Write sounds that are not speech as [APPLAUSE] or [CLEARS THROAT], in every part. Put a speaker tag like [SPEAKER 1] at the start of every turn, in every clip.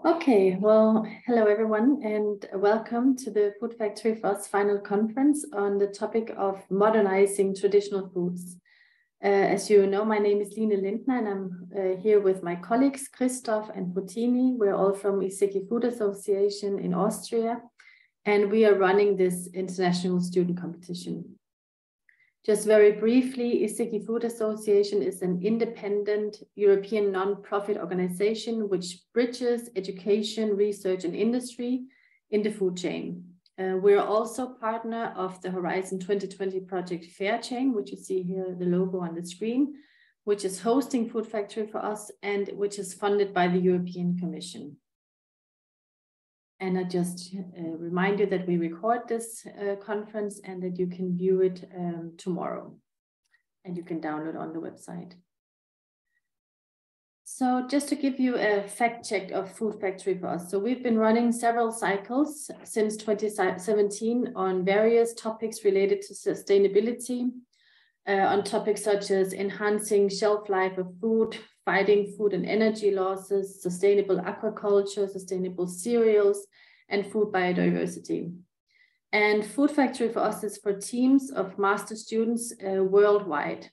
[SPEAKER 1] Okay, well, hello everyone, and welcome to the Food Factory Us final conference on the topic of modernizing traditional foods. Uh, as you know, my name is Line Lindner, and I'm uh, here with my colleagues Christoph and Puttini. We're all from Iseki Food Association in Austria, and we are running this international student competition. Just very briefly, Iseki Food Association is an independent European non-profit organization which bridges education, research, and industry in the food chain. Uh, we're also partner of the Horizon 2020 project Fair Chain, which you see here, the logo on the screen, which is hosting Food Factory for us and which is funded by the European Commission. And I just uh, remind you that we record this uh, conference and that you can view it um, tomorrow and you can download on the website. So just to give you a fact check of Food Factory for us. So we've been running several cycles since 2017 on various topics related to sustainability, uh, on topics such as enhancing shelf life of food, fighting food and energy losses, sustainable aquaculture, sustainable cereals, and food biodiversity. And Food Factory for us is for teams of master students uh, worldwide.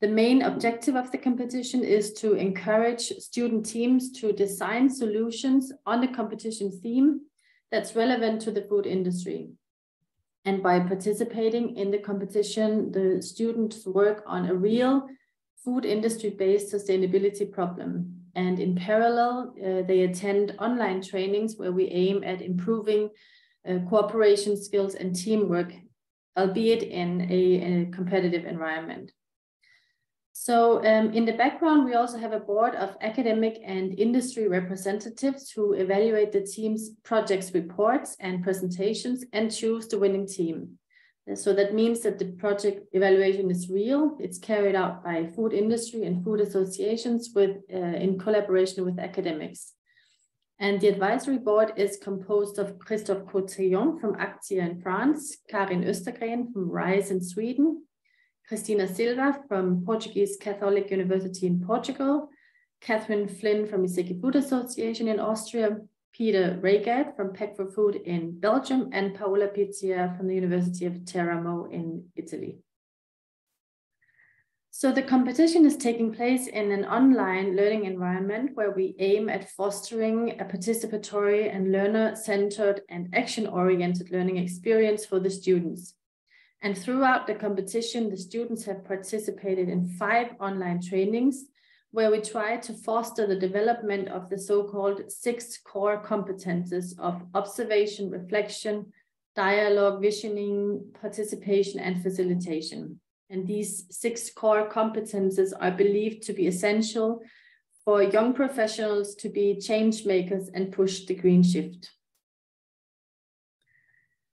[SPEAKER 1] The main objective of the competition is to encourage student teams to design solutions on the competition theme that's relevant to the food industry. And by participating in the competition, the students work on a real food industry based sustainability problem. And in parallel, uh, they attend online trainings where we aim at improving uh, cooperation skills and teamwork, albeit in a, a competitive environment. So um, in the background, we also have a board of academic and industry representatives who evaluate the team's projects reports and presentations and choose the winning team. So that means that the project evaluation is real. It's carried out by food industry and food associations with, uh, in collaboration with academics. And the advisory board is composed of Christophe Cotillon from Actia in France, Karin Östergren from RISE in Sweden, Christina Silva from Portuguese Catholic University in Portugal, Catherine Flynn from Iseki Food Association in Austria, Peter Ragaert from Pack4Food in Belgium, and Paola Pittia from the University of Teramo in Italy. So the competition is taking place in an online learning environment where we aim at fostering a participatory and learner-centered and action-oriented learning experience for the students. And throughout the competition, the students have participated in five online trainings where we try to foster the development of the so-called six core competences of observation, reflection, dialogue, visioning, participation, and facilitation. And these six core competences are believed to be essential for young professionals to be change makers and push the green shift.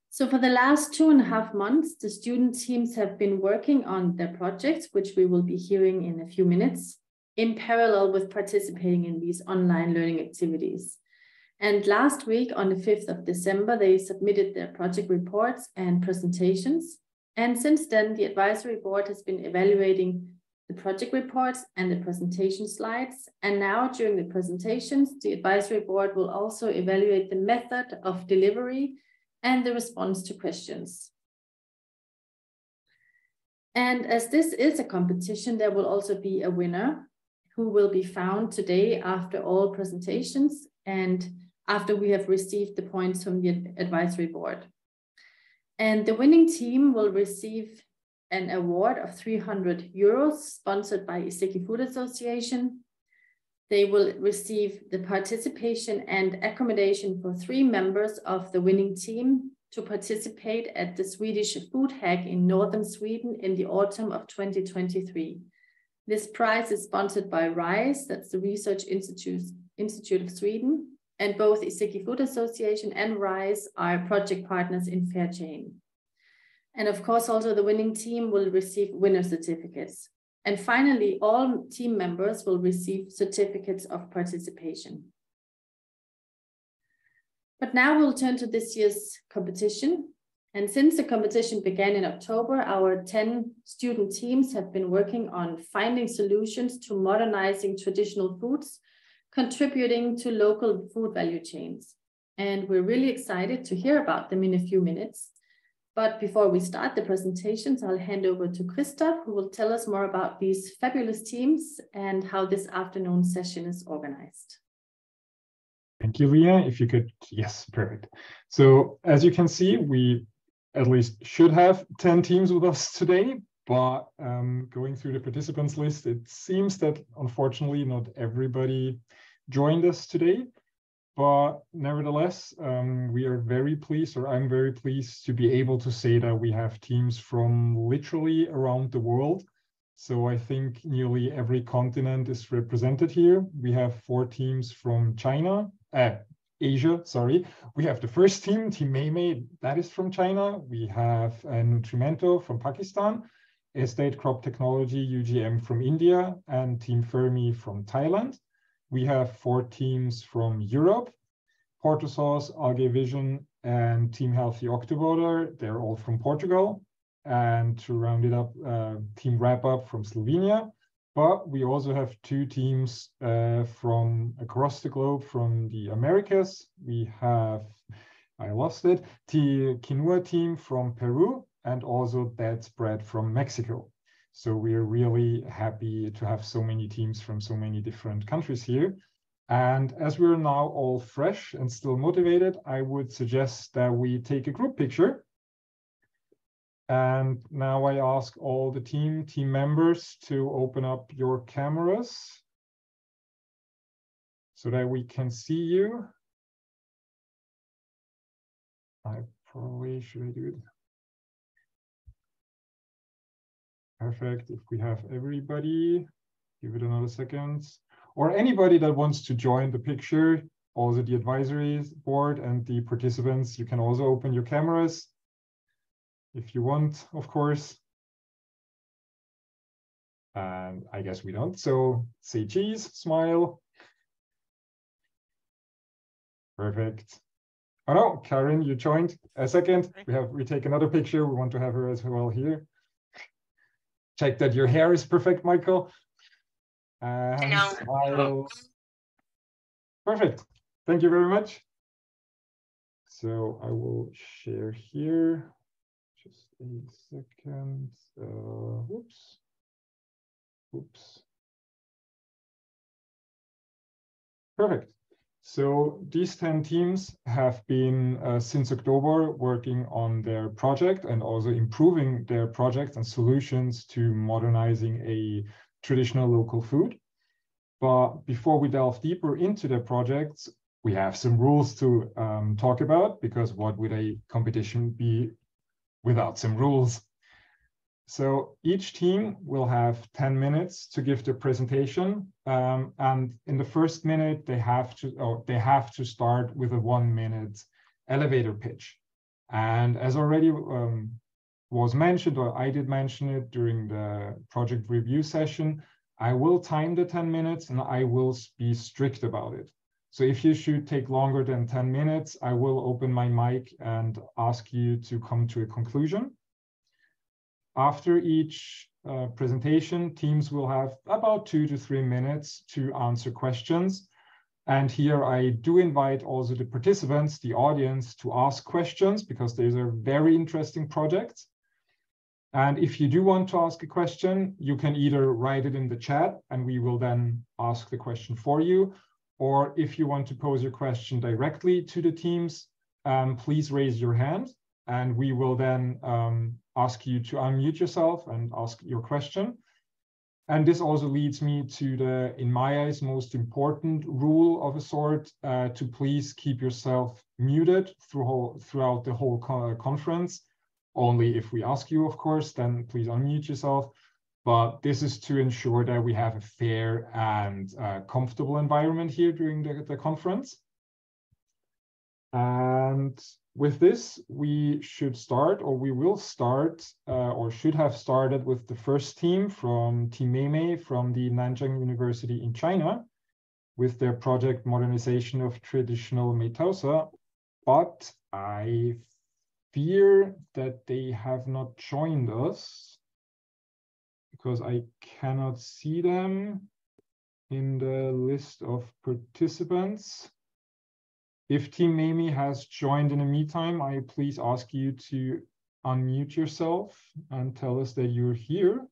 [SPEAKER 1] So for the last two and a half months, the student teams have been working on their projects, which we will be hearing in a few minutes in parallel with participating in these online learning activities. And last week, on the 5th of December, they submitted their project reports and presentations. And since then, the advisory board has been evaluating the project reports and the presentation slides. And now, during the presentations, the advisory board will also evaluate the method of delivery and the response to questions. And as this is a competition, there will also be a winner who will be found today after all presentations and after we have received the points from the advisory board. And the winning team will receive an award of 300 euros sponsored by Iseki Food Association. They will receive the participation and accommodation for three members of the winning team to participate at the Swedish Food Hack in Northern Sweden in the autumn of 2023. This prize is sponsored by RISE, that's the Research Institute, Institute of Sweden, and both Iseki Food Association and RISE are project partners in Fairchain. And of course, also the winning team will receive winner certificates. And finally, all team members will receive certificates of participation. But now we'll turn to this year's competition. And since the competition began in October, our 10 student teams have been working on finding solutions to modernizing traditional foods contributing to local food value chains. And we're really excited to hear about them in a few minutes. But before we start the presentations, I'll hand over to Christoph, who will tell us more about these fabulous teams and how this afternoon session is organized.
[SPEAKER 2] Thank you, Leah. If you could, yes, perfect. So as you can see, we at least should have 10 teams with us today, but um, going through the participants list, it seems that unfortunately not everybody joined us today. But nevertheless, um, we are very pleased, or I'm very pleased to be able to say that we have teams from literally around the world. So I think nearly every continent is represented here. We have four teams from China, uh, Asia, sorry. We have the first team, Team Meimei, that is from China. We have uh, Nutrimento from Pakistan, Estate Crop Technology, UGM from India, and Team Fermi from Thailand. We have four teams from Europe, Portosauce, Algae Vision, and Team Healthy Octowater. They're all from Portugal. And to round it up, uh, Team Wrap Up from Slovenia. But we also have two teams uh, from across the globe from the Americas. We have, I lost it, the Quinoa team from Peru and also Dead Spread from Mexico. So we're really happy to have so many teams from so many different countries here. And as we're now all fresh and still motivated, I would suggest that we take a group picture. And now I ask all the team, team members to open up your cameras so that we can see you. I probably should do it Perfect. If we have everybody, give it another second. Or anybody that wants to join the picture, also the advisory board and the participants, you can also open your cameras if you want, of course. And I guess we don't. So say cheese, smile. Perfect. Oh no, Karen, you joined. A second. We have we take another picture. We want to have her as well here check that your hair is perfect, Michael. And smile. Perfect. Thank you very much. So I will share here. Just a second. Uh, whoops. Oops. Perfect. So these 10 teams have been uh, since October working on their project and also improving their projects and solutions to modernizing a traditional local food. But before we delve deeper into their projects, we have some rules to um, talk about because what would a competition be without some rules? So each team will have 10 minutes to give their presentation. Um, and in the first minute, they have to oh, they have to start with a one minute elevator pitch. And as already um, was mentioned, or I did mention it during the project review session, I will time the 10 minutes and I will be strict about it. So if you should take longer than 10 minutes, I will open my mic and ask you to come to a conclusion. After each uh, presentation, teams will have about two to three minutes to answer questions. And here I do invite also the participants, the audience to ask questions because these are very interesting projects. And if you do want to ask a question, you can either write it in the chat and we will then ask the question for you. Or if you want to pose your question directly to the teams, um, please raise your hand and we will then um, ask you to unmute yourself and ask your question. And this also leads me to the, in my eyes, most important rule of a sort, uh, to please keep yourself muted through whole, throughout the whole co conference. Only if we ask you, of course, then please unmute yourself. But this is to ensure that we have a fair and uh, comfortable environment here during the, the conference. And with this, we should start, or we will start, uh, or should have started with the first team from Team Meimei from the Nanjing University in China with their project modernization of traditional Meitausa. But I fear that they have not joined us because I cannot see them. in the list of participants. If Team Mamie has joined in the meantime, I please ask you to unmute yourself and tell us that you're here.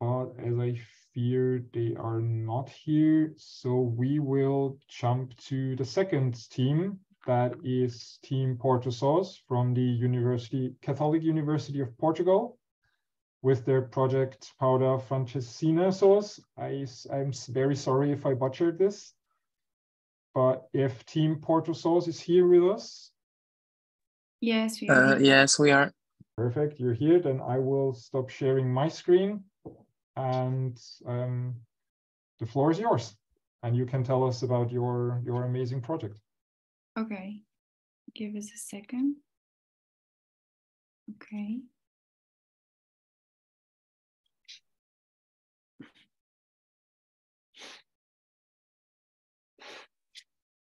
[SPEAKER 2] But as I fear they are not here, so we will jump to the second team, that is Team Porto Sauce from the University Catholic University of Portugal with their project Powder Francesinha sauce. I, I'm very sorry if I butchered this, but if Team Porto Sauce is here with us.
[SPEAKER 3] Yes,
[SPEAKER 4] we are. Uh, yes, we are.
[SPEAKER 2] Perfect, you're here. Then I will stop sharing my screen and um, the floor is yours. And you can tell us about your, your amazing project.
[SPEAKER 3] Okay, give us a second. Okay.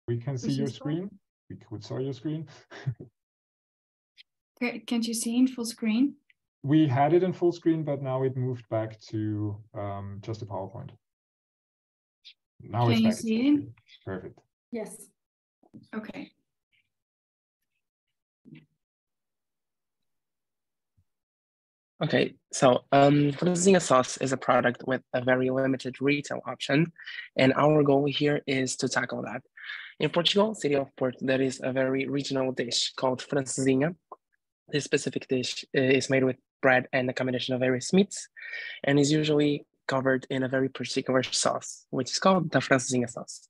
[SPEAKER 2] We can see your screen. We could saw your screen. [LAUGHS]
[SPEAKER 3] okay, can't you see in full screen?
[SPEAKER 2] We had it in full screen, but now it moved back to um, just a PowerPoint.
[SPEAKER 3] Now can you see it?
[SPEAKER 2] Perfect.
[SPEAKER 1] Yes.
[SPEAKER 3] Okay.
[SPEAKER 4] Okay, so um, Francesinha sauce is a product with a very limited retail option, and our goal here is to tackle that. In Portugal, city of Porto, there is a very regional dish called francesinha. This specific dish uh, is made with bread and a combination of various meats, and is usually covered in a very particular sauce, which is called the francesinha sauce.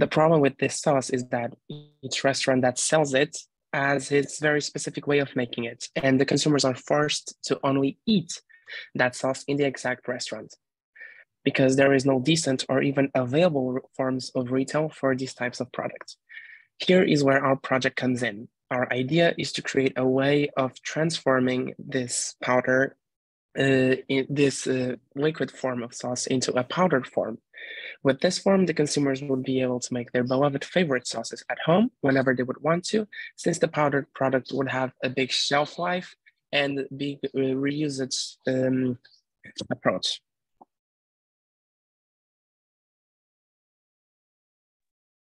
[SPEAKER 4] The problem with this sauce is that each restaurant that sells it has its very specific way of making it, and the consumers are forced to only eat that sauce in the exact restaurant because there is no decent or even available forms of retail for these types of products. Here is where our project comes in. Our idea is to create a way of transforming this powder, uh, in this uh, liquid form of sauce into a powdered form with this form, the consumers would be able to make their beloved favorite sauces at home whenever they would want to, since the powdered product would have a big shelf life and big uh, um, approach.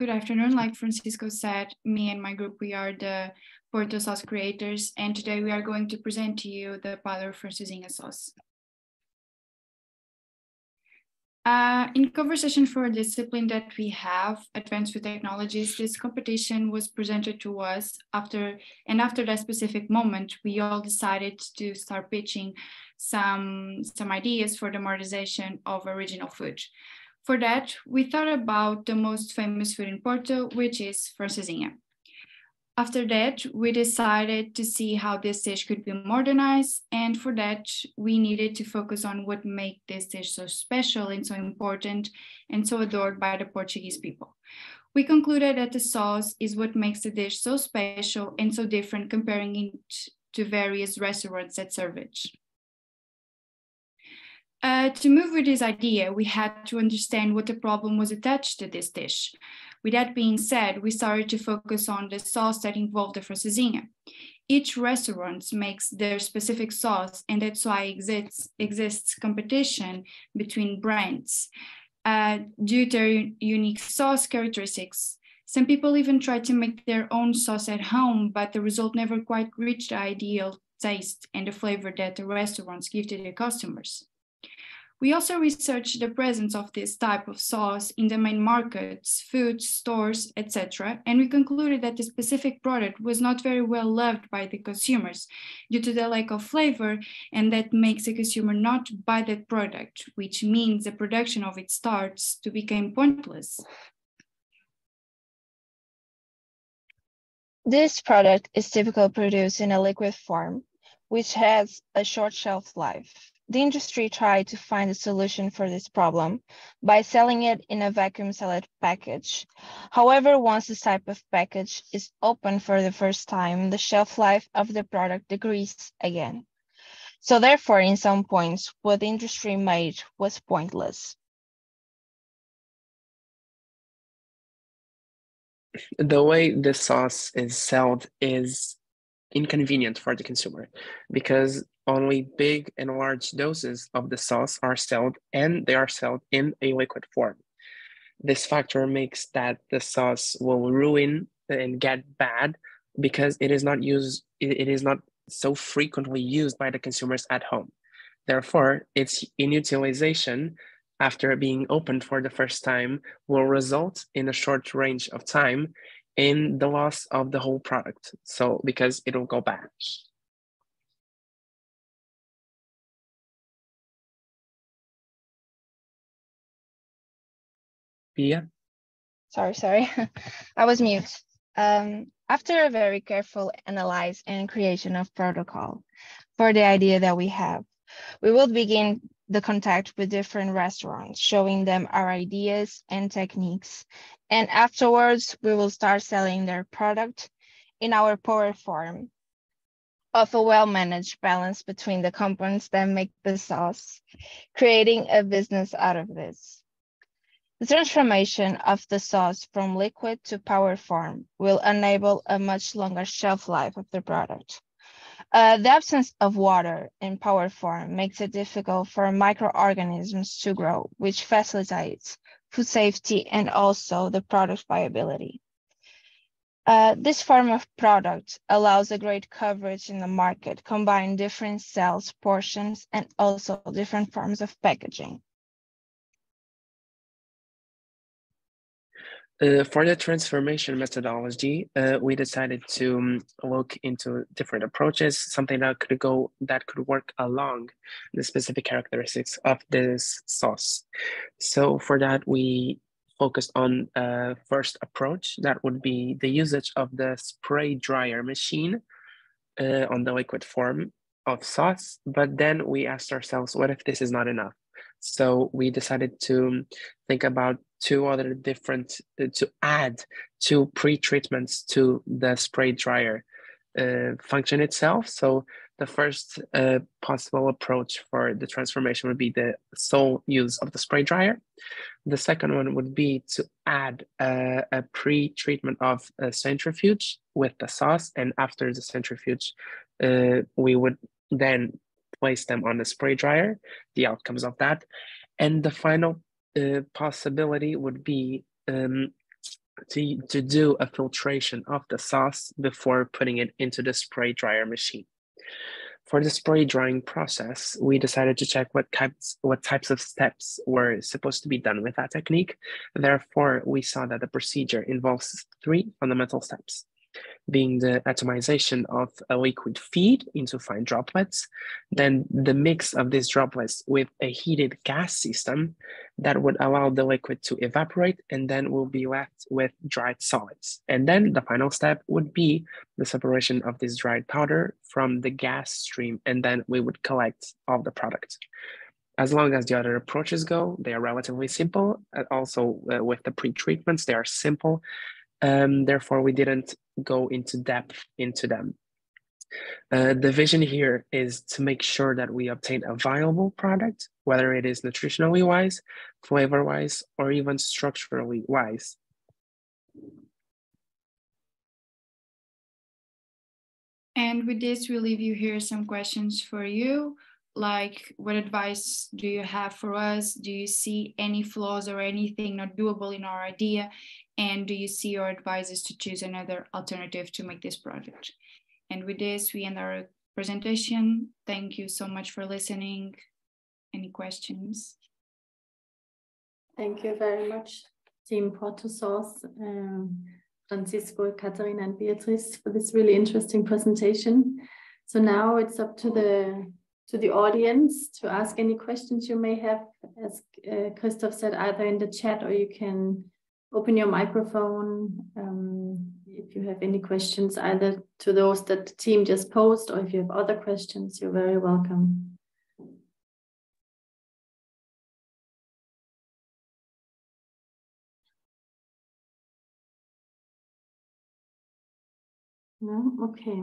[SPEAKER 3] Good afternoon. Like Francisco said, me and my group, we are the Porto sauce creators, and today we are going to present to you the powder francesinha sauce. Uh, in conversation for a discipline that we have, Advanced Food Technologies, this competition was presented to us after, and after that specific moment, we all decided to start pitching some, some ideas for the modernization of original food. For that, we thought about the most famous food in Porto, which is francesinha. After that, we decided to see how this dish could be modernized. And for that, we needed to focus on what made this dish so special and so important and so adored by the Portuguese people. We concluded that the sauce is what makes the dish so special and so different comparing it to various restaurants that serve it. Uh, to move with this idea, we had to understand what the problem was attached to this dish. With that being said, we started to focus on the sauce that involved the francesinha. Each restaurant makes their specific sauce, and that's why exists, exists competition between brands uh, due to their unique sauce characteristics. Some people even try to make their own sauce at home, but the result never quite reached the ideal taste and the flavor that the restaurants give to their customers. We also researched the presence of this type of sauce in the main markets, food stores, etc. And we concluded that the specific product was not very well loved by the consumers due to the lack of flavor, and that makes the consumer not buy that product, which means the production of it starts to become pointless.
[SPEAKER 5] This product is typically produced in a liquid form, which has a short shelf life the industry tried to find a solution for this problem by selling it in a vacuum sealed package. However, once this type of package is opened for the first time, the shelf life of the product decreases again. So therefore, in some points, what the industry made was pointless.
[SPEAKER 4] The way the sauce is sold is inconvenient for the consumer because only big and large doses of the sauce are sold and they are sold in a liquid form. This factor makes that the sauce will ruin and get bad because it is not used, it is not so frequently used by the consumers at home. Therefore, its inutilization after being opened for the first time will result in a short range of time in the loss of the whole product. So because it will go bad. Yeah.
[SPEAKER 5] Sorry, sorry. [LAUGHS] I was mute. Um, after a very careful analyze and creation of protocol for the idea that we have, we will begin the contact with different restaurants, showing them our ideas and techniques. And afterwards, we will start selling their product in our power form of a well-managed balance between the components that make the sauce, creating a business out of this. The transformation of the sauce from liquid to power form will enable a much longer shelf life of the product. Uh, the absence of water in power form makes it difficult for microorganisms to grow, which facilitates food safety and also the product viability. Uh, this form of product allows a great coverage in the market, combine different sales portions, and also different forms of packaging.
[SPEAKER 4] Uh, for the transformation methodology, uh, we decided to um, look into different approaches, something that could go that could work along the specific characteristics of this sauce. So for that, we focused on a first approach that would be the usage of the spray dryer machine uh, on the liquid form of sauce. But then we asked ourselves, what if this is not enough? So we decided to think about two other different, uh, to add two pre-treatments to the spray dryer uh, function itself. So the first uh, possible approach for the transformation would be the sole use of the spray dryer. The second one would be to add a, a pre-treatment of a centrifuge with the sauce. And after the centrifuge, uh, we would then place them on the spray dryer, the outcomes of that. And the final uh, possibility would be um, to, to do a filtration of the sauce before putting it into the spray dryer machine. For the spray drying process, we decided to check what types, what types of steps were supposed to be done with that technique. Therefore, we saw that the procedure involves three fundamental steps being the atomization of a liquid feed into fine droplets, then the mix of these droplets with a heated gas system that would allow the liquid to evaporate and then we'll be left with dried solids. And then the final step would be the separation of this dried powder from the gas stream and then we would collect all the product. As long as the other approaches go, they are relatively simple. Also, uh, with the pre-treatments, they are simple um, therefore, we didn't go into depth into them. Uh, the vision here is to make sure that we obtain a viable product, whether it is nutritionally wise, flavor wise, or even structurally wise.
[SPEAKER 6] And with this, we leave you here some questions for you like what advice do you have for us? Do you see any flaws or anything not doable in our idea? And do you see your advice to choose another alternative to make this project? And with this we end our presentation. Thank you so much for listening. Any questions?
[SPEAKER 1] Thank you very much team Porto Sauce um, francisco Katarina and beatrice for this really interesting presentation. So now it's up to the to the audience to ask any questions you may have. As uh, Christoph said, either in the chat or you can open your microphone um, if you have any questions, either to those that the team just posed or if you have other questions, you're very welcome. No? Okay.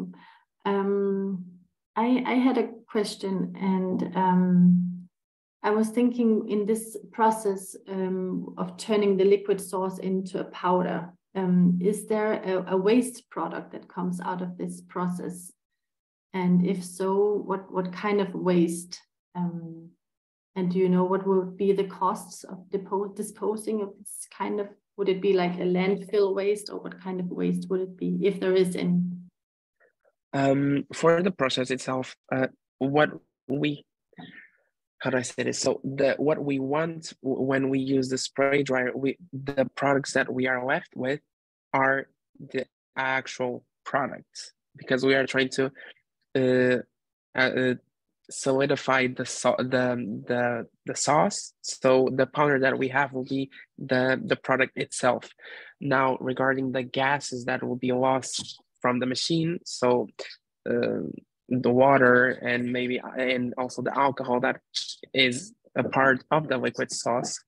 [SPEAKER 1] Um, I, I had a question and um, I was thinking in this process um, of turning the liquid sauce into a powder, um, is there a, a, waste product that comes out of this process? And if so, what, what kind of waste? Um, and do you know what would be the costs of disposing of this kind of, would it be like a landfill waste or what kind of waste would it be if there is any?
[SPEAKER 4] Um, for the process itself, uh, what we how do I say this? So the what we want when we use the spray dryer, we the products that we are left with are the actual products because we are trying to uh, uh, solidify the so- the the the sauce. So the powder that we have will be the the product itself. Now regarding the gases that will be lost from the machine, so. Uh, the water and maybe and also the alcohol that is a part of the liquid sauce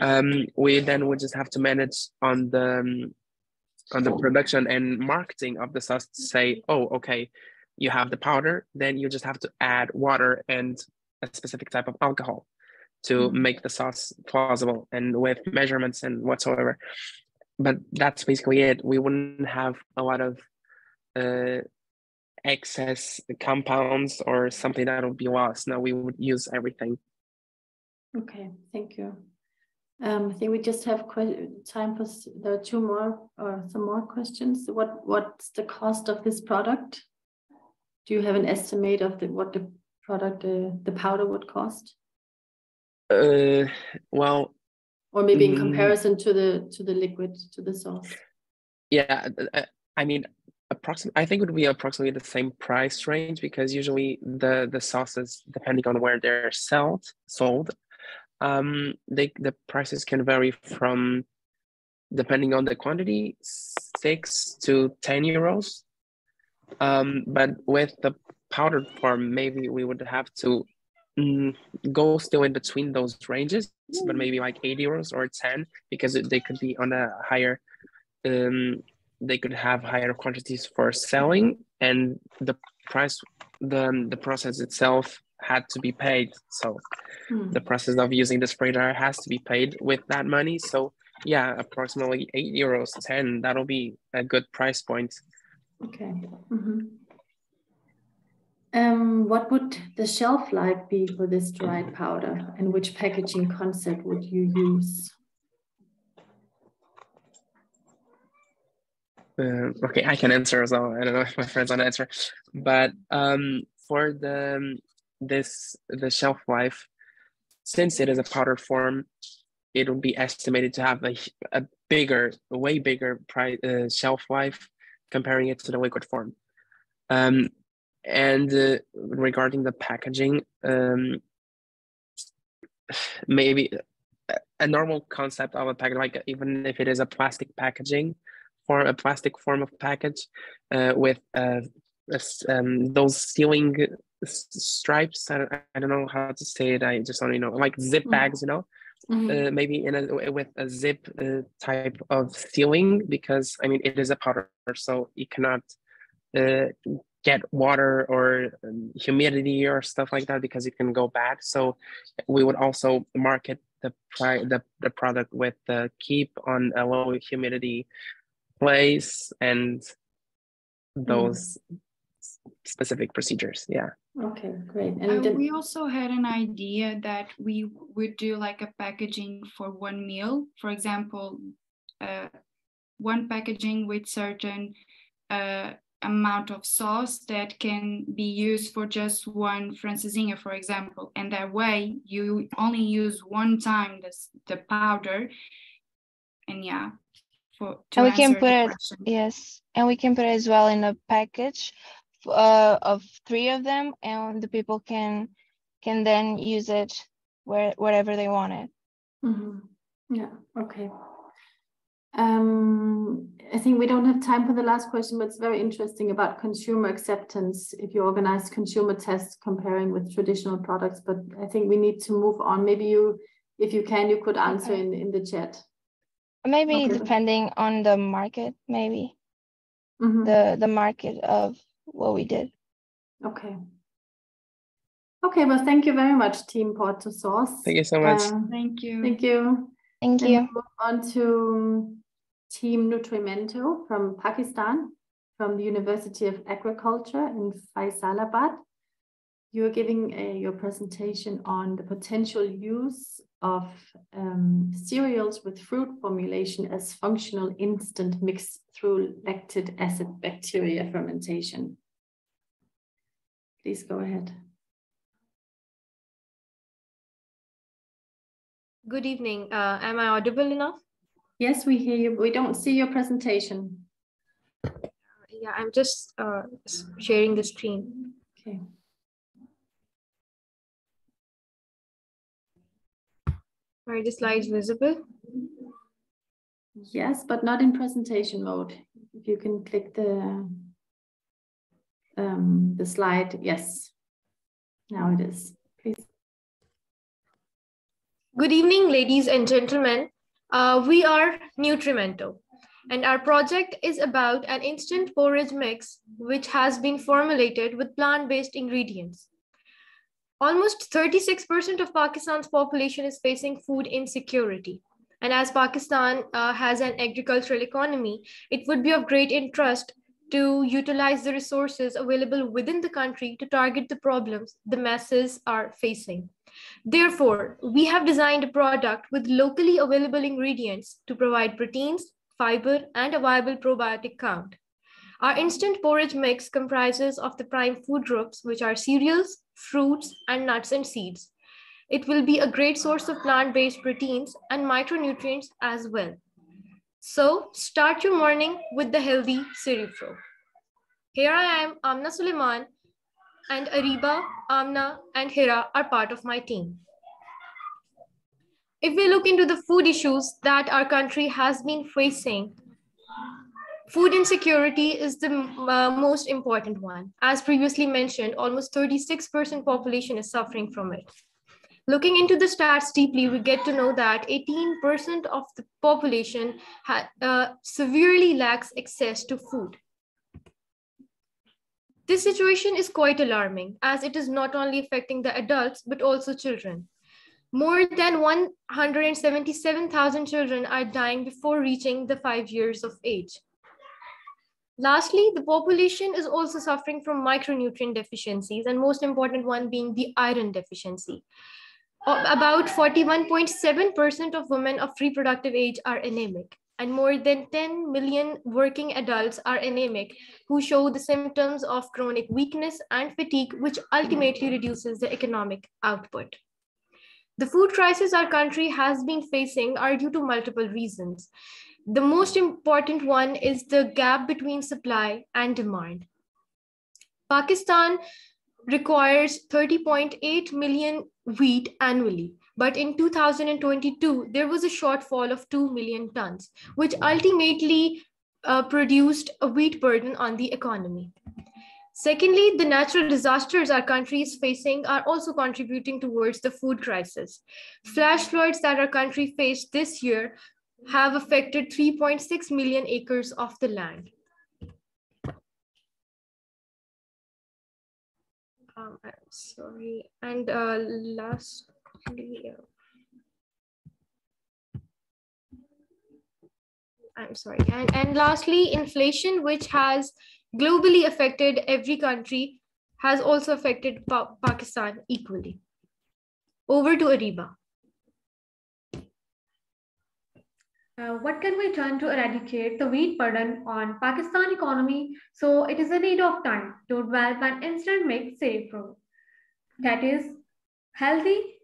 [SPEAKER 4] um, we then would just have to manage on the um, on the production and marketing of the sauce to say oh okay you have the powder then you just have to add water and a specific type of alcohol to mm-hmm. make the sauce plausible and with measurements and whatsoever but that's basically it we wouldn't have a lot of uh, excess compounds or something that would be lost. Now we would use everything.
[SPEAKER 1] Okay, thank you. Um, I think we just have time for there are two more or some more questions. What what's the cost of this product? Do you have an estimate of the what the product uh, the powder would cost?
[SPEAKER 4] Uh, well,
[SPEAKER 1] or maybe in mm, comparison to the to the liquid to the sauce.
[SPEAKER 4] Yeah, uh, I mean, approximately i think it would be approximately the same price range because usually the the sauces depending on where they're sold sold um they the prices can vary from depending on the quantity six to ten euros. Um but with the powdered form maybe we would have to mm, go still in between those ranges but maybe like 8 euros or 10 because they could be on a higher um they could have higher quantities for selling and the price the, the process itself had to be paid. So hmm. the process of using the spray dryer has to be paid with that money. So yeah approximately 8 euros 10 that'll be a good price point.
[SPEAKER 1] Okay. Mm-hmm. um, what would the shelf life be for this dried powder and which packaging concept would you use
[SPEAKER 4] Uh, okay, I can answer as well. I don't know if my friends want to answer, but um, for the this the shelf life, since it is a powder form, it will be estimated to have a, a bigger, way bigger price uh, shelf life comparing it to the liquid form. Um, and uh, regarding the packaging, um, maybe a normal concept of a package, like even if it is a plastic packaging, form, a plastic form of package uh, with uh, um, those sealing stripes. I don't, I don't know how to say it. I just only know like zip mm-hmm. bags, you know. Mm-hmm. Uh, maybe in a with a zip uh, type of sealing because I mean it is a powder, so you cannot uh, get water or um, humidity or stuff like that because it can go bad. So we would also market the pri- the, the product with the keep on a low humidity place and those mm. specific procedures yeah
[SPEAKER 1] okay great
[SPEAKER 6] and uh, we also had an idea that we would do like a packaging for one meal for example uh, one packaging with certain uh, amount of sauce that can be used for just one francesinha, for example. And that way you only use one time this, the powder. And yeah, for
[SPEAKER 5] and we can put it question. yes and we can put it as well in a package uh, of three of them and the people can can then use it where wherever they want it
[SPEAKER 1] mm-hmm. yeah okay um, I think we don't have time for the last question, but it's very interesting about consumer acceptance if you organize consumer tests comparing with traditional products. But I think we need to move on. Maybe you, if you can, you could answer okay. in, in the chat.
[SPEAKER 5] Maybe okay. depending on the market, maybe mm-hmm. the the market of what we did.
[SPEAKER 1] Okay. Okay, well, thank you very much, Team Porto Sauce.
[SPEAKER 4] Thank you so much.
[SPEAKER 6] Um, thank you.
[SPEAKER 1] Thank you.
[SPEAKER 5] Thank you.
[SPEAKER 1] move on to Team Nutrimento from Pakistan. from the University of Agriculture in Faisalabad. You're giving a, your presentation on the potential use of um, cereals with fruit formulation as functional instant mix through lactic acid bacteria fermentation. Please go ahead.
[SPEAKER 7] Good evening. Uh, am I audible enough?
[SPEAKER 1] Yes, we hear you. We don't see your presentation.
[SPEAKER 7] Yeah, I'm just uh, sharing the screen.
[SPEAKER 1] Okay.
[SPEAKER 7] Are the slides visible?
[SPEAKER 1] Yes, but not in presentation mode. If you can click the um, the slide, yes. Now it is. Please.
[SPEAKER 7] Good evening, ladies and gentlemen. Uh, we are Nutrimento, and our project is about an instant porridge mix which has been formulated with plant-based ingredients. Almost 36% of Pakistan's population is facing food insecurity. And as Pakistan uh, has an agricultural economy, it would be of great interest to utilize the resources available within the country to target the problems the masses are facing. Therefore, we have designed a product with locally available ingredients to provide proteins, fiber, and a viable probiotic count. Our instant porridge mix comprises of the prime food groups, which are cereals, fruits, and nuts and seeds. It will be a great source of plant-based proteins and micronutrients as well. So start your morning with the healthy cerebro. Here I am, Amna Suleiman, and Ariba, Amna, and Hira are part of my team. If we look into the food issues that our country has been facing, food insecurity is the uh, most important one. As previously mentioned, almost 36% population is suffering from it. Looking into the stats deeply, we get to know that 18% of the population uh, severely lacks access to food. This situation is quite alarming as it is not only affecting the adults, but also children. More than 177,000 children are dying before reaching the five years of age. Lastly, the population is also suffering from micronutrient deficiencies and most important one being the iron deficiency. Uh, about 41.7% of women of reproductive age are anemic and more than 10 million working adults are anemic who show the symptoms of chronic weakness and fatigue, which ultimately reduces the economic output. The food crisis our country has been facing are due to multiple reasons. The most important one is the gap between supply and demand. Pakistan requires 30.8 million wheat annually, but in 2022, there was a shortfall of 2 million tons, which ultimately uh, produced a wheat burden on the economy. Secondly, the natural disasters our country is facing are also contributing towards the food crisis. Flash floods that our country faced this year have affected 3.6 million acres of the land. Um, I'm sorry. And uh, lastly, uh, I'm sorry. And, and lastly, inflation, which has globally affected every country, has also affected pa Pakistan equally. Over to Ariba.
[SPEAKER 8] Uh, what can we turn to eradicate the wheat burden on Pakistan economy? So it is a need of time to develop an instant make safe food that is healthy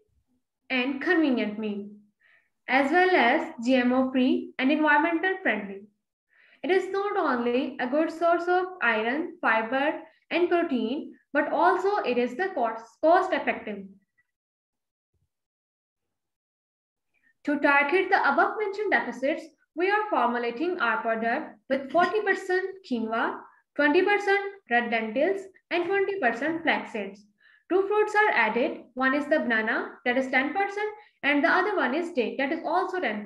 [SPEAKER 8] and convenient meal, as well as GMO-free and environmental friendly. It is not only a good source of iron, fiber, and protein, but also it is the cost, cost effective. To target the above mentioned deficits, we are formulating our product with 40% quinoa, 20% red lentils, and 20% flax seeds. Two fruits are added. One is the banana, that is 10%, and the other one is date, that is also 10%.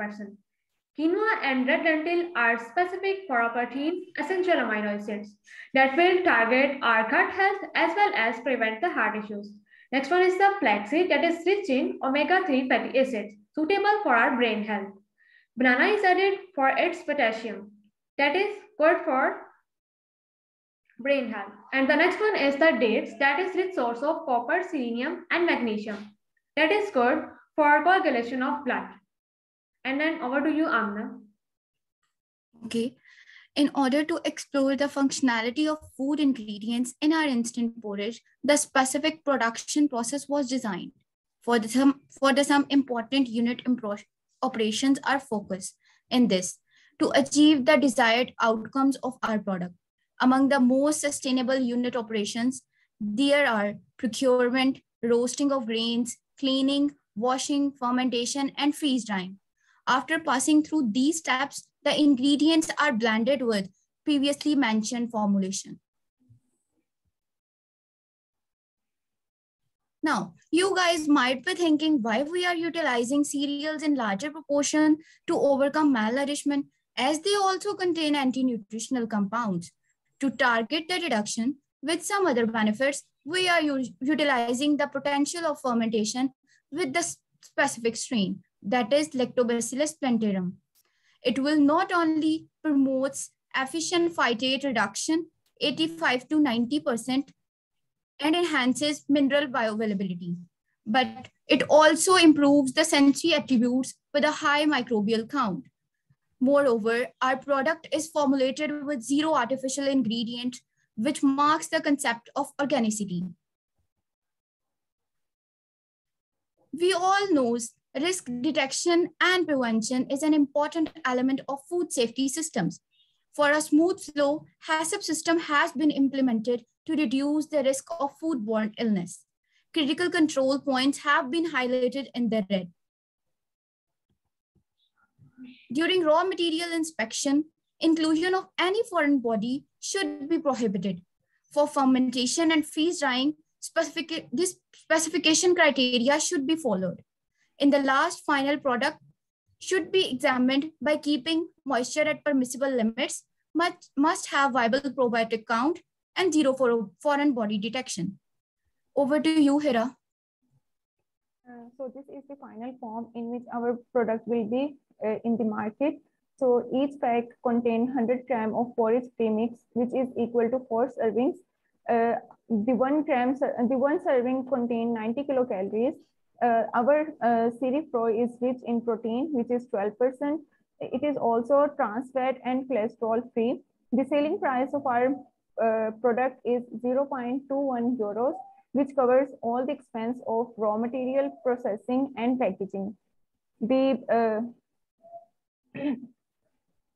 [SPEAKER 8] Quinoa and red lentil are specific for our protein essential amino acids that will target our gut health as well as prevent the heart issues. Next one is the flaxseed that is rich in omega-3 fatty acids suitable for our brain health. Banana is added for its potassium that is good for brain health. And the next one is the dates that is rich source of copper, selenium and magnesium. That is good for coagulation of blood. And then over to you, Amna.
[SPEAKER 6] Okay. In order to explore the functionality of food ingredients in our instant porridge, the specific production process was designed. For the some, for the some important unit operations are focused in this to achieve the desired outcomes of our product. Among the most sustainable unit operations, there are procurement, roasting of grains, cleaning, washing, fermentation, and freeze drying. After passing through these steps, the ingredients are blended with previously mentioned formulation. Now, you guys might be thinking why we are utilizing cereals in larger proportion to overcome malnourishment as they also contain anti-nutritional compounds. To target the reduction with some other benefits, we are utilizing the potential of fermentation with the specific strain, that is Lactobacillus plantarum. It will not only promotes efficient phytate reduction, 85 to 90%, and enhances mineral bioavailability, but it also improves the sensory attributes with a high microbial count. Moreover, our product is formulated with zero artificial ingredient, which marks the concept of organicity. We all know risk detection and prevention is an important element of food safety systems. For a smooth flow, HACCP system has been implemented to reduce the risk of foodborne illness. Critical control points have been highlighted in the red. During raw material inspection, inclusion of any foreign body should be prohibited. For fermentation and freeze drying, specific, this specification criteria should be followed. In the last final product should be examined by keeping moisture at permissible limits, must, must have viable probiotic count and zero for foreign body detection. Over to you, Hira.
[SPEAKER 9] Uh, so this is the final form in which our product will be uh, in the market. So each pack contains 100 gram of porridge premix, which is equal to four servings. Uh, the one gram, the one serving contain 90 kilocalories. Uh, our uh, Pro is rich in protein, which is 12%. It is also trans fat and cholesterol free. The selling price of our uh, product is 0.21 euros, which covers all the expense of raw material processing and packaging. The uh, [CLEARS THROAT]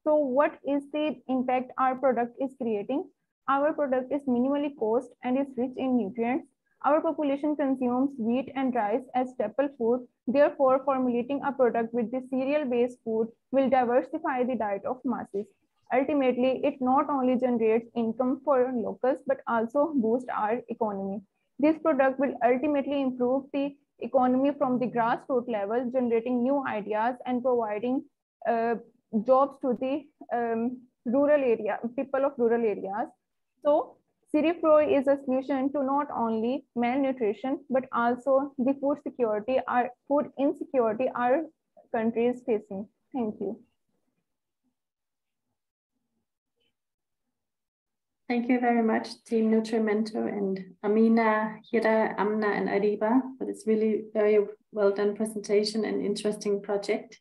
[SPEAKER 9] so what is the impact our product is creating? Our product is minimally cost and is rich in nutrients. Our population consumes wheat and rice as staple food. Therefore, formulating a product with the cereal-based food will diversify the diet of masses. Ultimately, it not only generates income for locals, but also boost our economy. This product will ultimately improve the economy from the grassroots level, generating new ideas and providing uh, jobs to the um, rural area, people of rural areas. So CeriPro is a solution to not only malnutrition, but also the food security, our food insecurity our country is facing. Thank you.
[SPEAKER 1] Thank you very much, Team NutriMentor and Amina, Hira, Amna, and Ariba for this really very well done presentation and interesting project.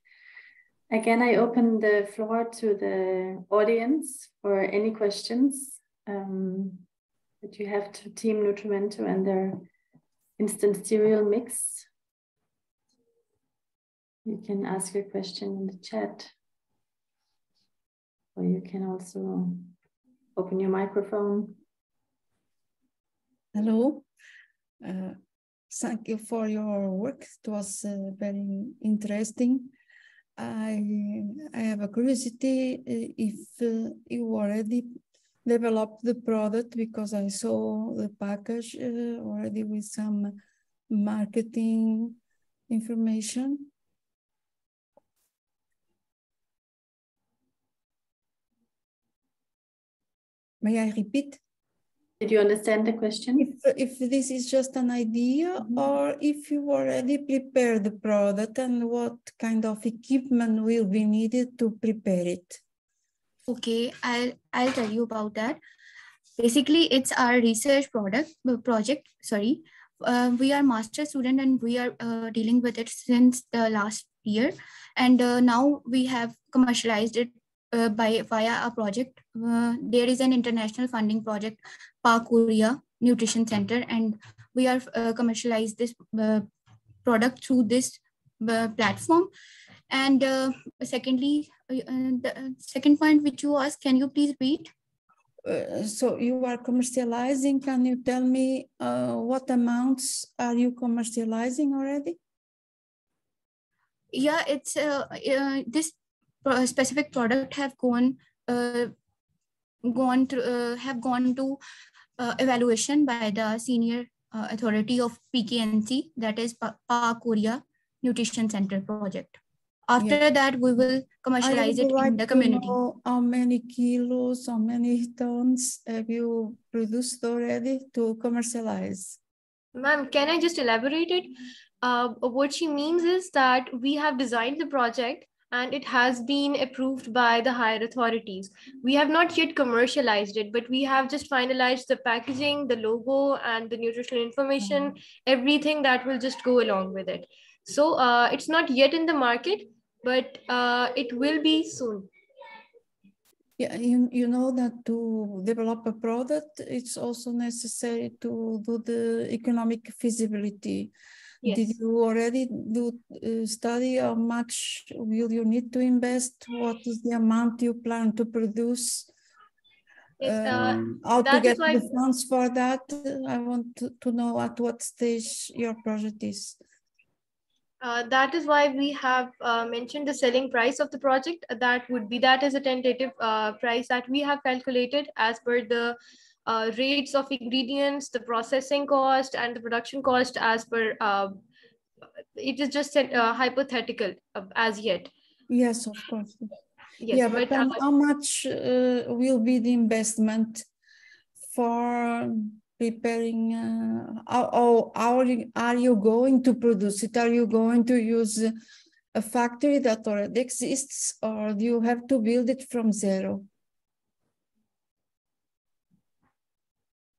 [SPEAKER 1] Again, I open the floor to the audience for any questions um, that you have to Team Nutrimento and their instant cereal mix. You can ask your question in the chat, or you can also open your microphone.
[SPEAKER 10] Hello. Uh, thank you for your work. It was uh, very interesting. I, I have a curiosity uh, if uh, you already developed the product because I saw the package uh, already with some marketing information. May I repeat?
[SPEAKER 1] Did you understand the question?
[SPEAKER 10] If, if this is just an idea mm -hmm. or if you already prepare the product and what kind of equipment will be needed to prepare it?
[SPEAKER 6] Okay, I'll, I'll tell you about that. basically, it's our research product uh, project. Sorry, uh, we are master student and we are uh, dealing with it since the last year, and uh, now we have commercialized it uh, by via a project. Uh, there is an international funding project, Pak Korea Nutrition Center, and we are uh, commercialized this uh, product through this uh, platform. And uh, secondly, the second point which you asked, can you please repeat?
[SPEAKER 10] Uh, so you are commercializing. Can you tell me uh, what amounts are you commercializing already?
[SPEAKER 6] Yeah, it's uh, this specific product have gone uh, gone to uh, have gone to uh, evaluation by the senior authority of PKNC, that is Pak Korea Nutrition Center project. After yeah. that, we will commercialize it like in the community.
[SPEAKER 10] how many kilos, how many tons have you produced already to commercialize?
[SPEAKER 7] Ma'am, can I just elaborate it? Uh, what she means is that we have designed the project and it has been approved by the higher authorities. We have not yet commercialized it, but we have just finalized the packaging, the logo, and the nutritional information, mm -hmm. everything that will just go along with it. So uh, it's not yet in the market, but uh, it will be soon.
[SPEAKER 10] Yeah, you, you know that to develop a product, it's also necessary to do the economic feasibility. Yes. Did you already do uh, study how much will you need to invest? What is the amount you plan to produce? uh, um, how to get the funds for that? I want to, to know at what stage your project is.
[SPEAKER 7] Uh, that is why we have uh, mentioned the selling price of the project. That would be that is a tentative uh, price that we have calculated as per the uh, rates of ingredients, the processing cost, and the production cost as per. Uh, it is just uh, hypothetical as yet.
[SPEAKER 10] Yes, of course. Yes, yeah, but, but how much will be the investment for preparing uh, how, how are you going to produce it are you going to use a factory that already exists or do you have to build it from zero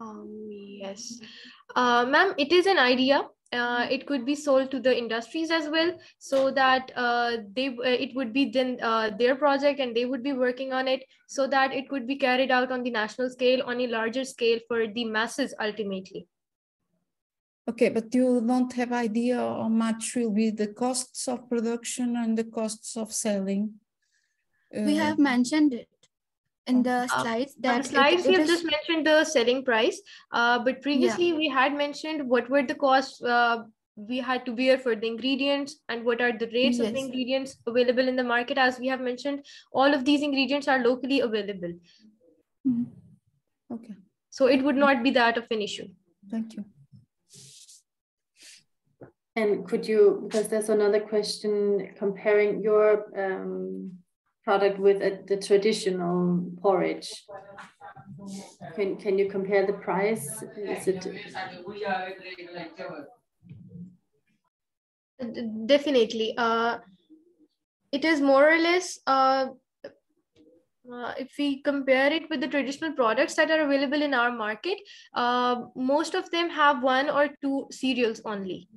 [SPEAKER 7] um, yes. Uh, ma'am it is an idea. Uh, it could be sold to the industries as well so that uh, they uh, it would be then uh, their project and they would be working on it so that it could be carried out on the national scale on a larger scale for the masses ultimately.
[SPEAKER 10] Okay but you don't have idea how much will be the costs of production and the costs of selling.
[SPEAKER 6] We have uh, mentioned it in the uh, slides that
[SPEAKER 7] the slides we have just mentioned the selling price uh, but previously yeah. we had mentioned what were the costs uh, we had to bear for the ingredients and what are the rates yes. of the ingredients available in the market as we have mentioned all of these ingredients are locally available
[SPEAKER 10] mm -hmm. okay
[SPEAKER 7] so it would not be that of an issue
[SPEAKER 10] thank you
[SPEAKER 1] and could you because there's another question comparing your um, product with a, the traditional porridge. Can, can you compare the price? Is it...
[SPEAKER 7] Definitely. Uh, it is more or less, uh, uh, if we compare it with the traditional products that are available in our market, uh, most of them have one or two cereals only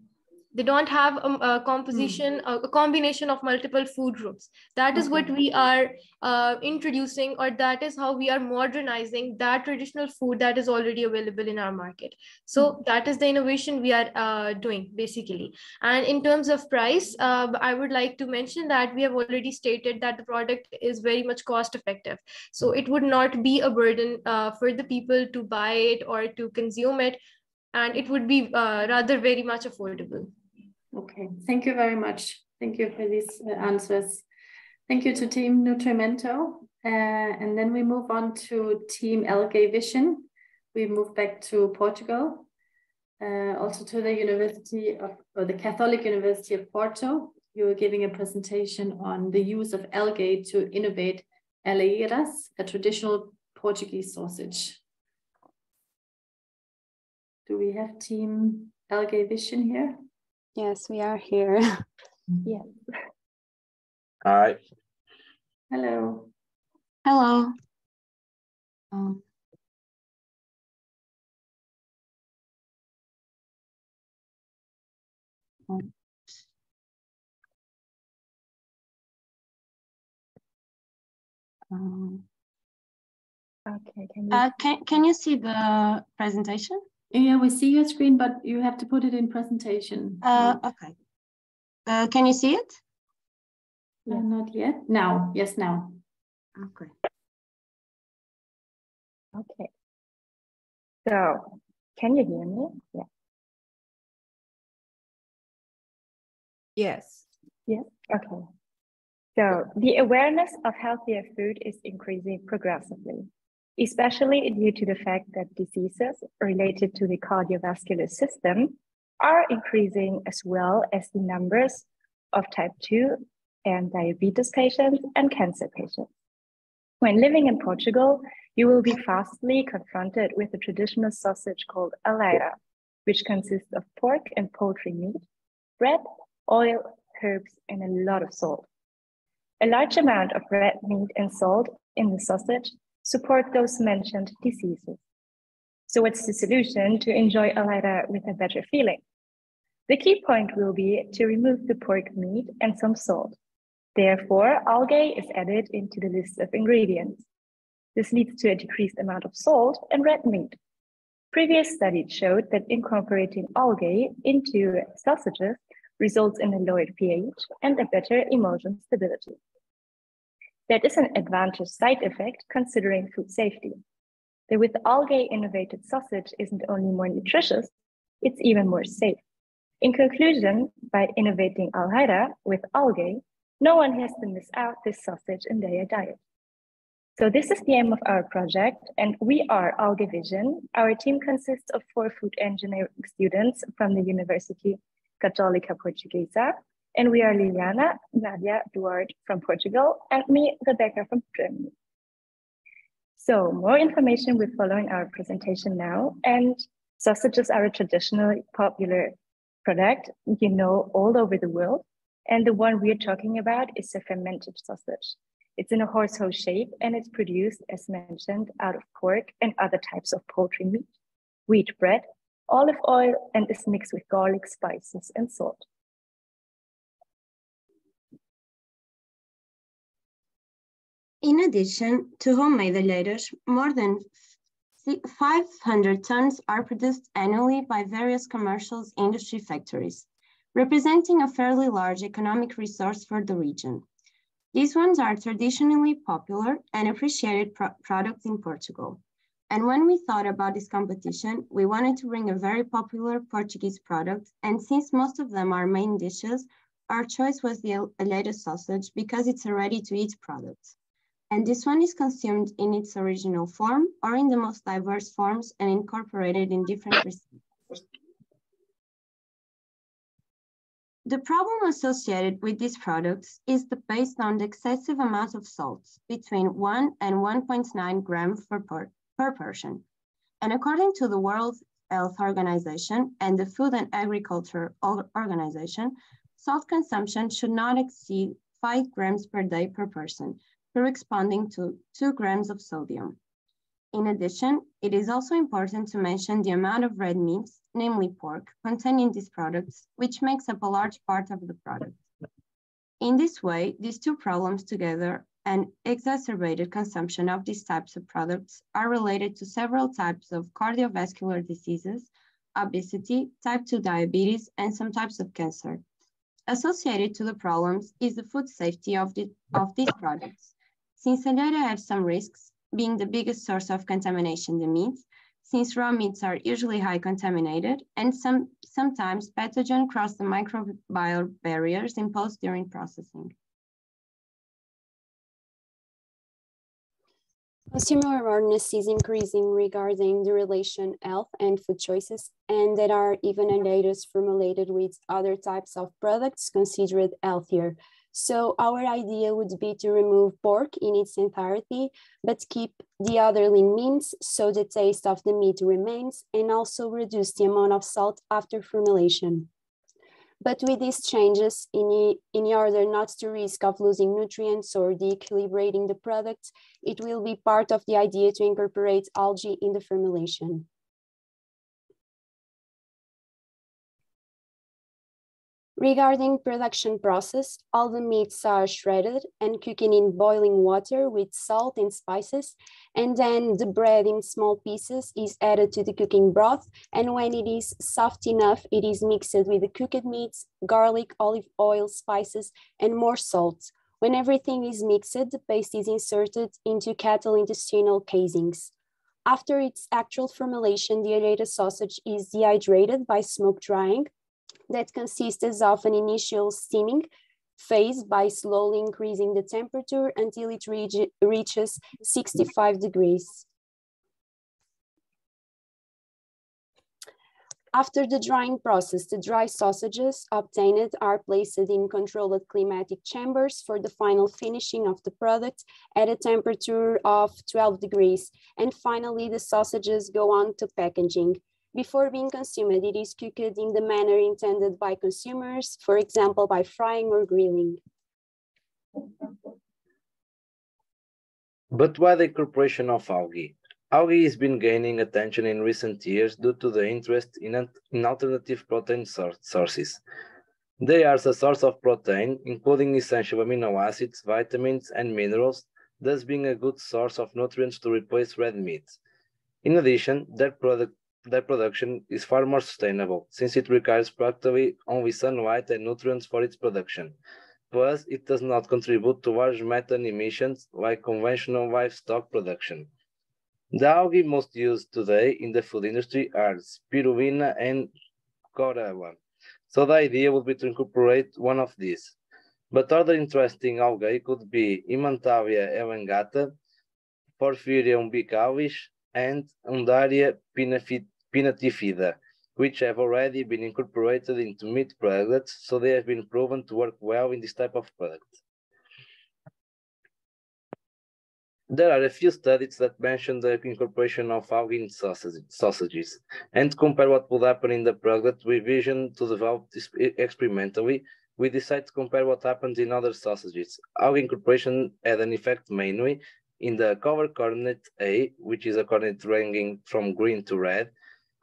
[SPEAKER 7] they don't have a, a composition mm. a, a, combination of multiple food groups. That is what we are uh, introducing or that is how we are modernizing that traditional food that is already available in our market. So mm. that is the innovation we are uh, doing basically. And in terms of price uh, i would like to mention that we have already stated that the product is very much cost effective. So it would not be a burden uh, for the people to buy it or to consume it and it would be uh, rather very much affordable
[SPEAKER 1] Okay, thank you very much. Thank you for these uh, answers. Thank you to Team Nutrimento. Uh, and then we move on to Team Algae Vision. We move back to Portugal, uh, also to the University of, or the Catholic University of Porto. You were giving a presentation on the use of algae to innovate alheiras, a traditional Portuguese sausage. Do we have Team Algae Vision here?
[SPEAKER 11] Yes, we are here. [LAUGHS] yes.
[SPEAKER 12] Hi.
[SPEAKER 1] Hello.
[SPEAKER 11] Hello. Um,
[SPEAKER 13] um. Um, okay, can you... Uh, can, can you see the presentation?
[SPEAKER 1] Yeah, we see your screen, but you have to put it in presentation.
[SPEAKER 13] Uh, okay. Uh, can you see it?
[SPEAKER 1] Yeah, not yet. Now, yes, now.
[SPEAKER 13] Okay.
[SPEAKER 14] Okay. So, can you hear me? Yeah.
[SPEAKER 10] Yes.
[SPEAKER 14] Yes. Okay. So the awareness of healthier food is increasing progressively, especially due to the fact that diseases related to the cardiovascular system are increasing as well as the numbers of type 2 and diabetes patients and cancer patients. When living in Portugal, you will be fastly confronted with a traditional sausage called alheira, which consists of pork and poultry meat, bread, oil, herbs, and a lot of salt. A large amount of red meat and salt in the sausage support those mentioned diseases. So what's the solution to enjoy a lighter with a better feeling? The key point will be to remove the pork meat and some salt. Therefore, algae is added into the list of ingredients. This leads to a decreased amount of salt and red meat. Previous studies showed that incorporating algae into sausages results in a lowered pH and a better emulsion stability. That is an advantage side effect considering food safety. The with algae innovated sausage isn't only more nutritious, it's even more safe. In conclusion, by innovating alheira with algae, no one has to miss out this sausage in their diet. So this is the aim of our project, and we are Algae Vision. Our team consists of four food engineering students from the University Católica Portuguesa, and we are Liliana, Nadia, Duarte from Portugal, and me, Rebecca from Germany. So more information will follow in our presentation now. And sausages are a traditionally popular product, you know, all over the world. And the one we're talking about is a fermented sausage. It's in a horse-hoe shape and it's produced, as mentioned, out of pork and other types of poultry meat, wheat bread, olive oil, and is mixed with garlic, spices, and salt.
[SPEAKER 13] In addition to homemade alheiras, more than 500 tons are produced annually by various commercial industry factories, representing a fairly large economic resource for the region. These ones are traditionally popular and appreciated pro products in Portugal. And when we thought about this competition, we wanted to bring a very popular Portuguese product. And since most of them are main dishes, our choice was the alheira sausage because it's a ready to eat product. And this one is consumed in its original form or in the most diverse forms and incorporated in different recipes. [COUGHS] The problem associated with these products is the, based on the excessive amount of salts between 1 and 1.9 grams per, per, per person. And according to the World Health Organization and the Food and Agriculture Organization, salt consumption should not exceed 5 grams per day per person, corresponding to 2 grams of sodium. In addition, it is also important to mention the amount of red meats, namely pork, contained in these products, which makes up a large part of the product. In this way, these two problems together and exacerbated consumption of these types of products are related to several types of cardiovascular diseases, obesity, type 2 diabetes, and some types of cancer. Associated to the problems is the food safety of, the, of these products. Since alheira have some risks, being the biggest source of contamination the meats, since raw meats are usually high contaminated, and some, sometimes pathogen cross the microbial barriers imposed during processing.
[SPEAKER 11] Consumer awareness is increasing regarding the relation health and food choices, and there are even alheiras formulated with other types of products considered healthier. So our idea would be to remove pork in its entirety, but keep the other lean meats so the taste of the meat remains and also reduce the amount of salt after formulation. But with these changes, in, in order not to risk of losing nutrients or deequilibrating the product, it will be part of the idea to incorporate algae in the formulation.
[SPEAKER 15] Regarding production process, all the meats are shredded and cooking in boiling water with salt and spices. And then the bread in small pieces is added to the cooking broth. And when it is soft enough, it is mixed with the cooked meats, garlic, olive oil, spices, and more salt. When everything is mixed, the paste is inserted into cattle intestinal casings. After its actual formulation, the aerated sausage is dehydrated by smoke drying that consists of an initial steaming phase by slowly increasing the temperature until it reach, reaches 65 degrees. After the drying process, the dry sausages obtained are placed in controlled climatic chambers for the final finishing of the product at a temperature of 12 degrees. And finally, the sausages go on to packaging. Before being consumed, it is cooked in the manner intended by consumers, for example, by frying or grilling.
[SPEAKER 12] But why the incorporation of algae? Algae has been gaining attention in recent years due to the interest in, in alternative protein sources. They are a source of protein, including essential amino acids, vitamins, and minerals, thus being a good source of nutrients to replace red meat. In addition, their product their production is far more sustainable since it requires practically only sunlight and nutrients for its production. Plus, it does not contribute to large methane emissions like conventional livestock production. The algae most used today in the food industry are spirulina and chlorella. So the idea would be to incorporate one of these. But other interesting algae could be Himanthalia elongata, Porphyra umbilicalis, and Undaria pinnatifida, which have already been incorporated into meat products, so they have been proven to work well in this type of product. There are a few studies that mention the incorporation of algae in sausages, and compare what would happen in the product we vision to develop this experimentally, we decide to compare what happens in other sausages. Algae incorporation had an effect mainly in the cover coordinate A, which is a coordinate ranging from green to red,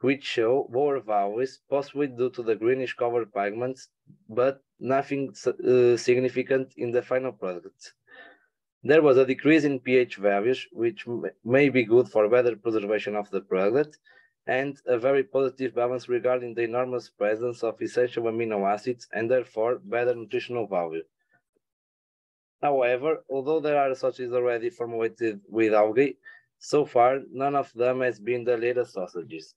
[SPEAKER 12] which show lower values, possibly due to the greenish cover pigments, but nothing uh, significant in the final product. There was a decrease in pH values, which may be good for better preservation of the product, and a very positive balance regarding the enormous presence of essential amino acids and therefore better nutritional value. However, although there are sausages already formulated with algae, so far none of them has been the latest sausages.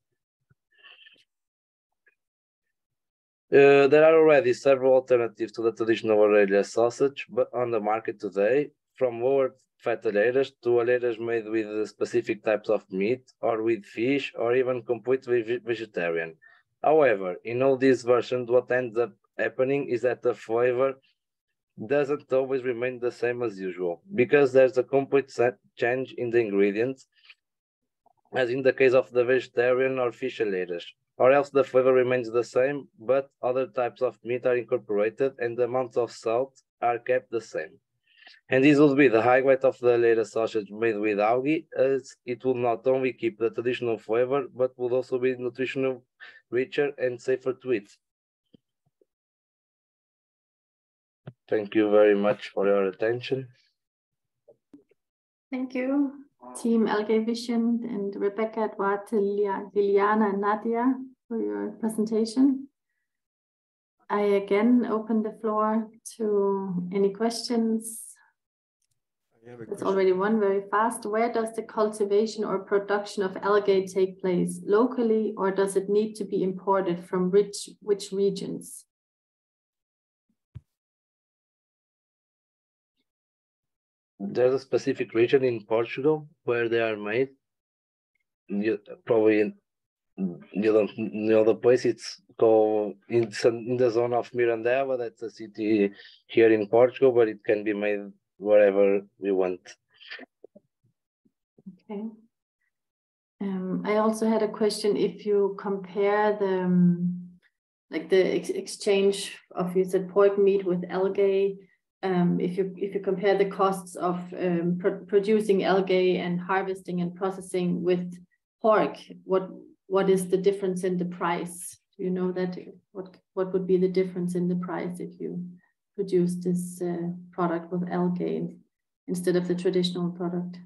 [SPEAKER 12] Uh, there are already several alternatives to the traditional alheira sausage but on the market today, from lower fat alheiras to alheiras made with specific types of meat or with fish or even completely vegetarian. However, in all these versions, what ends up happening is that the flavor doesn't always remain the same as usual because there's a complete change in the ingredients, as in the case of the vegetarian or fish alheiras or else the flavor remains the same, but other types of meat are incorporated and the amounts of salt are kept the same. And this will be the highlight of the latest sausage made with algae, as it will not only keep the traditional flavor, but will also be nutritional richer and safer to eat. Thank you very much for your attention.
[SPEAKER 1] Thank you team Algae Vision and Rebecca, Duarte, Liliana, and Nadia for your presentation. I again open the floor to any questions. There's already one very fast. Where does the cultivation or production of algae take place? Locally, or does it need to be imported from which, which regions?
[SPEAKER 12] There's a specific region in Portugal where they are made. You, probably in, you don't know the place. It's called in, in the zone of Mirandela. That's a city here in Portugal, but it can be made wherever we want.
[SPEAKER 1] Okay. Um, I also had a question. If you compare the um, like the ex exchange of you said pork meat with algae, um, if you if you compare the costs of um, pro producing algae and harvesting and processing with pork, what what is the difference in the price Do you know that what what would be the difference in the price if you produce this uh, product with algae instead of the traditional product?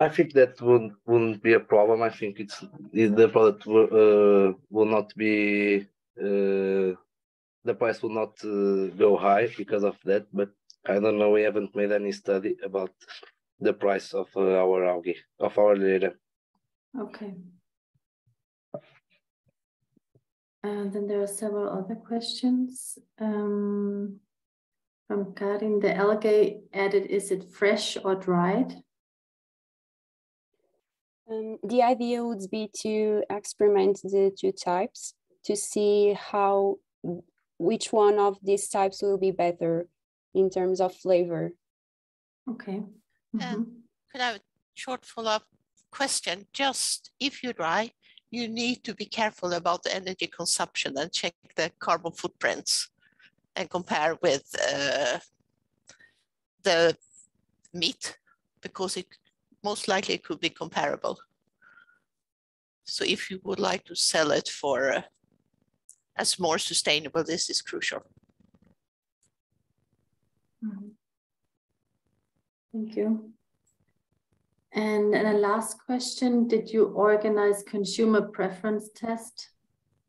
[SPEAKER 12] I think that would, wouldn't be a problem. I think it's the product will, uh, will not be uh, the price will not uh, go high because of that. But I don't know. We haven't made any study about the price of uh, our algae of our data.
[SPEAKER 1] Okay. And then there are several other questions. Um, from Karin, the algae added, is it fresh or dried?
[SPEAKER 11] Um, the idea would be to experiment the two types to see how which one of these types will be better in terms of flavor.
[SPEAKER 1] Okay.
[SPEAKER 16] Mm -hmm. could I have a short follow-up question? Just if you dry, you need to be careful about the energy consumption and check the carbon footprints and compare with uh, the meat because it most likely it could be comparable. So if you would like to sell it for uh, as more sustainable, this is crucial.
[SPEAKER 1] Mm -hmm. Thank you. And, and a last question, did you organize consumer preference test?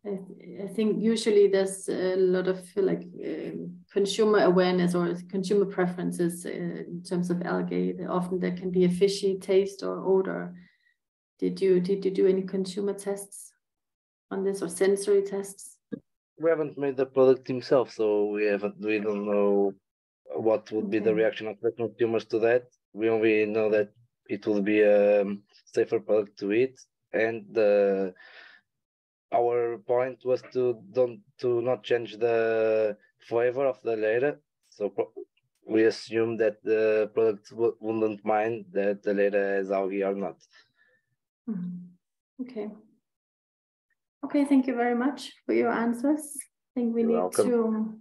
[SPEAKER 1] I, I think usually there's a lot of like um, consumer awareness or consumer preferences uh, in terms of algae. Often there can be a fishy taste or odor. Did you did you do any consumer tests on this or sensory tests?
[SPEAKER 12] We haven't made the product himself, so we haven't. We don't know what would okay. be the reaction of the consumers to that. We only know that it will be a safer product to eat, and the our point was to don't to not change the flavor of the leather. So we assume that the product wouldn't mind that the leather has algae or not.
[SPEAKER 1] Mm-hmm. Okay. Okay, thank you very much for your answers. I think we You're need welcome. to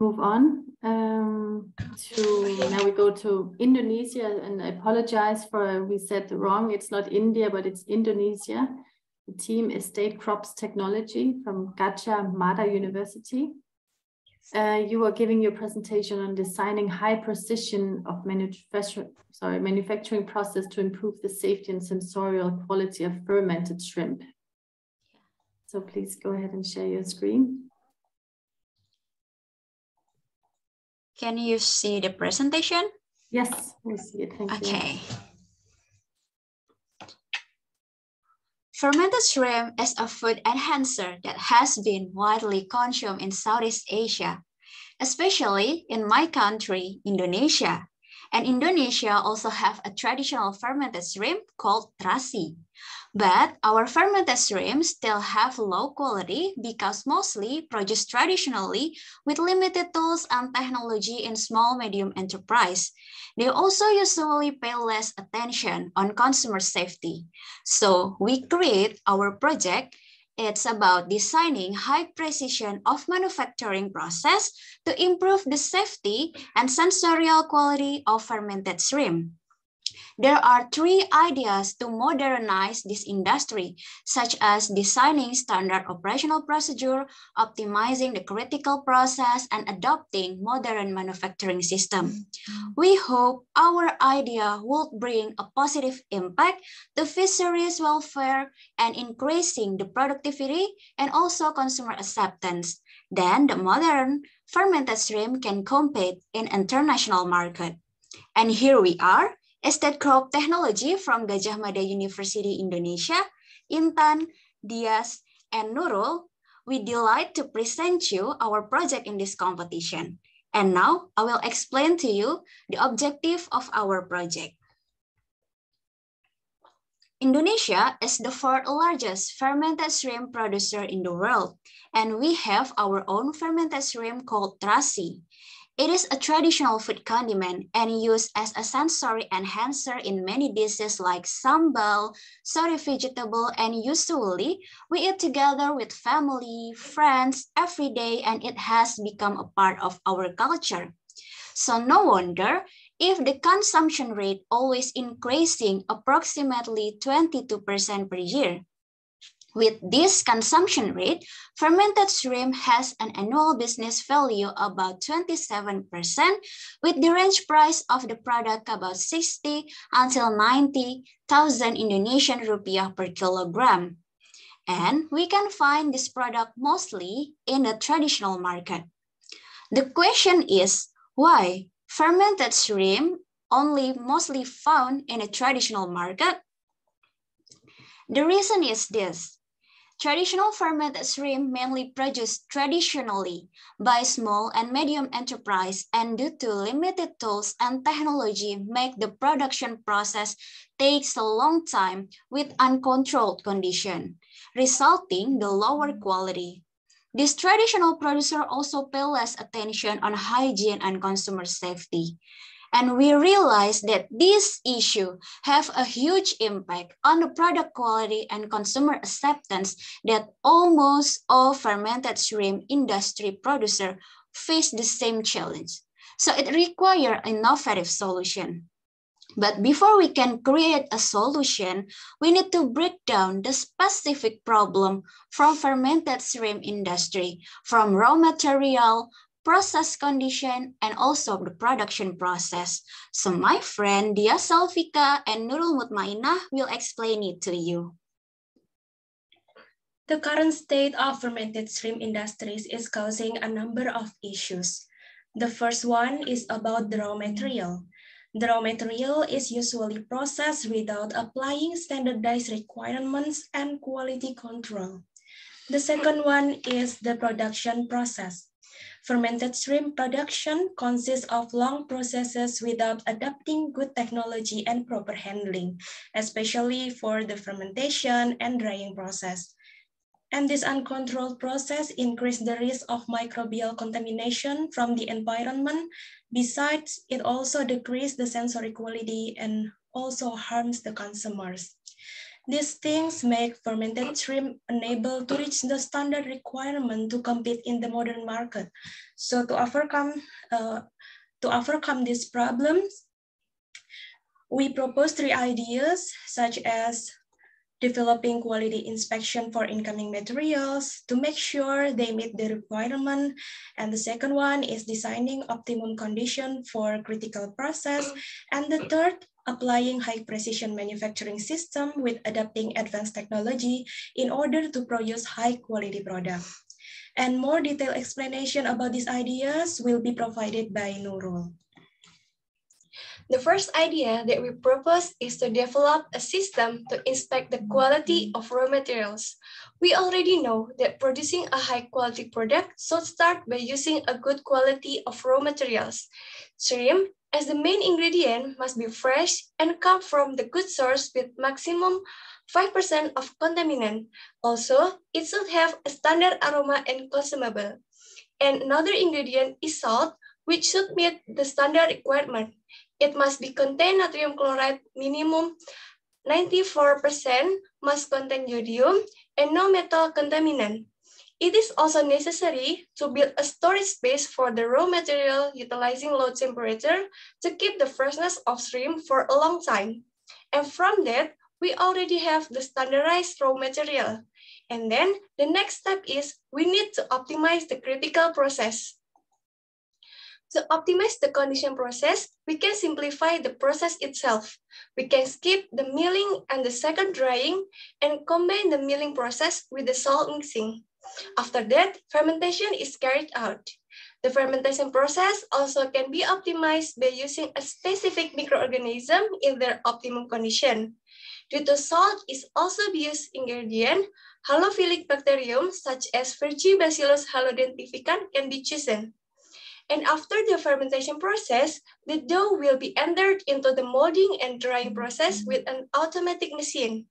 [SPEAKER 1] move on um, to now we go to Indonesia and I apologize for we said wrong. It's not India, but it's Indonesia. Team Estate Crops Technology from Gadjah Mada University. Uh, you were giving your presentation on designing high precision of manufacturing, sorry, manufacturing process to improve the safety and sensorial quality of fermented shrimp. So please go ahead and share your screen.
[SPEAKER 17] Can you see the presentation?
[SPEAKER 1] Yes, we see it. Thank
[SPEAKER 17] okay. You. Fermented shrimp is a food enhancer that has been widely consumed in Southeast Asia, especially in my country, Indonesia. And Indonesia also have a traditional fermented shrimp called terasi. But our fermented shrimp still have low quality because mostly produced traditionally with limited tools and technology in small medium enterprise. They also usually pay less attention on consumer safety. So we create our project it's about designing high precision of manufacturing process to improve the safety and sensorial quality of fermented shrimp. There are three ideas to modernize this industry, such as designing standard operational procedure, optimizing the critical process, and adopting modern manufacturing system. Mm-hmm. We hope our idea will bring a positive impact to fisheries welfare and increasing the productivity and also consumer acceptance. Then the modern fermented shrimp can compete in international market. And here we are, Estate Crop Technology from Gadjah Mada University Indonesia, Intan, Dias, and Nurul, we delight to present you our project in this competition. And now I will explain to you the objective of our project. Indonesia is the fourth largest fermented shrimp producer in the world, and we have our own fermented shrimp called terasi. It is a traditional food condiment and used as a sensory enhancer in many dishes like sambal, sauté vegetable, and usually we eat together with family, friends every day and it has become a part of our culture. So no wonder if the consumption rate always increasing approximately 22% per year. With this consumption rate, fermented shrimp has an annual business value about 27%, with the range price of the product about 60 until 90,000 Indonesian rupiah per kilogram. And we can find this product mostly in the traditional market. The question is, why fermented shrimp only mostly found in a traditional market? The reason is this. Traditional fermented shrimp mainly produced traditionally by small and medium enterprise and due to limited tools and technology make the production process takes a long time with uncontrolled condition, resulting the lower quality. This traditional producer also pay less attention on hygiene and consumer safety. And we realize that this issue have a huge impact on the product quality and consumer acceptance that almost all fermented shrimp industry producer face the same challenge. So it require innovative solution. But before we can create a solution, we need to break down the specific problem from fermented shrimp industry, from raw material, process condition, and also the production process. So my friend Dia Salvika and Nurul Mutmainah will explain it to you.
[SPEAKER 18] The current state of fermented shrimp industries is causing a number of issues. The first one is about the raw material. The raw material is usually processed without applying standardized requirements and quality control. The second one is the production process. Fermented shrimp production consists of long processes without adopting good technology and proper handling, especially for the fermentation and drying process. And this uncontrolled process increases the risk of microbial contamination from the environment. Besides, it also decreases the sensory quality and also harms the consumers. These things make fermented shrimp unable to reach the standard requirement to compete in the modern market. So to overcome, uh, to overcome these problems, we propose three ideas such as developing quality inspection for incoming materials to make sure they meet the requirement. And the second one is designing optimum condition for critical process. And the third, applying high precision manufacturing system with adapting advanced technology in order to produce high quality product. And more detailed explanation about these ideas will be provided by Nurul.
[SPEAKER 19] The first idea that we propose is to develop a system to inspect the quality of raw materials. We already know that producing a high quality product should start by using a good quality of raw materials. Shrimp as the main ingredient must be fresh and come from the good source with maximum 5% of contaminant. Also, it should have a standard aroma and consumable. And another ingredient is salt, which should meet the standard requirement. It must be contain natrium chloride minimum 94%, must contain jodium, and no metal contaminant. It is also necessary to build a storage space for the raw material utilizing low temperature to keep the freshness of shrimp for a long time. And from that, we already have the standardized raw material. And then the next step is we need to optimize the critical process. To optimize the condition process, we can simplify the process itself. We can skip the milling and the second drying and combine the milling process with the salt mixing. After that, fermentation is carried out. The fermentation process also can be optimized by using a specific microorganism in their optimum condition. Due to salt is also used ingredient, halophilic bacterium such as Bacillus halodenitrificans can be chosen. And after the fermentation process, the dough will be entered into the molding and drying process with an automatic machine.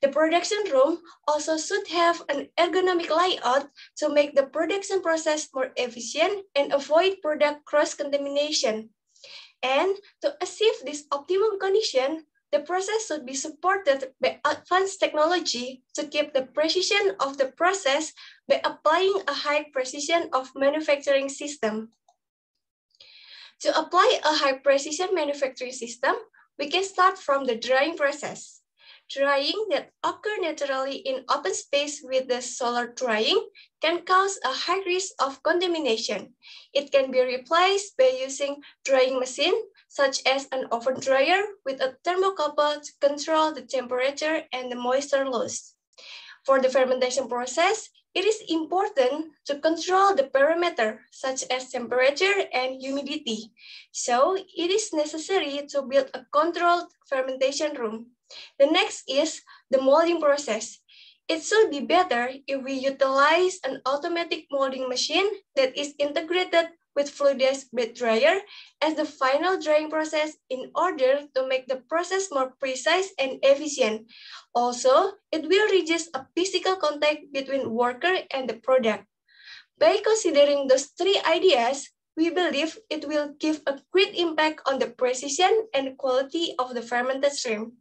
[SPEAKER 19] The production room also should have an ergonomic layout to make the production process more efficient and avoid product cross-contamination. And to achieve this optimum condition, the process should be supported by advanced technology to keep the precision of the process by applying a high precision of manufacturing system. To apply a high precision manufacturing system, we can start from the drying process. Drying that occur naturally in open space with the solar drying can cause a high risk of contamination. It can be replaced by using drying machine, such as an oven dryer with a thermocouple to control the temperature and the moisture loss. For the fermentation process, it is important to control the parameter such as temperature and humidity. So it is necessary to build a controlled fermentation room. The next is the molding process. It should be better if we utilize an automatic molding machine that is integrated with fluidized bed dryer as the final drying process in order to make the process more precise and efficient. Also, it will reduce a physical contact between worker and the product. By considering those three ideas, we believe it will give a great impact on the precision and quality of the fermented shrimp.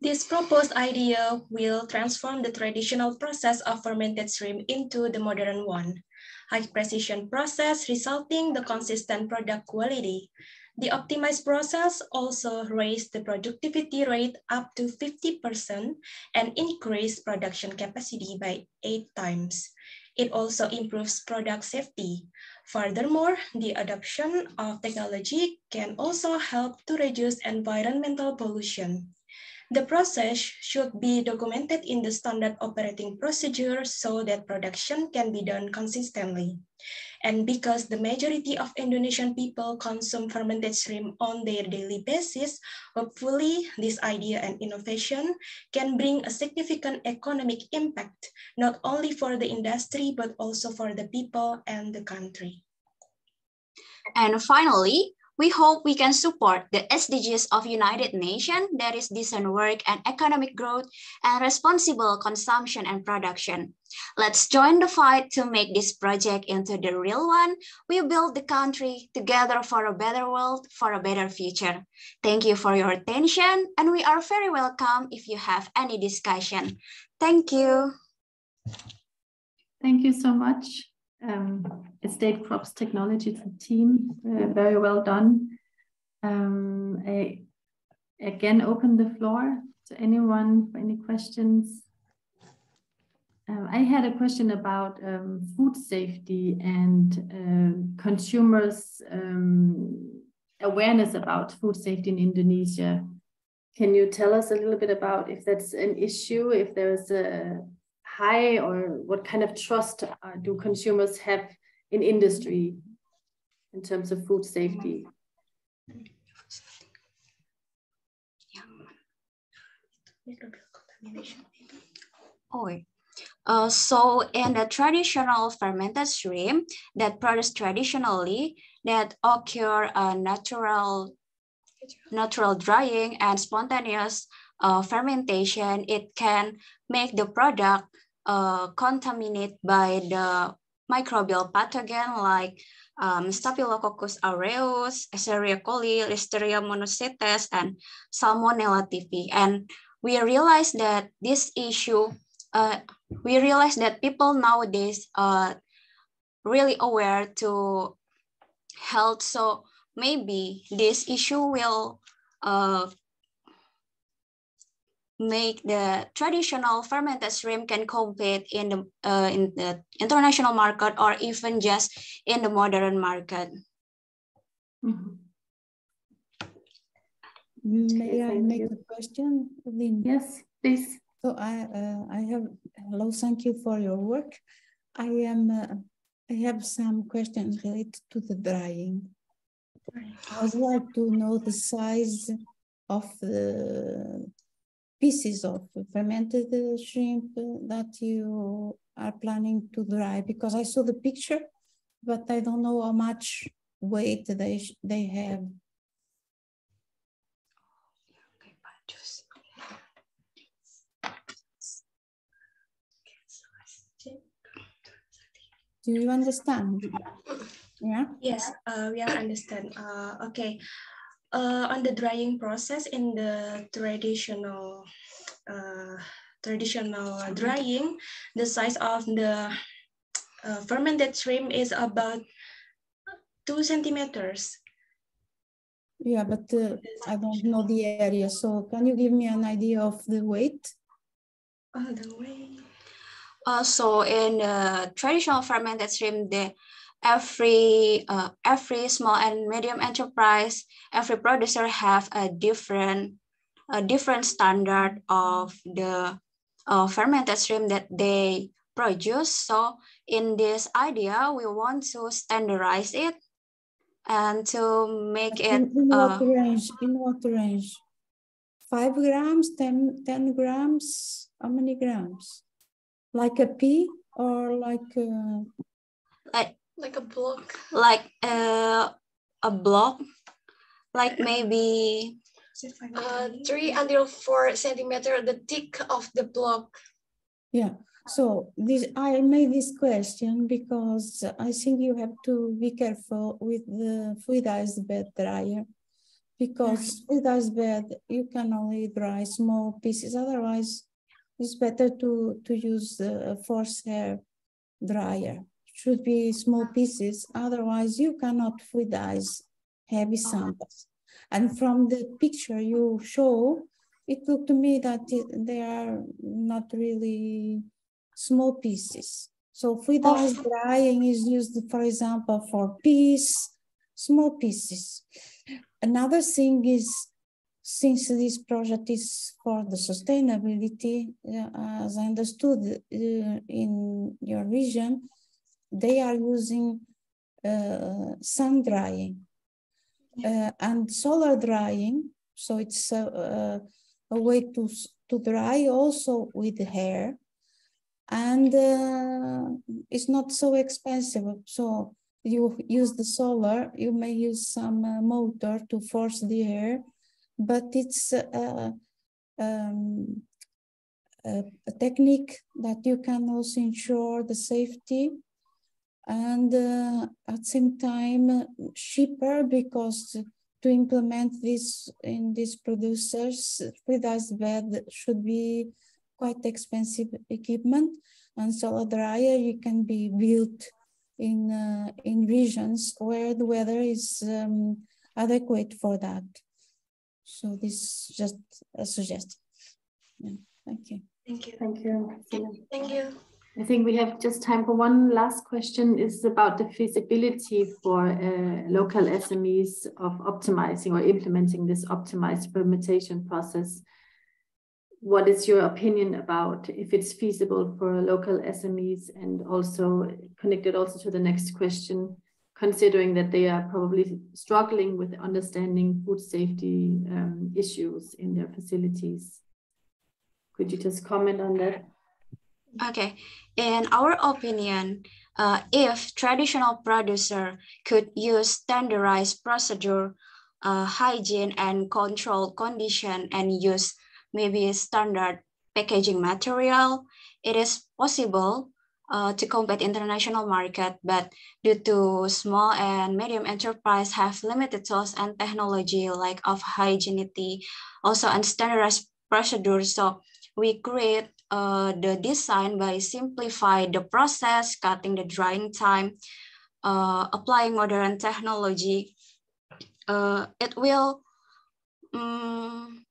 [SPEAKER 18] This proposed idea will transform the traditional process of fermented shrimp into the modern one high precision process resulting the consistent product quality. The optimized process also raised the productivity rate up to 50% and increased production capacity by eight times. It also improves product safety. Furthermore, the adoption of technology can also help to reduce environmental pollution. The process should be documented in the standard operating procedure so that production can be done consistently. And because the majority of Indonesian people consume fermented shrimp on their daily basis, hopefully this idea and innovation can bring a significant economic impact, not only for the industry, but also for the people and the country.
[SPEAKER 17] And finally, we hope we can support the SDGs of United Nations, that is decent work and economic growth and responsible consumption and production. Let's join the fight to make this project into the real one. We build the country together for a better world, for a better future. Thank you for your attention and we are very welcome if you have any discussion. Thank you.
[SPEAKER 1] Thank you so much um, Estate Crops Technology team. Uh, very well done. Um, I again open the floor to anyone for any questions. Um, I had a question about um, food safety and uh, consumers' um, awareness about food safety in Indonesia. Can you tell us a little bit about if that's an issue, if there's a high or what kind of trust uh, do consumers have in industry in terms of food safety?
[SPEAKER 17] Oh, uh, so in the traditional fermented shrimp that produced traditionally that occur uh, natural natural drying and spontaneous uh, fermentation, it can make the product uh, contaminated by the microbial pathogen like um, Staphylococcus aureus, Escherichia coli, Listeria monocytes, and Salmonella typhi. And we realized that this issue, uh, we realized that people nowadays are really aware to health. So maybe this issue will uh, make the traditional fermented shrimp can compete in the uh, in the international market or even just in the modern market.
[SPEAKER 10] Mm -hmm. May I make you. a question, Lynn?
[SPEAKER 1] Yes, please.
[SPEAKER 10] So I uh, I have hello. Thank you for your work. I am uh, I have some questions related to the drying. I would like to know the size of the pieces of fermented shrimp that you are planning to dry? Because I saw the picture, but I don't know how much weight they, they have. Do you understand? Yeah.
[SPEAKER 18] Yes, uh, we understand. Uh, okay uh, on the drying process in the traditional uh, traditional drying, the size of the uh, fermented shrimp is about two centimeters.
[SPEAKER 10] Yeah, but uh, I don't know the area. So can you give me an idea of the weight?
[SPEAKER 18] Oh, the weight.
[SPEAKER 17] Also, in the traditional fermented shrimp, the every uh, every small and medium enterprise, every producer have a different a different standard of the uh, fermented shrimp that they produce. So in this idea, we want to standardize it and to make it.
[SPEAKER 10] In, in
[SPEAKER 17] uh,
[SPEAKER 10] what range? In what range? Five grams, 10, 10 grams? How many grams? Like a pea or like a...
[SPEAKER 17] like
[SPEAKER 19] like a block
[SPEAKER 17] like uh, a block like maybe
[SPEAKER 19] uh, three until four centimeter the thick of the block
[SPEAKER 10] Yeah. So this I made this question because I think you have to be careful with the fluidized bed dryer because fluidized bed you can only dry small pieces. Otherwise, it's better to to use a force hair dryer. Should be small pieces. Otherwise, you cannot fluidize heavy samples. And from the picture you show, it looked to me that they are not really small pieces. So fluidized drying is used, for example, for peas, small pieces. Another thing is, since this project is for the sustainability, uh, as I understood uh, in your region, they are using uh, sun drying uh, and solar drying. So it's a, a, a way to, to dry also with hair and uh, it's not so expensive. So you use the solar, you may use some uh, motor to force the air, but it's uh, um, a, technique that you can also ensure the safety and uh, at the same time cheaper because to implement this in these producers, fluidized bed should be quite expensive equipment and solar dryer you can be built in uh, in regions where the weather is um, adequate for that. So this is just a suggestion. Yeah, thank you.
[SPEAKER 19] Thank you.
[SPEAKER 1] Thank you.
[SPEAKER 19] Thank you.
[SPEAKER 1] I think we have just time for one last question is about the feasibility for uh, local SMEs of optimizing or implementing this optimized fermentation process what is your opinion about if it's feasible for local SMEs and also connected also to the next question, considering that they are probably struggling with understanding food safety um, issues in their facilities. Could you just comment on that?
[SPEAKER 17] Okay, in our opinion, uh, if traditional producer could use standardized procedure, uh, hygiene and control condition and use maybe standard packaging material, it is possible uh, to compete international market, but due to small and medium enterprise have limited tools and technology like of hygienity, also and standardized procedures. So we create uh, the design by simplify the process, cutting the drying time, uh, applying modern technology. Uh, it will um,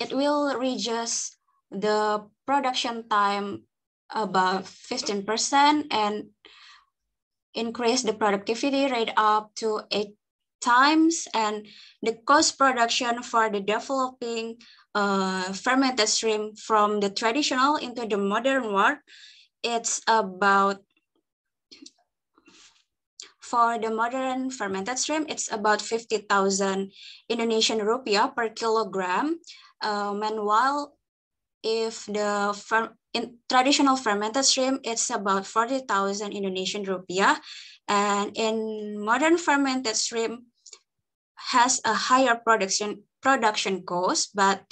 [SPEAKER 17] it will reduce the production time about 15% and increase the productivity rate up to eight times and the cost production for the developing uh, fermented shrimp from the traditional into the modern world, it's about for the modern fermented shrimp, it's about 50,000 Indonesian rupiah per kilogram. Um, and while if the in traditional fermented shrimp, it's about 40,000 Indonesian rupiah. And in modern fermented shrimp has a higher production production cost, but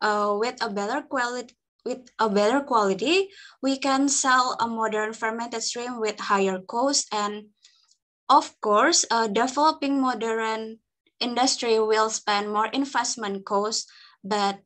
[SPEAKER 17] uh, with a better quality with a better quality, we can sell a modern fermented shrimp with higher cost and of course, uh, developing modern industry will spend more investment cost, but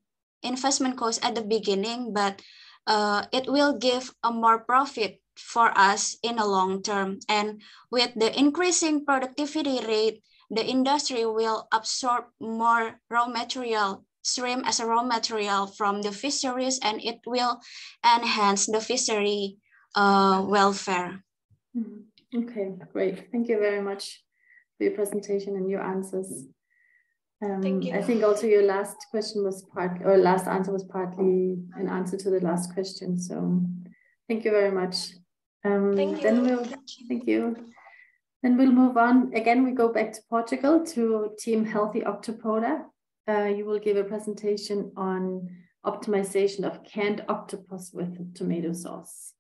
[SPEAKER 17] investment cost at the beginning, but uh, it will give a more profit for us in the long term. And with the increasing productivity rate, the industry will absorb more raw material shrimp as a raw material from the fisheries and it will enhance the fishery uh, welfare.
[SPEAKER 1] Mm-hmm. Okay, great. Thank you very much for your presentation and your answers. Um, Thank you. I think also your last question was part, or last answer was partly an answer to the last question. So thank you very much. Um, thank you. Then we'll, thank you. Then we'll move on. Again, we go back to Portugal to Team Healthy Octopoda. Uh, you will give a presentation on optimization of canned octopus with tomato sauce.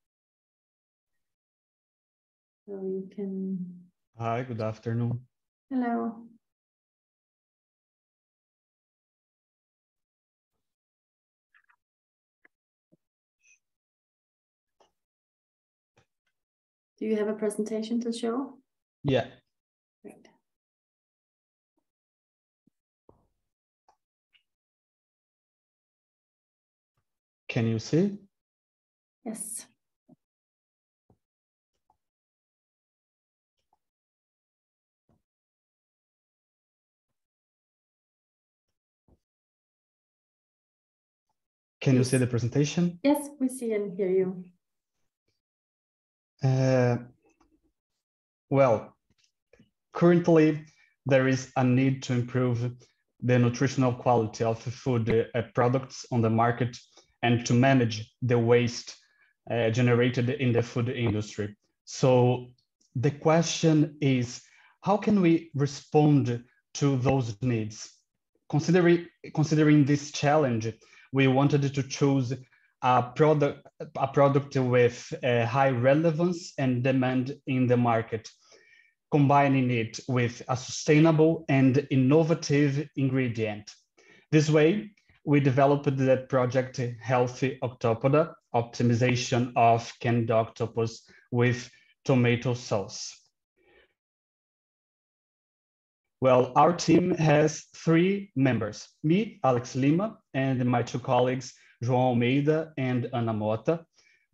[SPEAKER 1] So you can.
[SPEAKER 20] Hi, good afternoon.
[SPEAKER 1] Hello. Do you have a presentation to show?
[SPEAKER 20] Yeah. Can you see?
[SPEAKER 1] Yes.
[SPEAKER 20] Can you see the presentation?
[SPEAKER 1] Yes, we see and hear you.
[SPEAKER 20] Uh, well, currently there is a need to improve the nutritional quality of food uh, products on the market and to manage the waste uh, generated in the food industry. So the question is, how can we respond to those needs? Considering, considering this challenge, we wanted to choose a product, a product with a high relevance and demand in the market, combining it with a sustainable and innovative ingredient. This way, we developed that project Healthy Octopoda, optimization of canned octopus with tomato sauce. Well, our team has three members, me, Alex Lima, and my two colleagues, João Almeida and Ana Mota.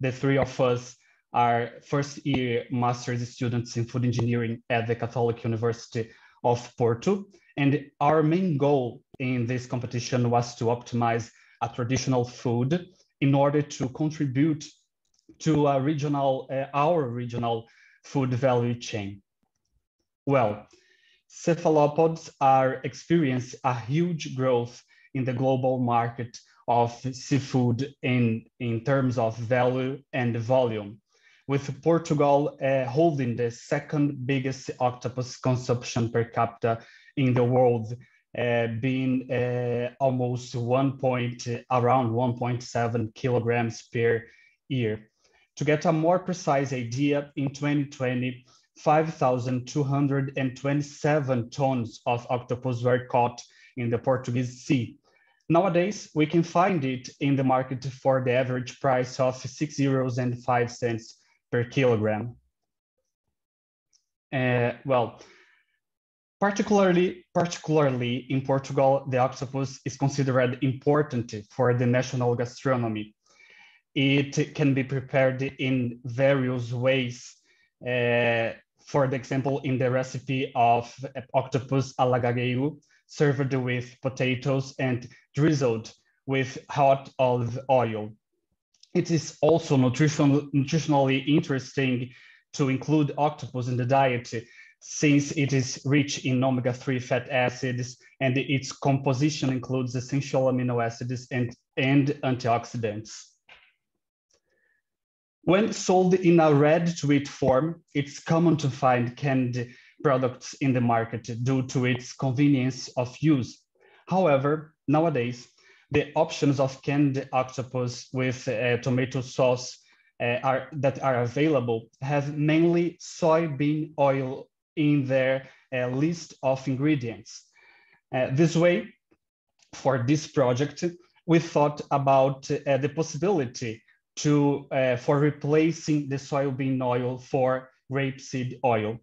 [SPEAKER 20] The three of us are first year master's students in food engineering at the Catholic University of Porto. And our main goal in this competition was to optimize a traditional food in order to contribute to a regional, uh, our regional food value chain. Well, cephalopods are experiencing a huge growth in the global market of seafood in, in terms of value and volume, with Portugal uh, holding the second biggest octopus consumption per capita in the world, uh, being uh, almost one point, around 1.7 kilograms per year. To get a more precise idea, in 2020, 5,227 tons of octopus were caught in the Portuguese Sea, Nowadays, we can find it in the market for the average price of six euros and five cents per kilogram. Uh, well, particularly, particularly in Portugal, the octopus is considered important for the national gastronomy. It can be prepared in various ways. Uh, for example, in the recipe of octopus à lagareiro, served with potatoes and drizzled with hot olive oil. It is also nutrition, nutritionally interesting to include octopus in the diet since it is rich in omega-3 fat acids and its composition includes essential amino acids and, and antioxidants. When sold in a ready-to-eat form, it's common to find canned products in the market due to its convenience of use. However, nowadays, the options of canned octopus with uh, tomato sauce uh, are, that are available have mainly soybean oil in their uh, list of ingredients. Uh, this way, for this project, we thought about uh, the possibility to, uh, for replacing the soybean oil for rapeseed oil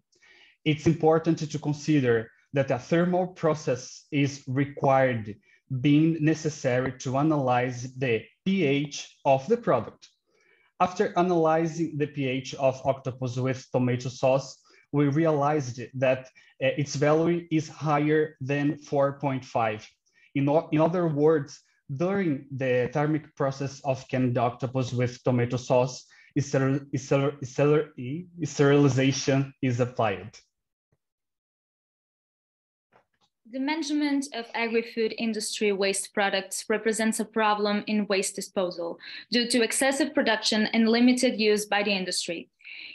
[SPEAKER 20] it's important to consider that a thermal process is required being necessary to analyze the pH of the product. after analyzing the pH of octopus with tomato sauce, we realized that uh, its value is higher than 4.5. In, in other words, during the thermic process of canned octopus with tomato sauce, sterilization is applied.
[SPEAKER 21] The management of agri-food industry waste products represents a problem in waste disposal due to excessive production and limited use by the industry.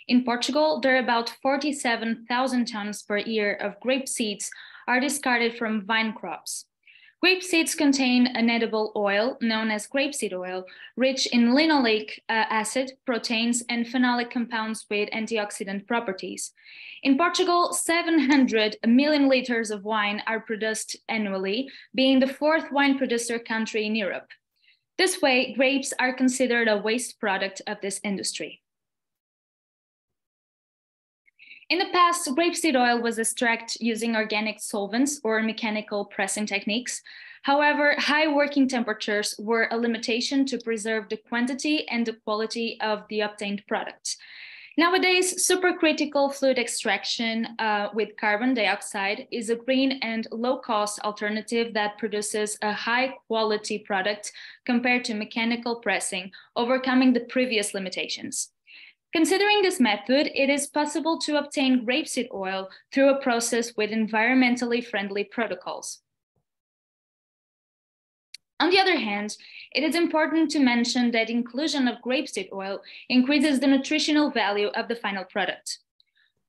[SPEAKER 21] In Portugal, there are about 47,000 tons per year of grape seeds are discarded from vine crops. Grape seeds contain an edible oil known as grapeseed oil, rich in linoleic uh, acid, proteins, and phenolic compounds with antioxidant properties. In Portugal, 700 million liters of wine are produced annually, being the fourth wine producer country in Europe. This way, grapes are considered a waste product of this industry. In the past, grapeseed oil was extracted using organic solvents or mechanical pressing techniques. However, high working temperatures were a limitation to preserve the quantity and the quality of the obtained product. Nowadays, supercritical fluid extraction uh, with carbon dioxide is a green and low cost alternative that produces a high quality product compared to mechanical pressing, overcoming the previous limitations. Considering this method, it is possible to obtain grapeseed oil through a process with environmentally friendly protocols. On the other hand, it is important to mention that inclusion of grapeseed oil increases the nutritional value of the final product.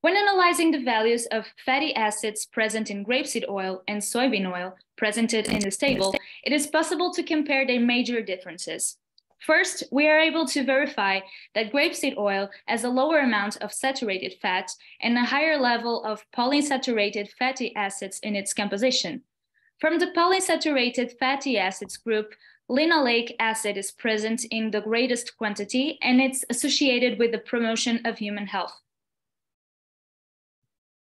[SPEAKER 21] When analyzing the values of fatty acids present in grapeseed oil and soybean oil presented in this table, it is possible to compare their major differences. First, we are able to verify that grapeseed oil has a lower amount of saturated fat and a higher level of polyunsaturated fatty acids in its composition. From the polyunsaturated fatty acids group, linoleic acid is present in the greatest quantity and it's associated with the promotion of human health.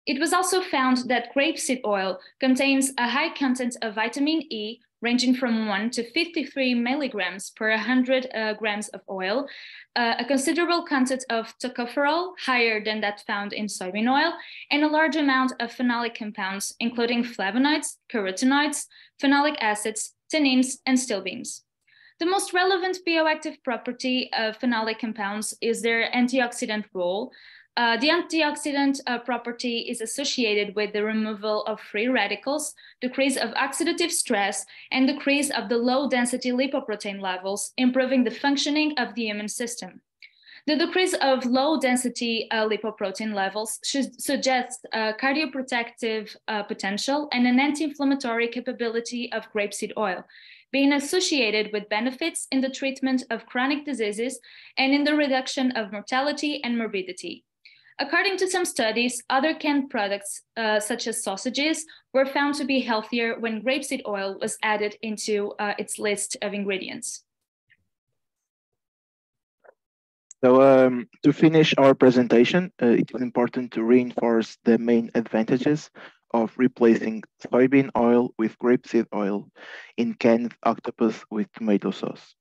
[SPEAKER 21] It was also found that grapeseed oil contains a high content of vitamin E, ranging from 1 to 53 milligrams per 100 uh, grams of oil, uh, a considerable content of tocopherol, higher than that found in soybean oil, and a large amount of phenolic compounds, including flavonoids, carotenoids, phenolic acids, tannins, and stilbenes. The most relevant bioactive property of phenolic compounds is their antioxidant role, uh, the antioxidant uh, property is associated with the removal of free radicals, decrease of oxidative stress, and decrease of the low density lipoprotein levels, improving the functioning of the immune system. The decrease of low density uh, lipoprotein levels suggests a cardioprotective uh, potential and an anti-inflammatory capability of grapeseed oil, being associated with benefits in the treatment of chronic diseases and in the reduction of mortality and morbidity. According to some studies, other canned products, uh, such as sausages, were found to be healthier when grapeseed oil was added into uh, its list of ingredients.
[SPEAKER 22] So um, to finish our presentation, uh, it is important to reinforce the main advantages of replacing soybean oil with grapeseed oil in canned octopus with tomato sauce.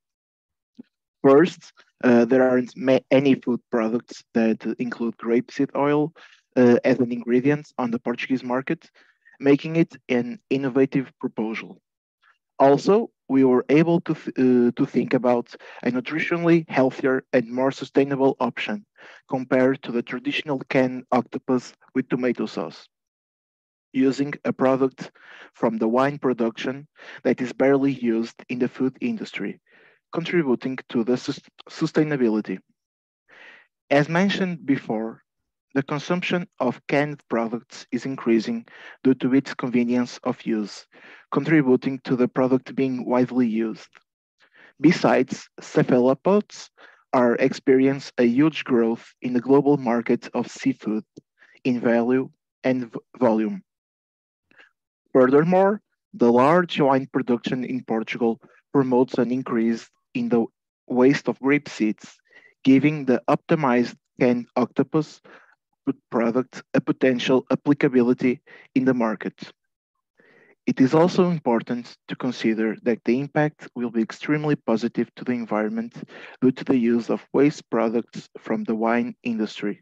[SPEAKER 22] First, uh, there aren't any food products that include grapeseed oil uh, as an ingredient on the Portuguese market, making it an innovative proposal. Also, we were able to, th uh, to think about a nutritionally healthier and more sustainable option compared to the traditional canned octopus with tomato sauce, using a product from the wine production that is barely used in the food industry, contributing to the sustainability. As mentioned before, the consumption of canned products is increasing due to its convenience of use, contributing to the product being widely used. Besides, cephalopods are experience a huge growth in the global market of seafood in value and volume. Furthermore, the large wine production in Portugal promotes an increase in the waste of grape seeds, giving the optimized canned octopus product a potential applicability in the market. It is also important to consider that the impact will be extremely positive to the environment due to the use of waste products from the wine industry,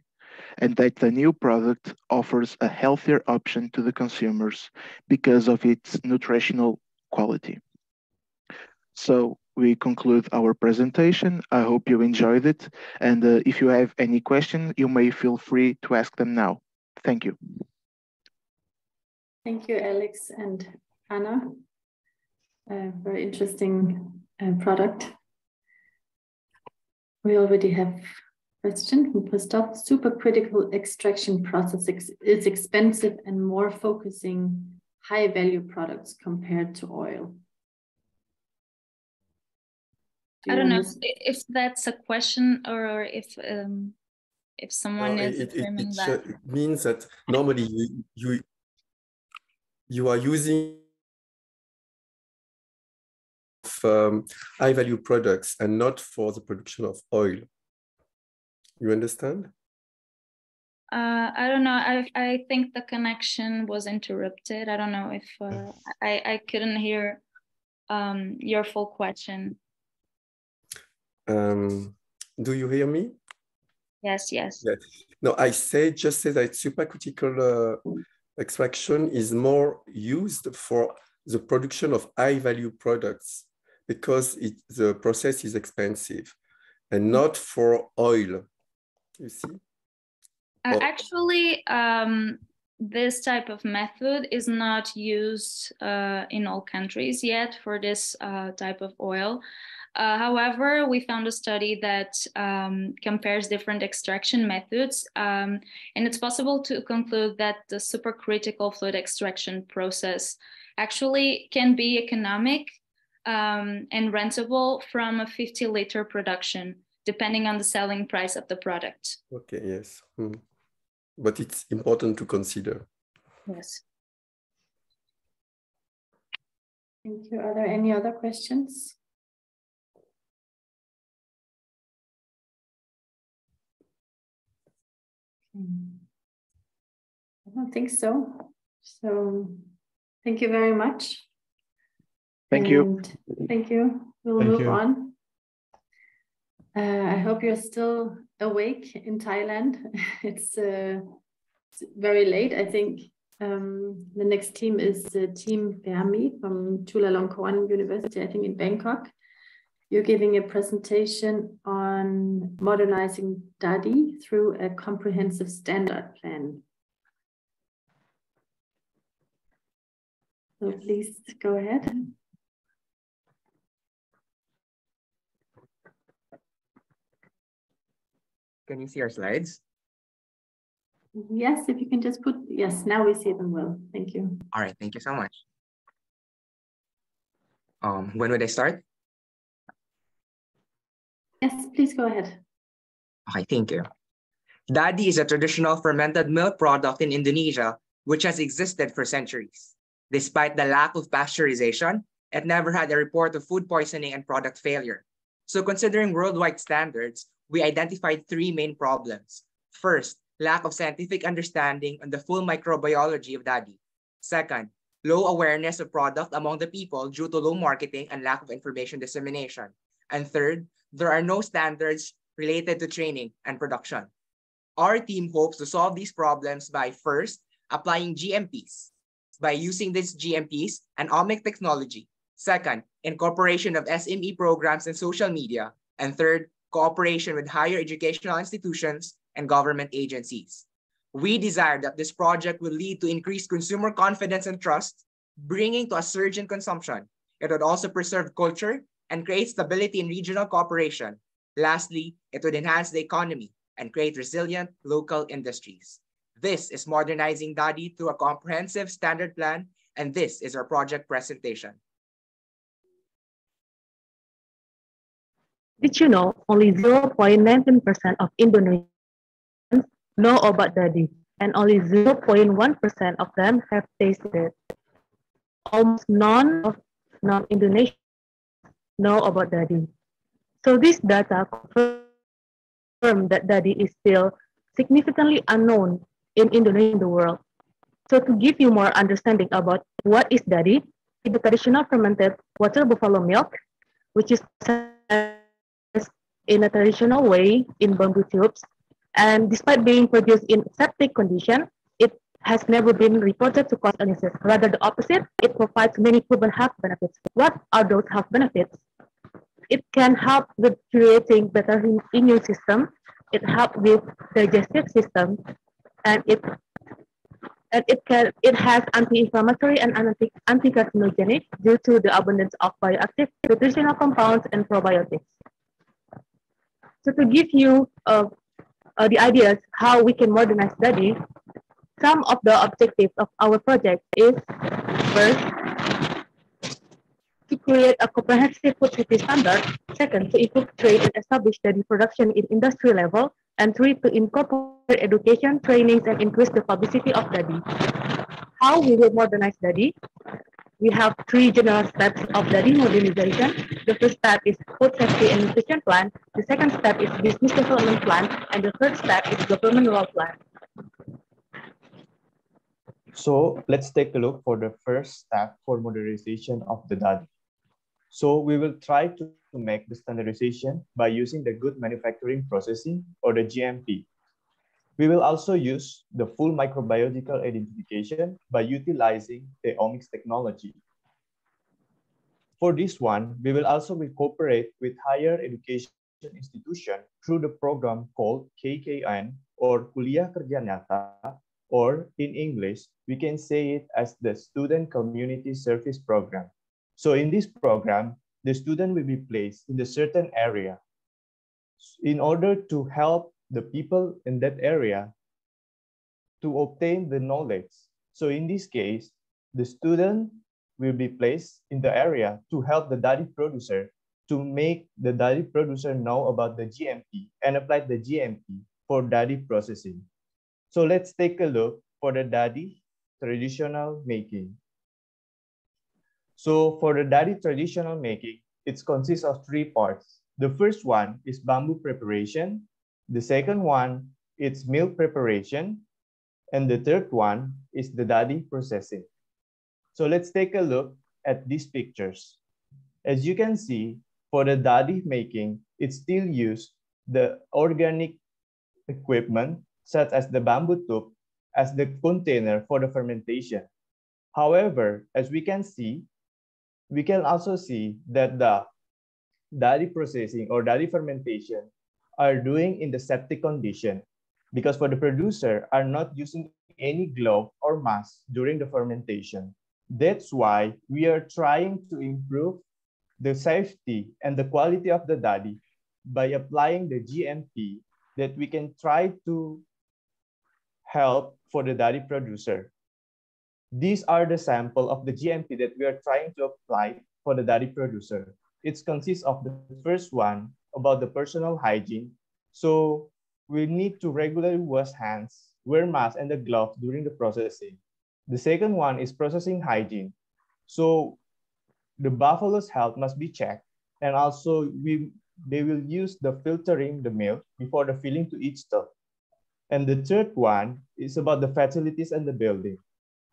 [SPEAKER 22] and that the new product offers a healthier option to the consumers because of its nutritional quality. So we conclude our presentation. I hope you enjoyed it. And uh, if you have any questions, you may feel free to ask them now. Thank you.
[SPEAKER 1] Thank you, Alex and Ana. A very interesting uh, product. We already have a question from Christoph. Supercritical extraction process ex is expensive and more focusing high value products compared to oil.
[SPEAKER 21] I don't know if that's a question or if um, if someone
[SPEAKER 23] no,
[SPEAKER 21] is
[SPEAKER 23] it, it, it,
[SPEAKER 21] that.
[SPEAKER 23] means that normally you, you you are using um, high value products and not for the production of oil. You understand?
[SPEAKER 21] Uh, I don't know. I I think the connection was interrupted. I don't know if uh, I I couldn't hear um, your full question.
[SPEAKER 23] Um, do you hear me?
[SPEAKER 21] Yes, yes.
[SPEAKER 23] Yeah. No, I say just say that supercritical uh, extraction is more used for the production of high value products because it, the process is expensive and not for oil. You see?
[SPEAKER 21] Uh, actually, um, this type of method is not used uh, in all countries yet for this uh, type of oil. Uh, however, we found a study that um, compares different extraction methods, um, and it's possible to conclude that the supercritical fluid extraction process actually can be economic um, and rentable from a 50 liter production, depending on the selling price of the product.
[SPEAKER 23] Okay, yes. Hmm. But it's important to consider.
[SPEAKER 21] Yes.
[SPEAKER 1] Thank you. Are there any other questions? I don't think so. So thank you very much.
[SPEAKER 22] Thank
[SPEAKER 1] and
[SPEAKER 22] you.
[SPEAKER 1] Thank you. We'll
[SPEAKER 2] Thank
[SPEAKER 1] move
[SPEAKER 2] you.
[SPEAKER 1] on. Uh, I hope you're still awake in Thailand. [LAUGHS] it's, uh, it's very late. I think um, the next team is uh, Team Vermi from Chulalongkorn University, I think in Bangkok. You're giving a presentation on modernizing DADI through a comprehensive standard plan. So please go ahead.
[SPEAKER 24] Can you see our slides?
[SPEAKER 1] Yes, if you can just put, yes, now we see them well. Thank you.
[SPEAKER 24] All right, thank you so much. Um, when would I start?
[SPEAKER 1] Yes, please go ahead.
[SPEAKER 24] Okay, thank you. Dadi is a traditional fermented milk product in Indonesia, which has existed for centuries. Despite the lack of pasteurization, it never had a report of food poisoning and product failure. So considering worldwide standards, we identified three main problems. First, lack of scientific understanding on the full microbiology of Dadi. Second, low awareness of product among the people due to low marketing and lack of information dissemination. And third, there are no standards related to training and production. Our team hopes to solve these problems by first, applying GMPs, by using these GMPs and OMIC technology. Second, incorporation of SME programs and social media. And third, cooperation with higher educational institutions and government agencies. We desire that this project will lead to increased consumer confidence and trust, bringing to a surge in consumption. It would also preserve culture and create stability in regional cooperation. Lastly, it would enhance the economy and create resilient local industries. This is modernizing Dadi through a comprehensive standard plan, and this is our project presentation.
[SPEAKER 25] Did you know only 0.19% of Indonesians know about Dadi, and only 0.1% of them have tasted it? Almost none of non-Indonesians know about Dadi. So this data confirm that Dadi is still significantly unknown in Indonesia the world. So to give you more understanding about what is Dadi, the traditional fermented water buffalo milk, which is in a traditional way in bamboo tubes. And despite being produced in septic condition, it has never been reported to cause illnesses. Rather the opposite, it provides many proven health benefits. What are those health benefits? It can help with creating better immune system. It helps with digestive system, and it and it can it has anti-inflammatory and anti anti-carcinogenic due to the abundance of bioactive nutritional compounds and probiotics. So to give you uh, uh, the ideas how we can modernize Dadi, some of the objectives of our project is first to create a comprehensive food safety standard. Second, to improve trade and establish Dadi production in industry level. And three, to incorporate education, trainings, and increase the publicity of Dadi. How we will modernize Dadi? We have three general steps of Dadi modernization. The first step is food safety and nutrition plan. The second step is business development plan. And the third step is government law plan.
[SPEAKER 26] So let's take a look for the first step for modernization of the data. So we will try to, make the standardization by using the good manufacturing processing or the GMP. We will also use the full microbiological identification by utilizing the omics technology. For this one, we will also cooperate with higher education institution through the program called KKN or Kuliah Kerja Nyata, or in English, we can say it as the Student Community Service Program. So in this program, the student will be placed in a certain area in order to help the people in that area to obtain the knowledge. So in this case, the student will be placed in the area to help the DADI producer to make the DADI producer know about the GMP and apply the GMP for DADI processing. So let's take a look for the DADI traditional making. So for the DADI traditional making, it consists of three parts. The first one is bamboo preparation. The second one is milk preparation. And the third one is the DADI processing. So let's take a look at these pictures. As you can see, for the DADI making, it still use the organic equipment such as the bamboo tube as the container for the fermentation. However, as we can see, we can also see that the DADI processing or DADI fermentation are doing in the septic condition because for the producer are not using any glove or mask during the fermentation. That's why we are trying to improve the safety and the quality of the DADI by applying the GMP that we can try to help for the dairy producer. These are the sample of the GMP that we are trying to apply for the dairy producer. It consists of the first one about the personal hygiene. So we need to regularly wash hands, wear masks and the gloves during the processing. The second one is processing hygiene. So the buffalo's health must be checked and also we they will use the filtering the milk before the filling to each stuff. And the third one is about the facilities and the building.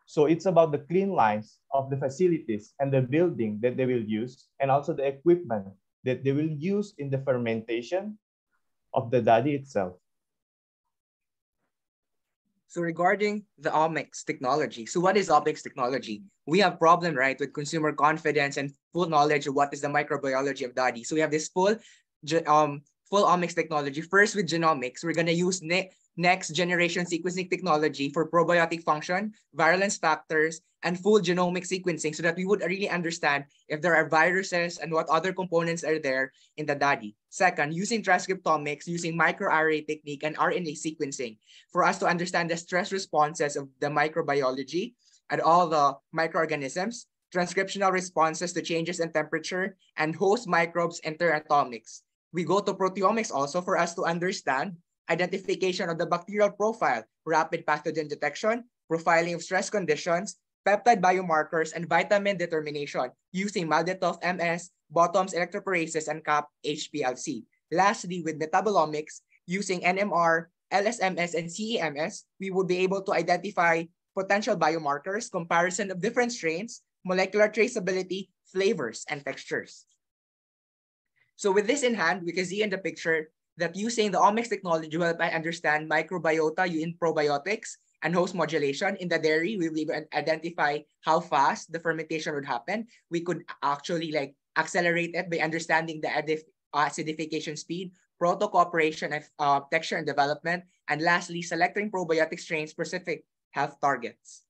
[SPEAKER 26] So it's about the clean lines of the facilities and the building that they will use, and also the equipment that they will use in the fermentation of the DADI itself.
[SPEAKER 24] So regarding the omics technology, so what is omics technology? We have problem, right, with consumer confidence and full knowledge of what is the microbiology of DADI. So we have this full um, full omics technology. First with genomics, we're gonna use ne next generation sequencing technology for probiotic function, virulence factors, and full genomic sequencing so that we would really understand if there are viruses and what other components are there in the DADI. Second, using transcriptomics, using microarray technique and RNA sequencing for us to understand the stress responses of the microbiology and all the microorganisms, transcriptional responses to changes in temperature, and host microbes interactomics. We go to proteomics also for us to understand identification of the bacterial profile, rapid pathogen detection, profiling of stress conditions, peptide biomarkers, and vitamin determination using MALDI-TOF MS, Bottoms electrophoresis, and CAP HPLC. Lastly, with metabolomics, using NMR, LSMS, and CEMS, we would be able to identify potential biomarkers, comparison of different strains, molecular traceability, flavors, and textures. So with this in hand, we can see in the picture that using the omics technology will help I understand microbiota in probiotics and host modulation. In the dairy, we will identify how fast the fermentation would happen. We could actually like accelerate it by understanding the acidification speed, proto-cooperation of uh, texture and development, and lastly, selecting probiotic strain specific health targets.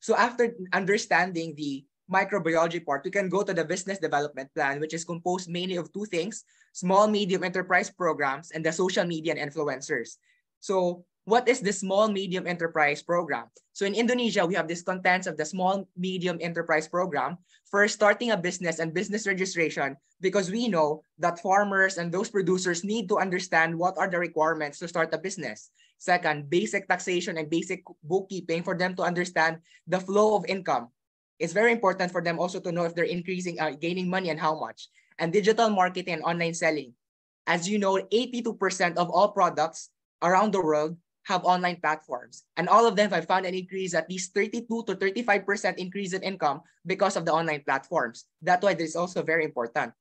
[SPEAKER 24] So after understanding the microbiology part, we can go to the business development plan, which is composed mainly of two things, small, medium enterprise programs and the social media and influencers. So what is the small, medium enterprise program? So in Indonesia, we have this contents of the small, medium enterprise program. First, starting a business and business registration, because we know that farmers and those producers need to understand what are the requirements to start a business. Second, basic taxation and basic bookkeeping for them to understand the flow of income it's very important for them also to know if they're increasing, uh, gaining money and how much. And digital marketing and online selling. As you know, 82% of all products around the world have online platforms. And all of them have found an increase, at least 32 to 35% increase in income because of the online platforms. That's why this is also very important.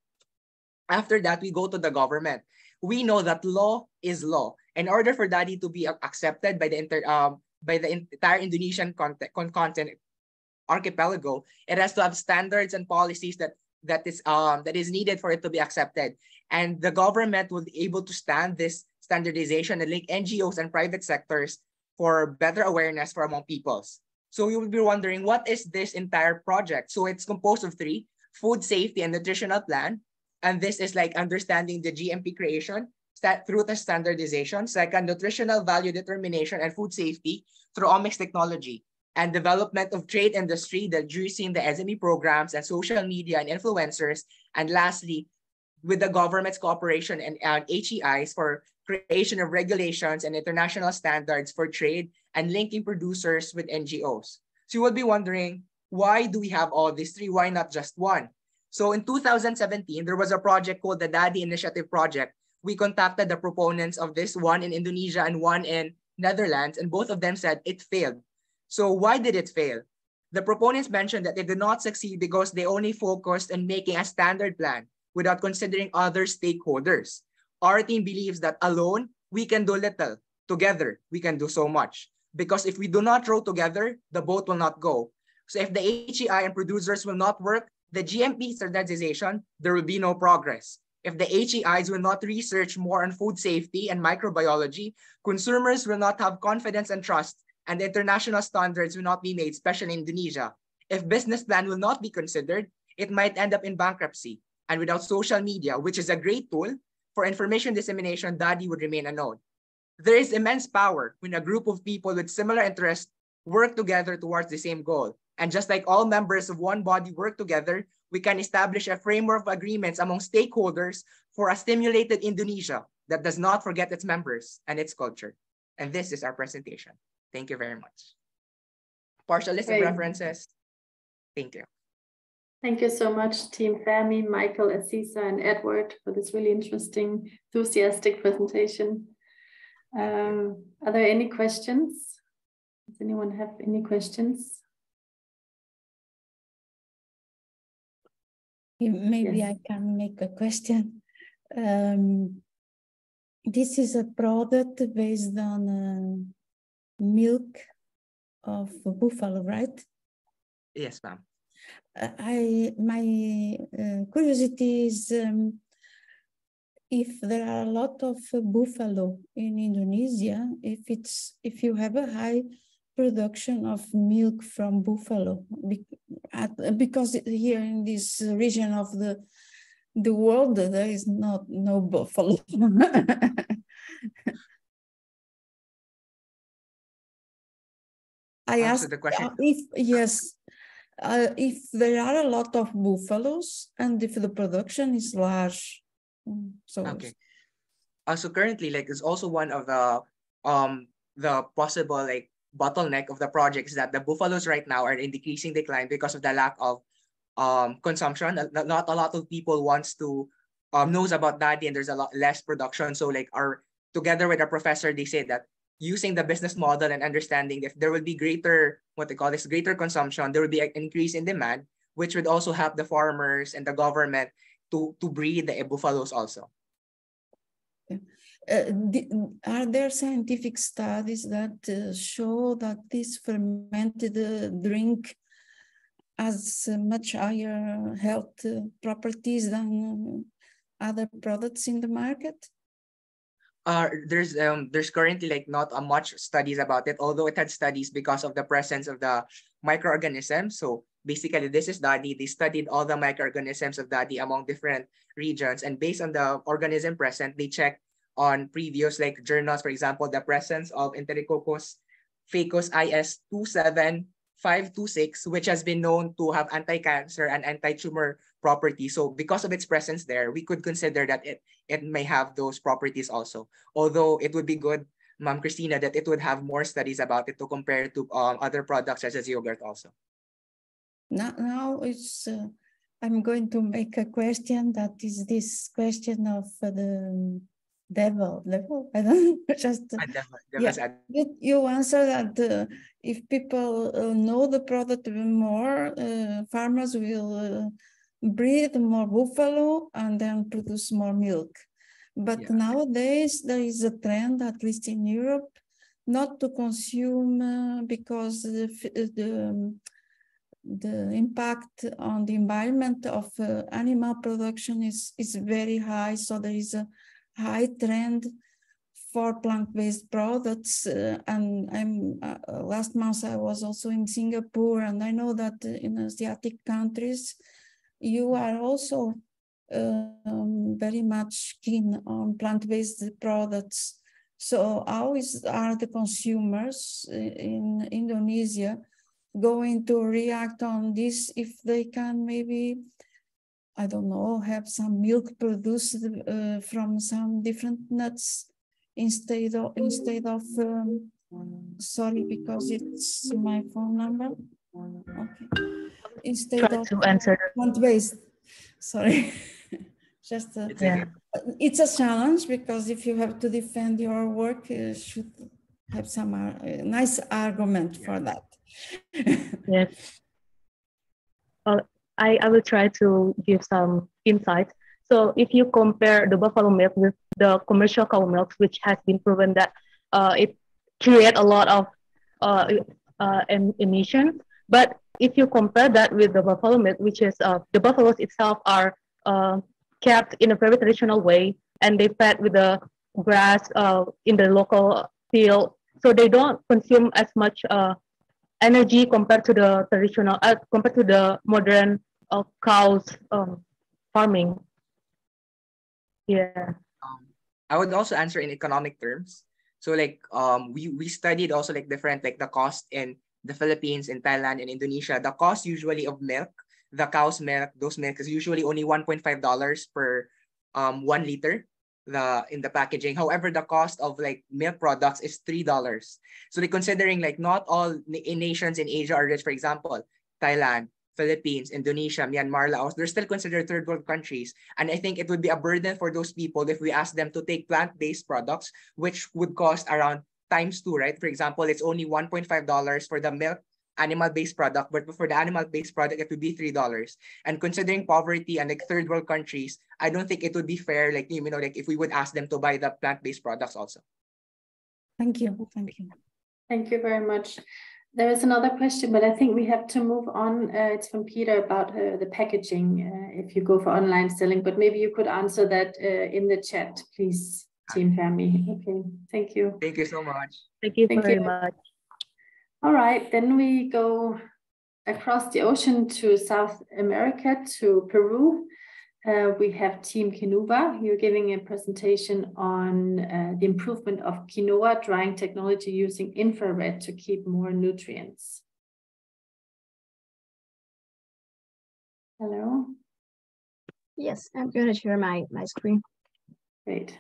[SPEAKER 24] After that, we go to the government. We know that law is law. In order for DADI to be accepted by the inter, um, by the entire Indonesian content, content archipelago, it has to have standards and policies that that is um that is needed for it to be accepted. And the government will be able to stand this standardization and link NGOs and private sectors for better awareness for among peoples. So you will be wondering, what is this entire project? So it's composed of three, food safety and nutritional plan. And this is like understanding the GMP creation through the standardization. Second, nutritional value determination and food safety through omics technology and development of trade industry, the juicing, the SME programs, and social media and influencers. And lastly, with the government's cooperation and, and HEIs for creation of regulations and international standards for trade and linking producers with NGOs. So you will be wondering, why do we have all these three? Why not just one? So in 2017, there was a project called the Dadi Initiative Project. We contacted the proponents of this, one in Indonesia and one in Netherlands, and both of them said it failed so why did it fail? The proponents mentioned that they did not succeed because they only focused on making a standard plan without considering other stakeholders. Our team believes that alone, we can do little. Together, we can do so much. Because if we do not row together, the boat will not go. So if the HEI and producers will not work, the GMP standardization, there will be no progress. If the HEIs will not research more on food safety and microbiology, consumers will not have confidence and trust and international standards will not be made, especially in Indonesia. If business plan will not be considered, it might end up in bankruptcy. And without social media, which is a great tool for information dissemination, DADI would remain unknown. There is immense power when a group of people with similar interests work together towards the same goal. And just like all members of one body work together, we can establish a framework of agreements among stakeholders for a stimulated Indonesia that does not forget its members and its culture. And this is our presentation. Thank you very much. Partial list of references. Thank you.
[SPEAKER 1] Thank you so much, Team Fermi, Michael, Aziza, and Edward for this really interesting, enthusiastic presentation. Um, are there any questions? Does anyone have any questions?
[SPEAKER 10] Maybe yes. I can make a question. Um, this is a product based on uh, milk of buffalo, right?
[SPEAKER 24] Yes, ma'am.
[SPEAKER 10] Uh, I my uh, curiosity is um, if there are a lot of buffalo in Indonesia, if it's if you have a high production of milk from buffalo, because here in this region of the the world there is not no buffalo. [LAUGHS] I asked the question. if yes, uh, if there are a lot of buffaloes and if the production is large. Mm, so
[SPEAKER 24] okay. Uh, so currently, like, it's also one of the um the possible like bottleneck of the project is that the buffaloes right now are in decreasing decline because of the lack of um consumption. Not a lot of people wants to um knows about that, and there's a lot less production. So like our together with our professor, they say that using the business model and understanding if there will be greater, what they call this, greater consumption, there will be an increase in demand, which would also help the farmers and the government to, to breed the buffaloes also.
[SPEAKER 10] Uh, are there scientific studies that uh, show that this fermented uh, drink has much higher health uh, properties than uh, other products in the market?
[SPEAKER 24] There's um there's currently like not a much studies about it, although it had studies because of the presence of the microorganisms. So basically, this is DADI. They studied all the microorganisms of DADI among different regions, and based on the organism present, they checked on previous like journals, for example, the presence of Enterococcus faecium IS 27526, which has been known to have anti-cancer and anti-tumor properties. So because of its presence there, we could consider that it, it may have those properties also. Although it would be good, Ma'am Christina, that it would have more studies about it to compare to um, other products such as yogurt also.
[SPEAKER 10] Now, now it's, uh, I'm going to make a question that is this question of uh, the devil devil? I don't [LAUGHS] just uh, yeah, you, you answer that uh, if people uh, know the product more uh, farmers will uh, breed more buffalo and then produce more milk. But yeah. nowadays there is a trend at least in europe not to consume uh, because the, the the impact on the environment of animal production is is very high. So there is a high trend for plant-based products. Uh, and I'm uh, last month I was also in Singapore, and I know that in Asiatic countries, you are also um, very much keen on plant-based products. So how is, are the consumers in Indonesia going to react on this if they can maybe I don't know, have some milk produced uh, from some different nuts instead of instead of um, sorry because it's my phone number. Okay. Instead
[SPEAKER 14] Try
[SPEAKER 10] of
[SPEAKER 14] to answer
[SPEAKER 10] plant based. Sorry. [LAUGHS] Just uh,
[SPEAKER 14] yeah.
[SPEAKER 10] it's a challenge because if you have to defend your work, you should have some uh, nice argument for that. [LAUGHS]
[SPEAKER 14] yes. I, I will try to give some insights. So if you compare the buffalo milk with the commercial cow milk, which has been proven that uh, it create a lot of uh, uh, emissions, but if you compare that with the buffalo milk, which is uh, the buffaloes itself are uh, kept in a very traditional way, and they fed with the grass uh, in the local field, so they don't consume as much energy compared to the traditional, uh, compared to the modern uh, cows um, farming. Yeah.
[SPEAKER 24] Um, I would also answer in economic terms. So like um, we, we studied also like different like the cost in the Philippines, in Thailand, in Indonesia. The cost usually of milk, the cow's milk, those milk is usually only $1.5 per um, one liter the in the packaging. However, the cost of like milk products is three dollars. So like considering like not all nations in Asia are rich. For example, Thailand, Philippines, Indonesia, Myanmar, Laos, they're still considered third world countries. And I think it would be a burden for those people if we ask them to take plant-based products, which would cost around times two, right? For example, it's only $1.5 for the milk animal-based product, but for the animal-based product, it would be three dollars. And considering poverty and like third world countries, I don't think it would be fair, like you know, like if we would ask them to buy the plant-based products also.
[SPEAKER 10] Thank you. Thank you.
[SPEAKER 1] Thank you very much. There is another question, but I think we have to move on. Uh, it's from Peter about uh, the packaging uh, if you go for online selling, but maybe you could answer that uh, in the chat, please, Team Fermi. Okay, thank you.
[SPEAKER 24] Thank you so much.
[SPEAKER 14] Thank you
[SPEAKER 1] Thank
[SPEAKER 14] very
[SPEAKER 1] you.
[SPEAKER 14] much.
[SPEAKER 1] All right, then we go across the ocean to South America, to Peru. Uh, we have Team Kinuba. You're giving a presentation on uh, the improvement of quinoa drying technology using infrared to keep more nutrients. Hello.
[SPEAKER 15] Yes, I'm going to share my, my screen.
[SPEAKER 1] Great.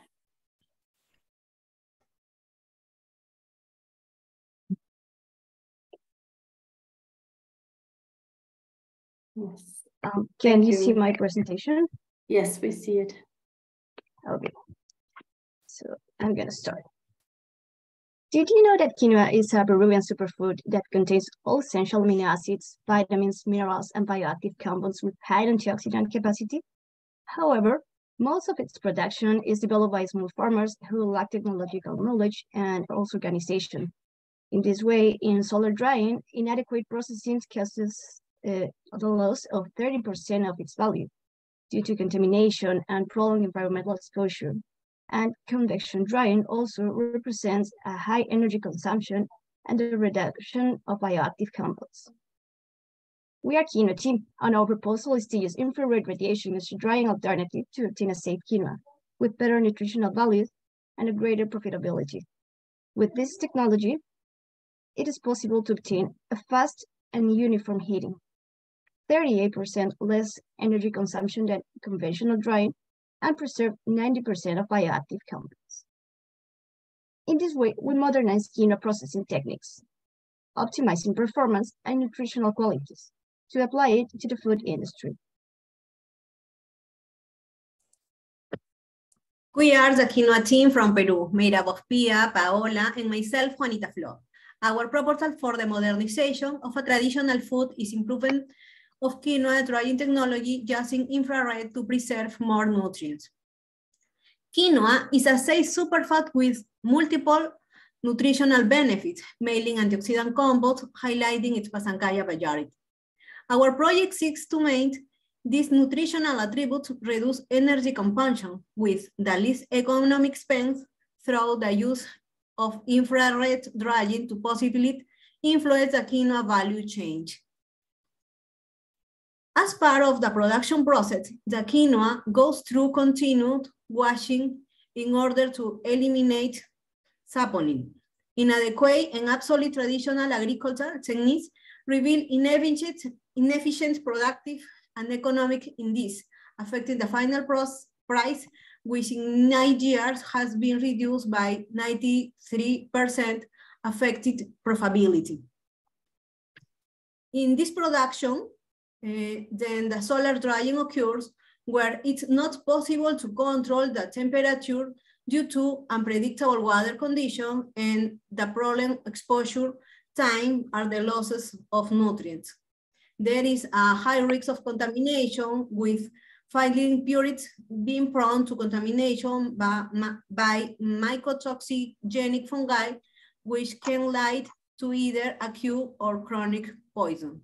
[SPEAKER 1] Yes.
[SPEAKER 15] Um, can
[SPEAKER 1] Thank
[SPEAKER 15] you, see my presentation?
[SPEAKER 1] Yes, we see it.
[SPEAKER 15] Okay. So I'm going to start. Did you know that quinoa is a Peruvian superfood that contains all essential amino acids, vitamins, minerals, and bioactive compounds with high antioxidant capacity? However, most of its production is developed by small farmers who lack technological knowledge and also organization. In this way, in solar drying, inadequate processing causes uh, the loss of 30% of its value due to contamination and prolonged environmental exposure. And convection drying also represents a high energy consumption and the reduction of bioactive compounds. We are quinoa team, and our proposal is to use infrared radiation as a drying alternative to obtain a safe quinoa with better nutritional values and a greater profitability. With this technology, it is possible to obtain a fast and uniform heating, 38% less energy consumption than conventional drying, and preserve 90% of bioactive compounds. In this way, we modernize quinoa processing techniques, optimizing performance and nutritional qualities to apply it to the food industry.
[SPEAKER 27] We are the quinoa team from Peru, made up of Pia, Paola, and myself, Juanita Flor. Our proposal for the modernization of a traditional food is improvement of quinoa drying technology using infrared to preserve more nutrients. Quinoa is a safe superfood with multiple nutritional benefits, mainly antioxidant compounds, highlighting its Pasankalla variety. Our project seeks to make these nutritional attributes reduce energy consumption with the least economic expense through the use of infrared drying to positively influence the quinoa value chain. As part of the production process, the quinoa goes through continued washing in order to eliminate saponin. Inadequate and absolutely traditional agricultural techniques reveal inefficient, inefficient productive and economic in this, affecting the final price, which in nine years has been reduced by 93%, affected profitability. In this production, Eh, then the solar drying occurs where it's not possible to control the temperature due to unpredictable weather conditions and the problem exposure time are the losses of nutrients. There is a high risk of contamination with finding impurities being prone to contamination by, by mycotoxigenic fungi, which can lead to either acute or chronic poison.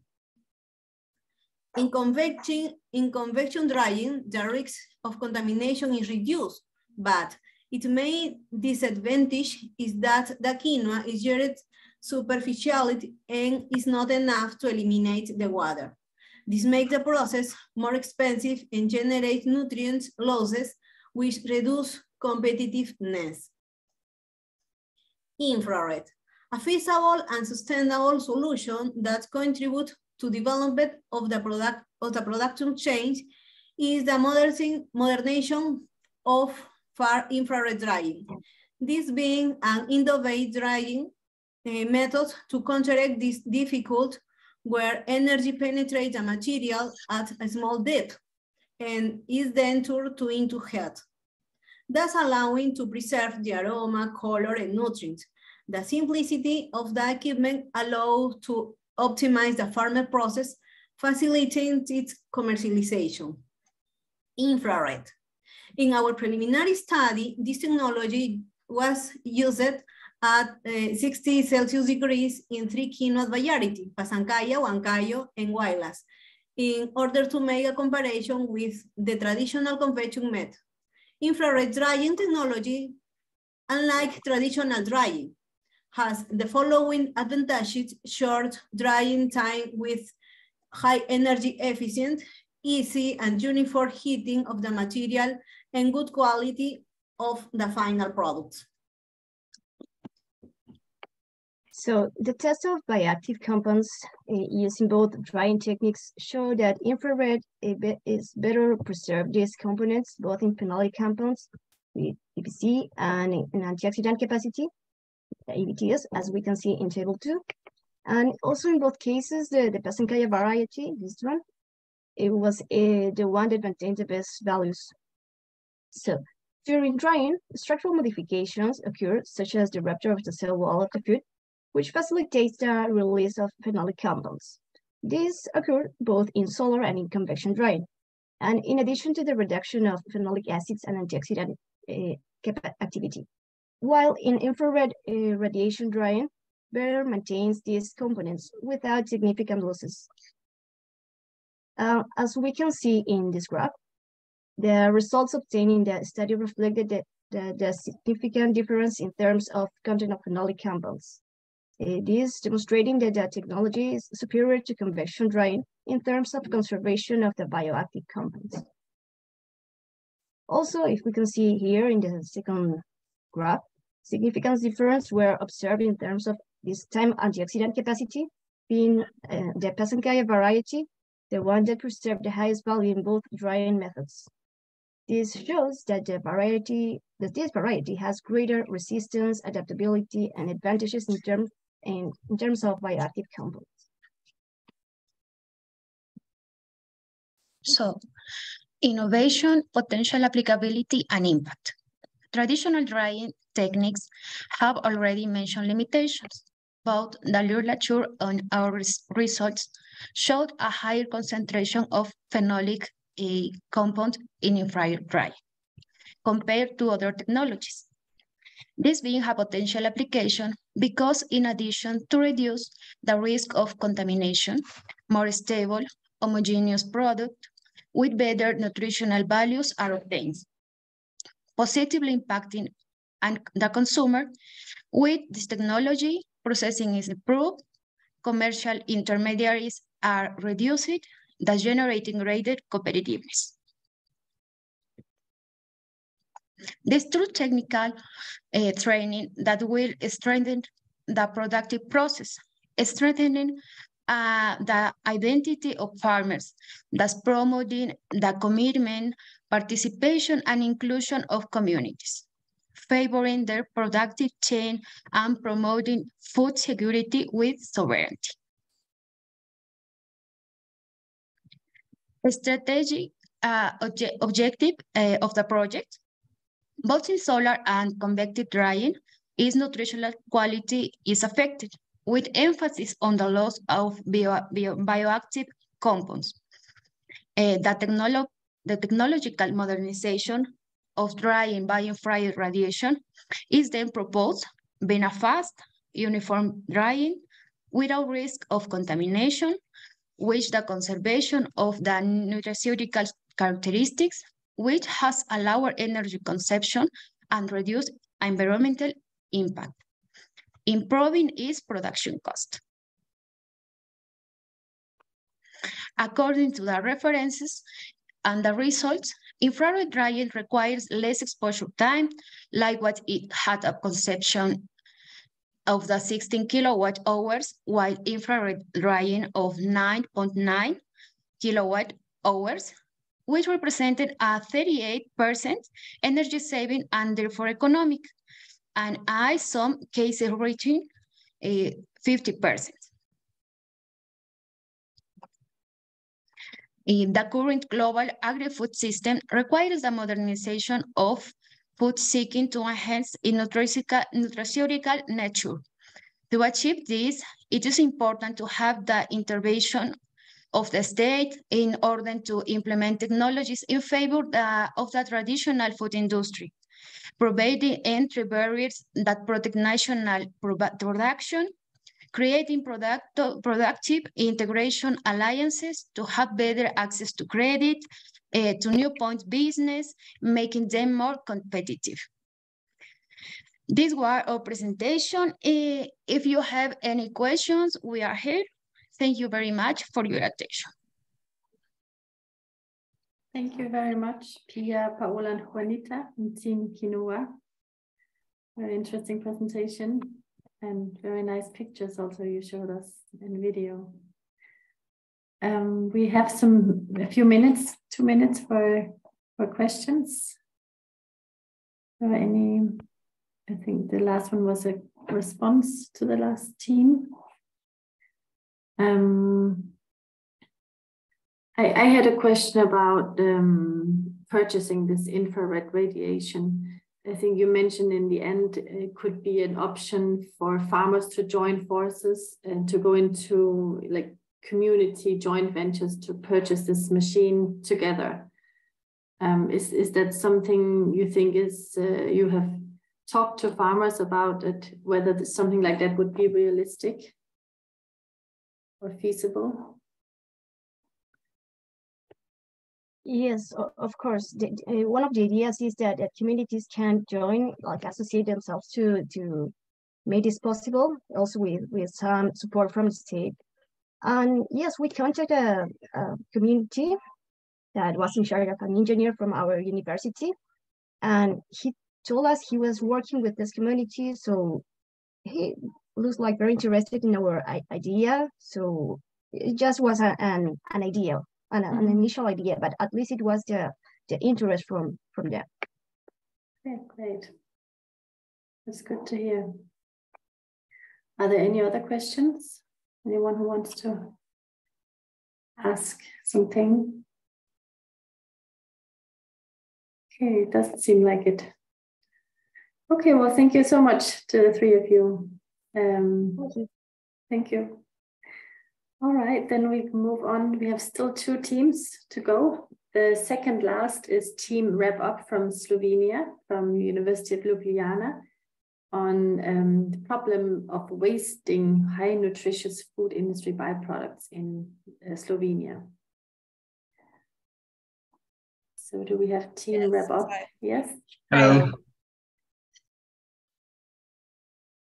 [SPEAKER 27] In convection, in convection drying, the risk of contamination is reduced, but its main disadvantage is that the quinoa is yielded superficiality and is not enough to eliminate the water. This makes the process more expensive and generates nutrients losses, which reduce competitiveness. Infrared, a feasible and sustainable solution that contributes to development of the product of the production chain is the modernization of far infrared drying. This being an innovative drying uh, method to counteract this difficult where energy penetrates a material at a small depth and is then turned to into heat, thus allowing to preserve the aroma, color, and nutrients. The simplicity of the equipment allows to optimize the farmer process, facilitating its commercialization. Infrared. In our preliminary study, this technology was used at uh, 60 Celsius degrees in three quinoa variety, Pasankalla, Huancayo, and Huaylas, in order to make a comparison with the traditional convection method. Infrared drying technology, unlike traditional drying, has the following advantages, short drying time with high energy efficient, easy and uniform heating of the material, and good quality of the final product.
[SPEAKER 15] So the test of bioactive compounds uh, using both drying techniques show that infrared is better preserve these components, both in phenolic compounds with EPC and in antioxidant capacity, ABTS, as we can see in table two. And also in both cases, the, the Pasankalla variety, this one, it was uh, the one that maintained the best values. So During drying, structural modifications occur, such as the rupture of the cell wall of the food, which facilitates the release of phenolic compounds. These occur both in solar and in convection drying. And in addition to the reduction of phenolic acids and antioxidant uh, activity. While in infrared uh, radiation drying, Bayer maintains these components without significant losses. Uh, as we can see in this graph, the results obtained in the study reflected the, the, the significant difference in terms of content of phenolic compounds. It is demonstrating that the technology is superior to convection drying in terms of conservation of the bioactive compounds. Also, if we can see here in the second graph, significant difference were observed in terms of this time antioxidant capacity, being uh, the Pasankalla variety, the one that preserved the highest value in both drying methods. This shows that the variety, that this variety has greater resistance, adaptability, and advantages in terms in, in terms of bioactive compounds.
[SPEAKER 28] So, innovation, potential applicability, and impact. Traditional drying techniques have already mentioned limitations. Both the literature and our results showed a higher concentration of phenolic a compound in infrared dry compared to other technologies. This being a potential application because in addition to reduce the risk of contamination, more stable, homogeneous product with better nutritional values are obtained, positively impacting and the consumer. With this technology, processing is improved, commercial intermediaries are reduced, thus generating greater competitiveness. This true technical uh, training that will strengthen the productive process, strengthening uh, the identity of farmers, thus promoting the commitment, participation, and inclusion of communities, favoring their productive chain and promoting food security with sovereignty. strategic uh, obje objective uh, of the project, both in solar and convective drying, is nutritional quality is affected, with emphasis on the loss of bio, bio, bioactive compounds. Uh, the, technolo the technological modernization of drying by infrared radiation is then proposed, being a fast, uniform drying without risk of contamination which the conservation of the nutraceutical characteristics, which has a lower energy consumption and reduced environmental impact, improving its production cost. According to the references and the results, infrared drying requires less exposure time, like what it had a convection of the 16 kilowatt hours, while infrared drying of 9.9 kilowatt hours, which represented a 38% energy saving and therefore economic. And I some cases reaching eh, a 50%. Eh, the current global agri-food system requires the modernization of food seeking to enhance its nutraceutical nature. To achieve this, it is important to have the intervention of the state in order to implement technologies in favor the, of the traditional food industry, providing entry barriers that protect national production, creating product, productive integration alliances to have better access to credit, uh, to new point business, making them more competitive. This was our presentation. Uh, if you have any questions, we are here. Thank you very much for your attention.
[SPEAKER 1] Thank you very much, Pia, Paola, and Juanita, and Team Quinoa. Very interesting presentation and very nice pictures also you showed us in video. Um, we have some a few minutes, two minutes for for questions. Or any? I think the last one was a response to the last team. Um, I, I had a question about um, purchasing this infrared radiation. I think you mentioned in the end it could be an option for farmers to join forces and to go into like community joint ventures to purchase this machine together. Um, is is that something you think is uh, you have talked to farmers about it whether something like that would be realistic or feasible?
[SPEAKER 15] Yes, of course. Uh, one of the ideas is that, that communities can join, like associate themselves to to make this possible, also with, with some support from the state. And yes, we contacted a, a community that was in charge of an engineer from our university. And he told us he was working with this community. So he looks like very interested in our idea. So it just was a, an, an idea an, an mm-hmm. initial idea, but at least it was the, the interest from, from them.
[SPEAKER 1] Okay, great. That's good to hear. Are there any other questions? Anyone who wants to ask something? Okay, it doesn't seem like it. Okay, well, thank you so much to the three of you. Um, thank you. Thank you. All right, then we move on. We have still two teams to go. The second last is Team Wrap Up from Slovenia, from University of Ljubljana, on um, the problem of wasting high nutritious food industry byproducts in uh, Slovenia. So do we have Team yes, Wrap Up? Hi. Yes?
[SPEAKER 29] Hello.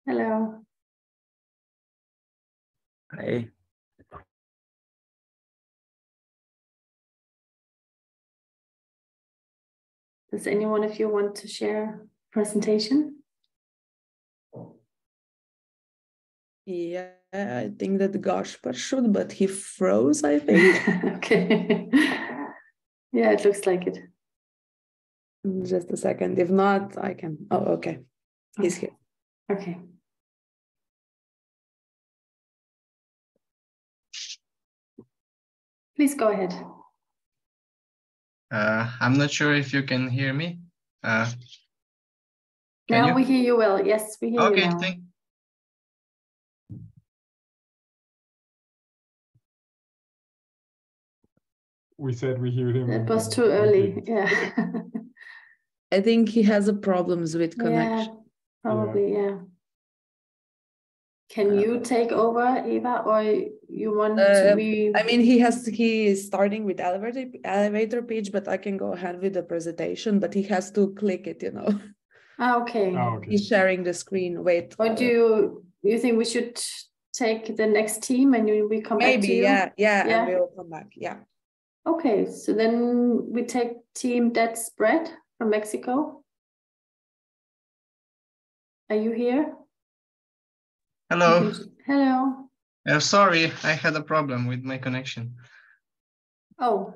[SPEAKER 1] Hello.
[SPEAKER 29] Hi.
[SPEAKER 1] Does anyone of you want to share presentation?
[SPEAKER 30] Yeah, I think that Gasper should, but he froze, I think. [LAUGHS]
[SPEAKER 1] okay. yeah, it looks like it.
[SPEAKER 30] Just a second. If not, I can. Oh, okay. He's here.
[SPEAKER 1] Okay. Please go ahead.
[SPEAKER 29] Uh, I'm not sure if you can hear me. Uh,
[SPEAKER 1] now you? we hear you well. Yes, we hear
[SPEAKER 29] okay,
[SPEAKER 1] you
[SPEAKER 29] now. Thank
[SPEAKER 2] we said we hear him.
[SPEAKER 1] It was too early. Yeah.
[SPEAKER 30] I think he has a problems with connection.
[SPEAKER 1] Yeah, probably, yeah. Can you take over, Eva, or you want uh, to be?
[SPEAKER 30] I mean, he has he is starting with elevator elevator pitch, but I can go ahead with the presentation. But he has to click it, you know.
[SPEAKER 1] Ah, okay.
[SPEAKER 2] Oh, okay.
[SPEAKER 30] He's sharing the screen. Wait.
[SPEAKER 1] Or do you you think we should take the next team and we come
[SPEAKER 30] Maybe,
[SPEAKER 1] back to you?
[SPEAKER 30] yeah, yeah, yeah, and we'll come back. Yeah.
[SPEAKER 1] Okay, so then we take team Dead Spread from Mexico. Are you here?
[SPEAKER 29] Hello.
[SPEAKER 1] Hello.
[SPEAKER 29] Uh, sorry, I had a problem with my connection.
[SPEAKER 1] Oh.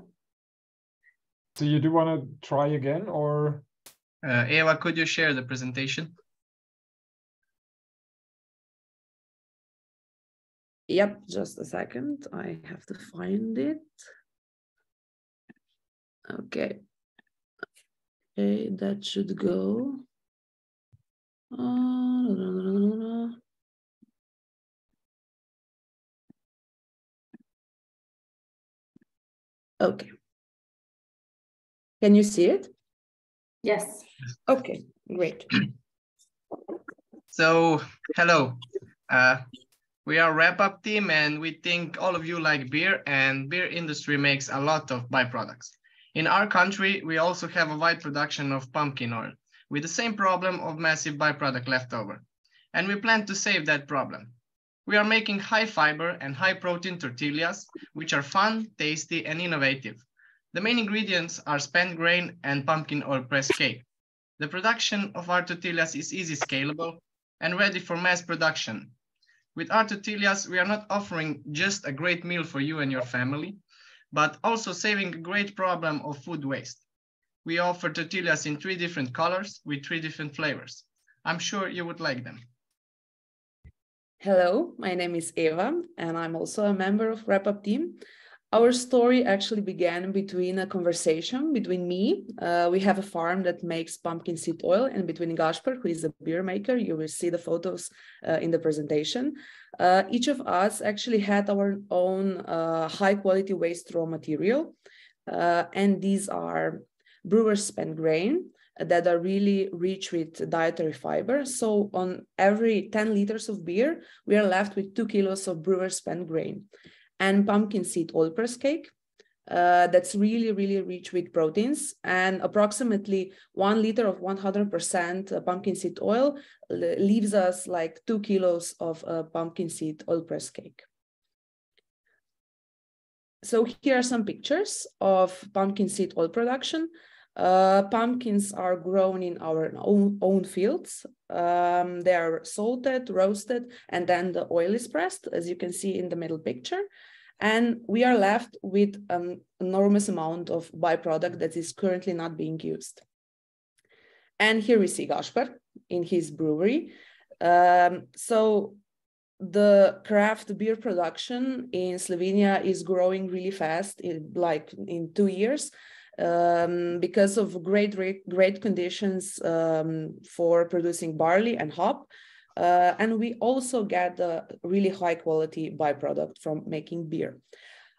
[SPEAKER 2] So you do want to try again or?
[SPEAKER 29] Uh, Eva, could you share the presentation?
[SPEAKER 30] Yep, just a second. I have to find it. Okay. Okay, that should go. Uh, Okay. Can you see it?
[SPEAKER 1] Yes.
[SPEAKER 30] Okay, great.
[SPEAKER 29] So, hello. Uh, we are wrap up team and we think all of you like beer and beer industry makes a lot of byproducts. In our country, we also have a wide production of pumpkin oil with the same problem of massive byproduct leftover. And we plan to save that problem. We are making high fiber and high protein tortillas, which are fun, tasty, and innovative. The main ingredients are spent grain and pumpkin oil pressed cake. The production of our tortillas is easy scalable and ready for mass production. With our tortillas, we are not offering just a great meal for you and your family, but also saving a great problem of food waste. We offer tortillas in three different colors with three different flavors. I'm sure you would like them.
[SPEAKER 30] Hello, my name is Eva, and I'm also a member of Wrap Up Team. our story actually began between a conversation between me. Uh, we have a farm that makes pumpkin seed oil, and between Gasper, who is a beer maker. You will see the photos uh, in the presentation. Uh, each of us actually had our own uh, high quality waste raw material, uh, and these are brewer's spent grain that are really rich with dietary fiber. So on every 10 liters of beer, we are left with two kilos of brewer's spent grain and pumpkin seed oil press cake. Uh, that's really, really rich with proteins and approximately one liter of 100% uh, pumpkin seed oil leaves us like two kilos of uh, pumpkin seed oil press cake. So here are some pictures of pumpkin seed oil production. Uh, pumpkins are grown in our own, own fields. Um, they are salted, roasted, and then the oil is pressed, as you can see in the middle picture. And we are left with an enormous amount of byproduct that is currently not being used. And here we see Gasper in his brewery. Um, so the craft beer production in Slovenia is growing really fast, in, like in two years, um, because of great, great conditions um, for producing barley and hop. Uh, and we also get a really high quality byproduct from making beer.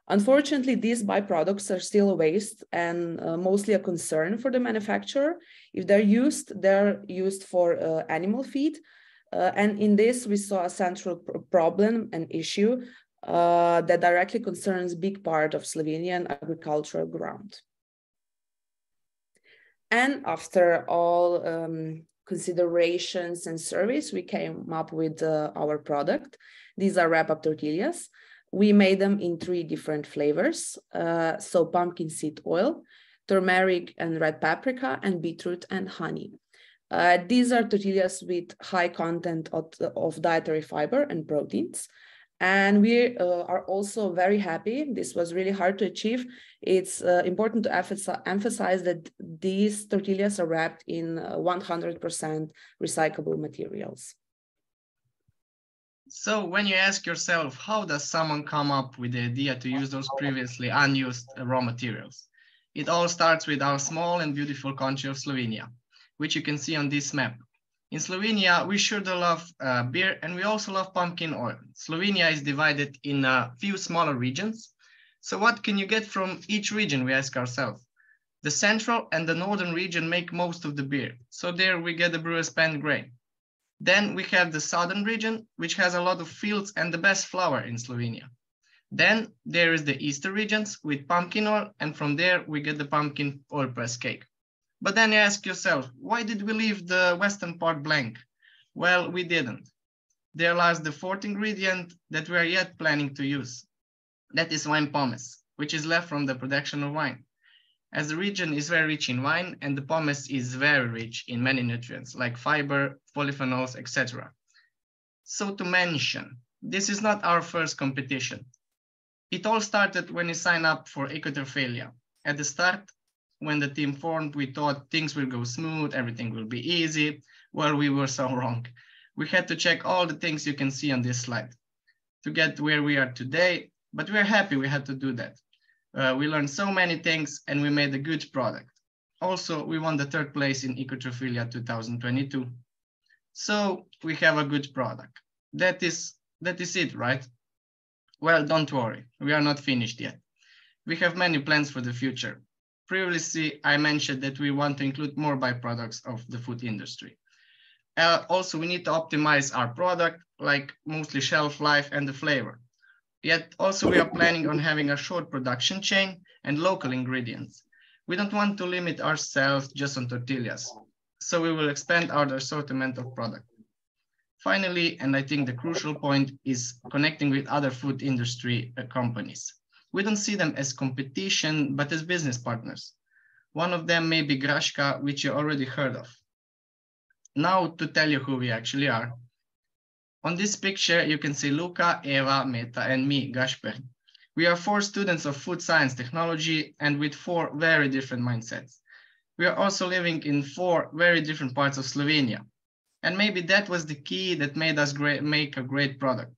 [SPEAKER 30] Unfortunately, these byproducts are still a waste and uh, mostly a concern for the manufacturer. If they're used, they're used for uh, animal feed. Uh, and in this, we saw a central problem and issue uh, that directly concerns big part of Slovenian agricultural ground. And after all um, considerations and surveys, we came up with uh, our product. These are wrap up tortillas. We made them in three different flavors. Uh, so pumpkin seed oil, turmeric and red paprika, and beetroot and honey. Uh, these are tortillas with high content of, of dietary fiber and proteins. And we uh, are also very happy. This was really hard to achieve. It's uh, important to emphasize that these tortillas are wrapped in 100% uh, recyclable materials.
[SPEAKER 29] So when you ask yourself, how does someone come up with the idea to use those previously unused raw materials? It all starts with our small and beautiful country of Slovenia, which you can see on this map. In Slovenia, we sure love uh, beer and we also love pumpkin oil. Slovenia is divided in a few smaller regions. So what can you get from each region, we ask ourselves. The central and the northern region make most of the beer. So there we get the brewer's spent grain. Then we have the southern region, which has a lot of fields and the best flour in Slovenia. Then there is the eastern regions with pumpkin oil, and from there we get the pumpkin oil press cake. But then you ask yourself, why did we leave the western part blank? Well, we didn't. There lies the fourth ingredient that we are yet planning to use. That is wine pomace, which is left from the production of wine. As the region is very rich in wine and the pomace is very rich in many nutrients like fiber, polyphenols, etc. So to mention, this is not our first competition. It all started when we signed up for Ecotrophelia. At the start, when the team formed, we thought things will go smooth, everything will be easy. Well, we were so [LAUGHS] wrong. We had to check all the things you can see on this slide to get where we are today, but we're happy we had to do that. Uh, we learned so many things and we made a good product. Also, we won the third place in Ecotrophelia 2022. So we have a good product. That is, that is it, right? Well, don't worry, we are not finished yet. We have many plans for the future previously I mentioned that we want to include more byproducts of the food industry. Uh, also, we need to optimize our product, like mostly shelf life and the flavor. Yet also we are planning on having a short production chain and local ingredients. We don't want to limit ourselves just on tortillas. So we will expand our assortment of product. Finally, and I think the crucial point is connecting with other food industry uh, companies we don't see them as competition, but as business partners. One of them may be Grashka, which you already heard of. Now to tell you who we actually are. On this picture, you can see Luca, Eva, Meta, and me, Gasper. We are four students of food science technology and with four very different mindsets. We are also living in four very different parts of Slovenia. And maybe that was the key that made us great, make a great product.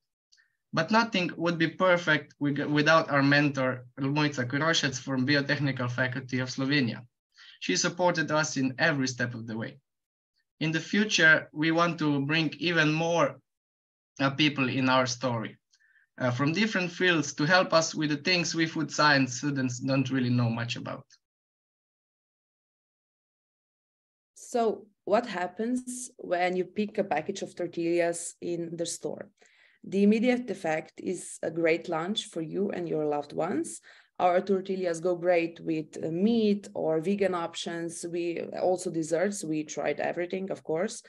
[SPEAKER 29] But nothing would be perfect without our mentor, Ljubica Kuroshec from Biotechnical Faculty of Slovenia. She supported us in every step of the way. In the future, we want to bring even more uh, people in our story uh, from different fields to help us with the things we food science students don't really know much about.
[SPEAKER 30] So what happens when you pick a package of tortillas in the store? The immediate effect is a great lunch for you and your loved ones. Our tortillas go great with uh, meat or vegan options. We also desserts. We tried everything, of course.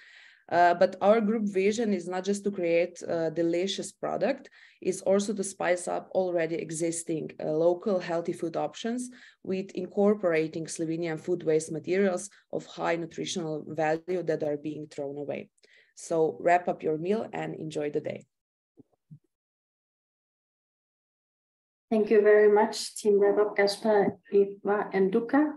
[SPEAKER 30] Uh, but our group vision is not just to create a delicious product, it's also to spice up already existing uh, local healthy food options with incorporating Slovenian food waste materials of high nutritional value that are being thrown away. So wrap up your meal and enjoy the day.
[SPEAKER 1] Thank you very much, Team Rebop, Gasper, Eva, and Duka.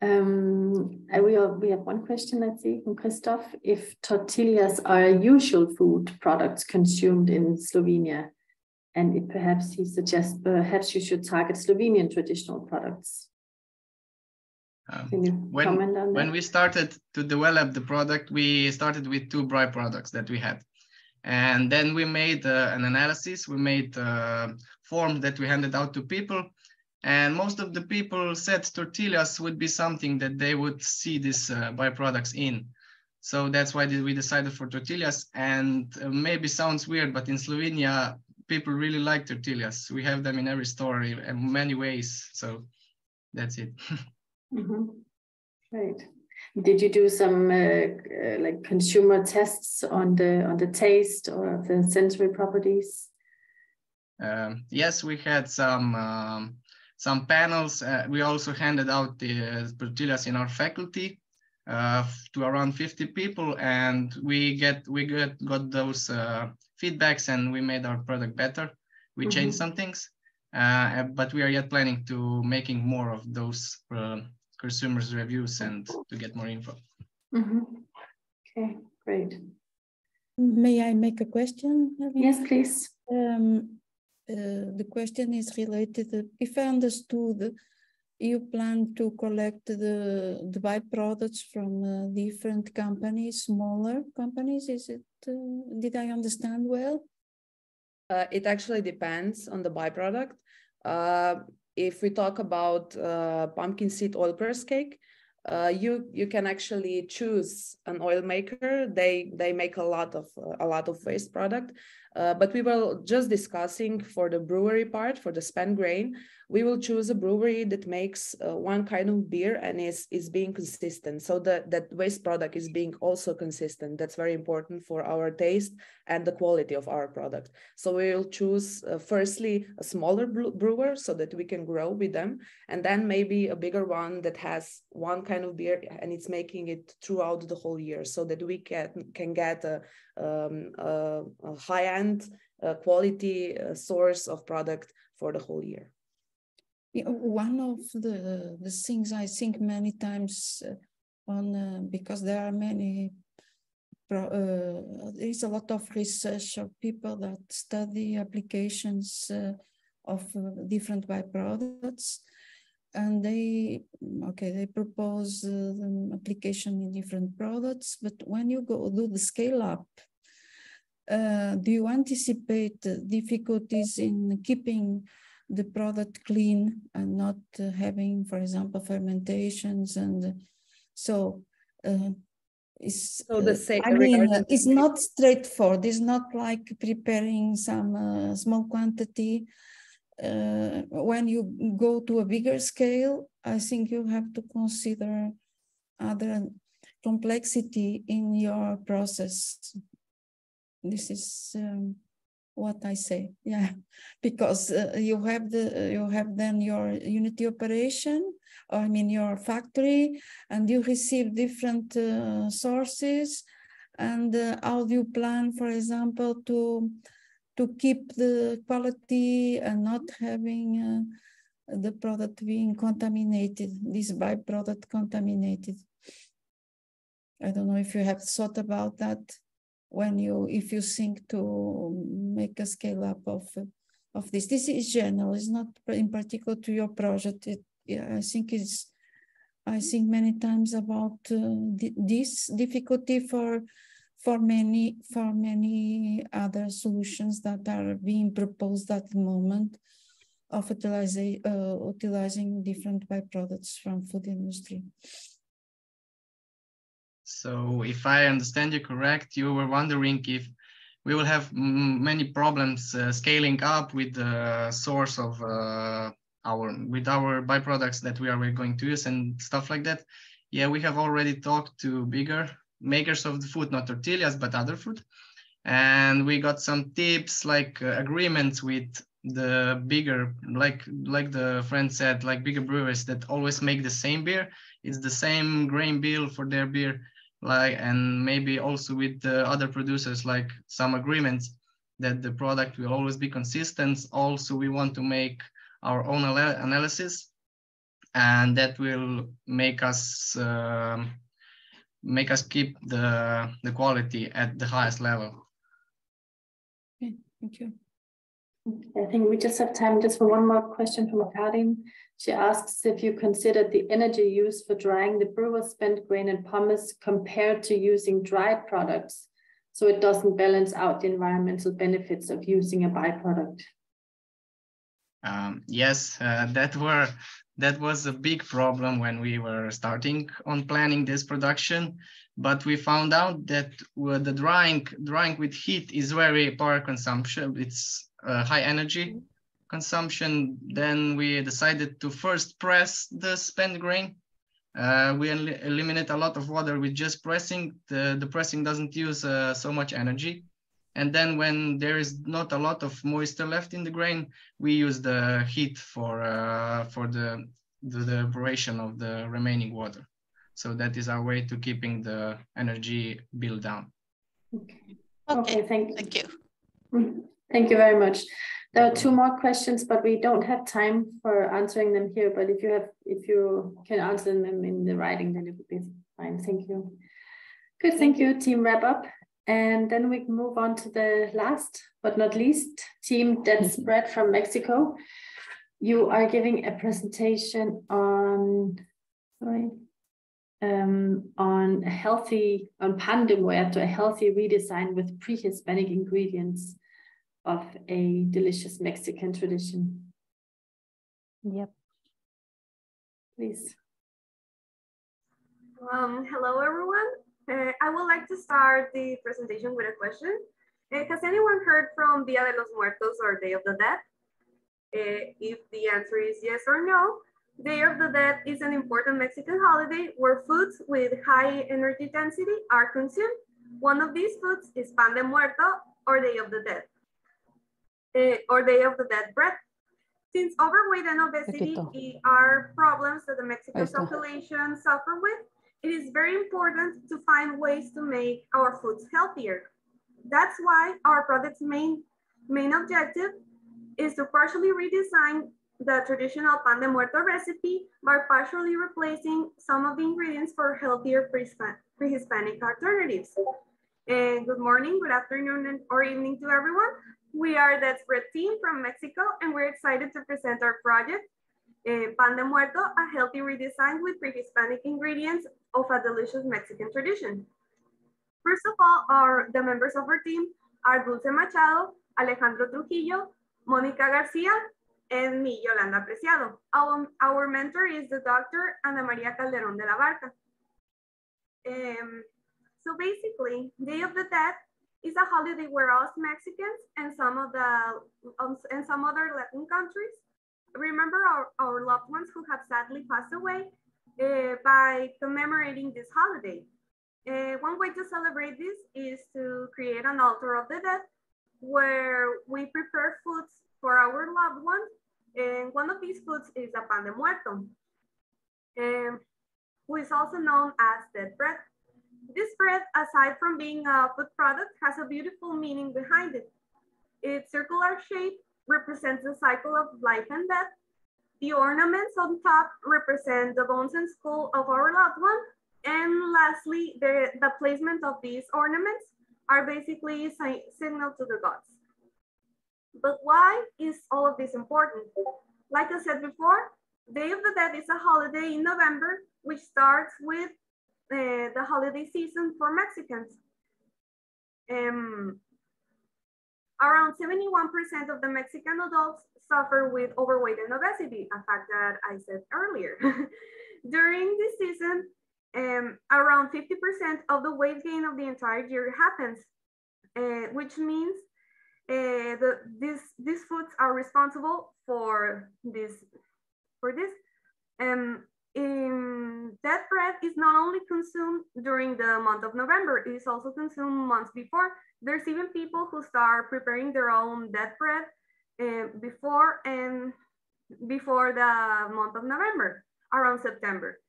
[SPEAKER 1] Um, I will, we have one question, let's see, from Christoph. If tortillas are usual food products consumed in Slovenia, and perhaps he suggests perhaps you should target Slovenian traditional products.
[SPEAKER 29] Um, Can you when, comment on that? When we started to develop the product, we started with two byproducts that we had. And then we made uh, an analysis, we made uh, form that we handed out to people and most of the people said tortillas would be something that they would see these uh, byproducts in. So that's why we decided for tortillas. And uh, maybe sounds weird, but in Slovenia, people really like tortillas. We have them in every store in many ways. So that's it. [LAUGHS]
[SPEAKER 1] mm -hmm. Right. Did you do some uh, uh, like consumer tests on the on the taste or the sensory properties?
[SPEAKER 29] Um, yes, we had some um, some panels. Uh, we also handed out the tortillas in our faculty uh, to around 50 people, and we get we get got those uh, feedbacks, and we made our product better. We mm -hmm. changed some things, uh, but we are yet planning to making more of those uh, consumers reviews and to get more info.
[SPEAKER 1] Mm -hmm. Okay, great.
[SPEAKER 10] May I make a question?
[SPEAKER 1] Yes, please.
[SPEAKER 10] Um, uh, the question is related, uh, if I understood, you plan to collect the, the byproducts from uh, different companies, smaller companies, is it, uh, did I understand well?
[SPEAKER 30] Uh, it actually depends on the byproduct. Uh, if we talk about pumpkin seed oil press cake, uh, you you can actually choose an oil maker. They they make a lot of uh, a lot of waste product, uh, Uh, but we were just discussing for the brewery part, for the spent grain, we will choose a brewery that makes uh, one kind of beer and is, is being consistent. So that, that waste product is being also consistent. That's very important for our taste and the quality of our product. So we will choose uh, firstly a smaller brewer so that we can grow with them. And then maybe a bigger one that has one kind of beer and it's making it throughout the whole year so that we can, can get a, um, a, a high-end uh, quality uh, source of product for the whole year.
[SPEAKER 10] One of the, the things I think many times uh, on, uh, because there are many, uh, there is a lot of research of people that study applications of different byproducts and they okay they propose uh, application in different products but when you go do the scale up uh, do you anticipate difficulties in keeping the product clean and not uh, having for example fermentations and so uh, it's, so the same, I mean, it's not straightforward. It's not like preparing some uh, small quantity uh, when you go to a bigger scale, I think you have to consider other complexity in your process. This is um, what I say, yeah, [LAUGHS] because uh, you have the you have then your unity operation, or I mean your factory, and you receive different uh, sources, and uh, how do you plan, for example, to to keep the quality and not having uh, the product being contaminated, this byproduct contaminated. I don't know if you have thought about that when you if you think to make a scale up of of this. This is general. It's not in particular to your project. It, yeah, I think it's I think many times about uh, this difficulty for for many for many other solutions that are being proposed at the moment of utilizing uh, utilizing different byproducts from food industry.
[SPEAKER 29] So if I understand you correct, you were wondering if we will have many problems uh, scaling up with the source of uh, our with our byproducts that we are going to use and stuff like that. Yeah, we have already talked to bigger makers of the food, not tortillas, but other food. And we got some tips like uh, agreements with the bigger, like like the friend said, like bigger brewers that always make the same beer. It's the same grain bill for their beer, like and maybe also with the other producers, like some agreements that the product will always be consistent. Also, we want to make our own analysis and that will make us uh, make us keep the the quality at the highest level
[SPEAKER 10] okay thank you
[SPEAKER 1] I think we just have time just for one more question from Karin. She asks if you considered the energy used for drying the brewer's spent grain and pumice compared to using dried products, so it doesn't balance out the environmental benefits of using a byproduct.
[SPEAKER 29] Um, yes, uh, that were that was a big problem when we were starting on planning this production. But we found out that the drying drying with heat is very power consumption. It's uh, high energy consumption. Then we decided to first press the spent grain. Uh, we el eliminate a lot of water with just pressing. The, the pressing doesn't use uh, so much energy. And then when there is not a lot of moisture left in the grain, we use the heat for, uh, for the, the, the evaporation of the remaining water. So that is our way to keeping the energy bill down.
[SPEAKER 1] Okay, okay thank, thank you. Mm, thank you very much. There are two more questions, but we don't have time for answering them here. But if you have, if you can answer them in the writing, then it would be fine. Thank you. Good, thank you, team wrap up. And then we move on to the last but not least team that's spread from Mexico. You are giving a presentation on, sorry, um, on a healthy, on pan to a healthy redesign with pre-Hispanic ingredients of a delicious Mexican tradition.
[SPEAKER 25] Yep.
[SPEAKER 1] Please.
[SPEAKER 31] Um, hello, everyone. Uh, I would like to start the presentation with a question. Uh, has anyone heard from Dia de los Muertos or Day of the Dead? Uh, if the answer is yes or no, Day of the Dead is an important Mexican holiday where foods with high energy density are consumed. One of these foods is pan de muerto or Day of the Dead, uh, or Day of the Dead bread. Since overweight and obesity are problems that the Mexican population suffer with, it is very important to find ways to make our foods healthier. That's why our product's main, main objective is to partially redesign the traditional pan de muerto recipe by partially replacing some of the ingredients for healthier pre-Hispanic alternatives. And good morning, good afternoon, or evening to everyone. We are the spread team from Mexico, and we're excited to present our project, uh, Pan de Muerto, a healthy redesign with pre-Hispanic ingredients of a delicious Mexican tradition. First of all, our, the members of our team are Dulce Machado, Alejandro Trujillo, Monica Garcia, and me, Yolanda Preciado. Our, our mentor is the Dr. Ana Maria Calderon de la Barca. Um, so basically, Day of the Dead is a holiday where us Mexicans and some of the um, and some other Latin countries remember our, our loved ones who have sadly passed away uh, by commemorating this holiday. Uh, one way to celebrate this is to create an altar of the dead where we prepare foods for our loved ones. And one of these foods is a pan de muerto, um, who is also known as dead bread. This bread, aside from being a food product, has a beautiful meaning behind it. Its circular shape represents the cycle of life and death, the ornaments on top represent the bones and skull of our loved one. And lastly, the, the placement of these ornaments are basically signal to the gods. But why is all of this important? Like I said before, Day of the Dead is a holiday in November, which starts with uh, the holiday season for Mexicans. Um, around 71% of the Mexican adults suffer with overweight and obesity, a fact that I said earlier. [LAUGHS] During this season, um, around 50% of the weight gain of the entire year happens, uh, which means uh, the, this, these foods are responsible for this. For this. Um, in, that bread is not only consumed during the month of November, it is also consumed months before. There's even people who start preparing their own dead bread uh, before and before the month of November, around September.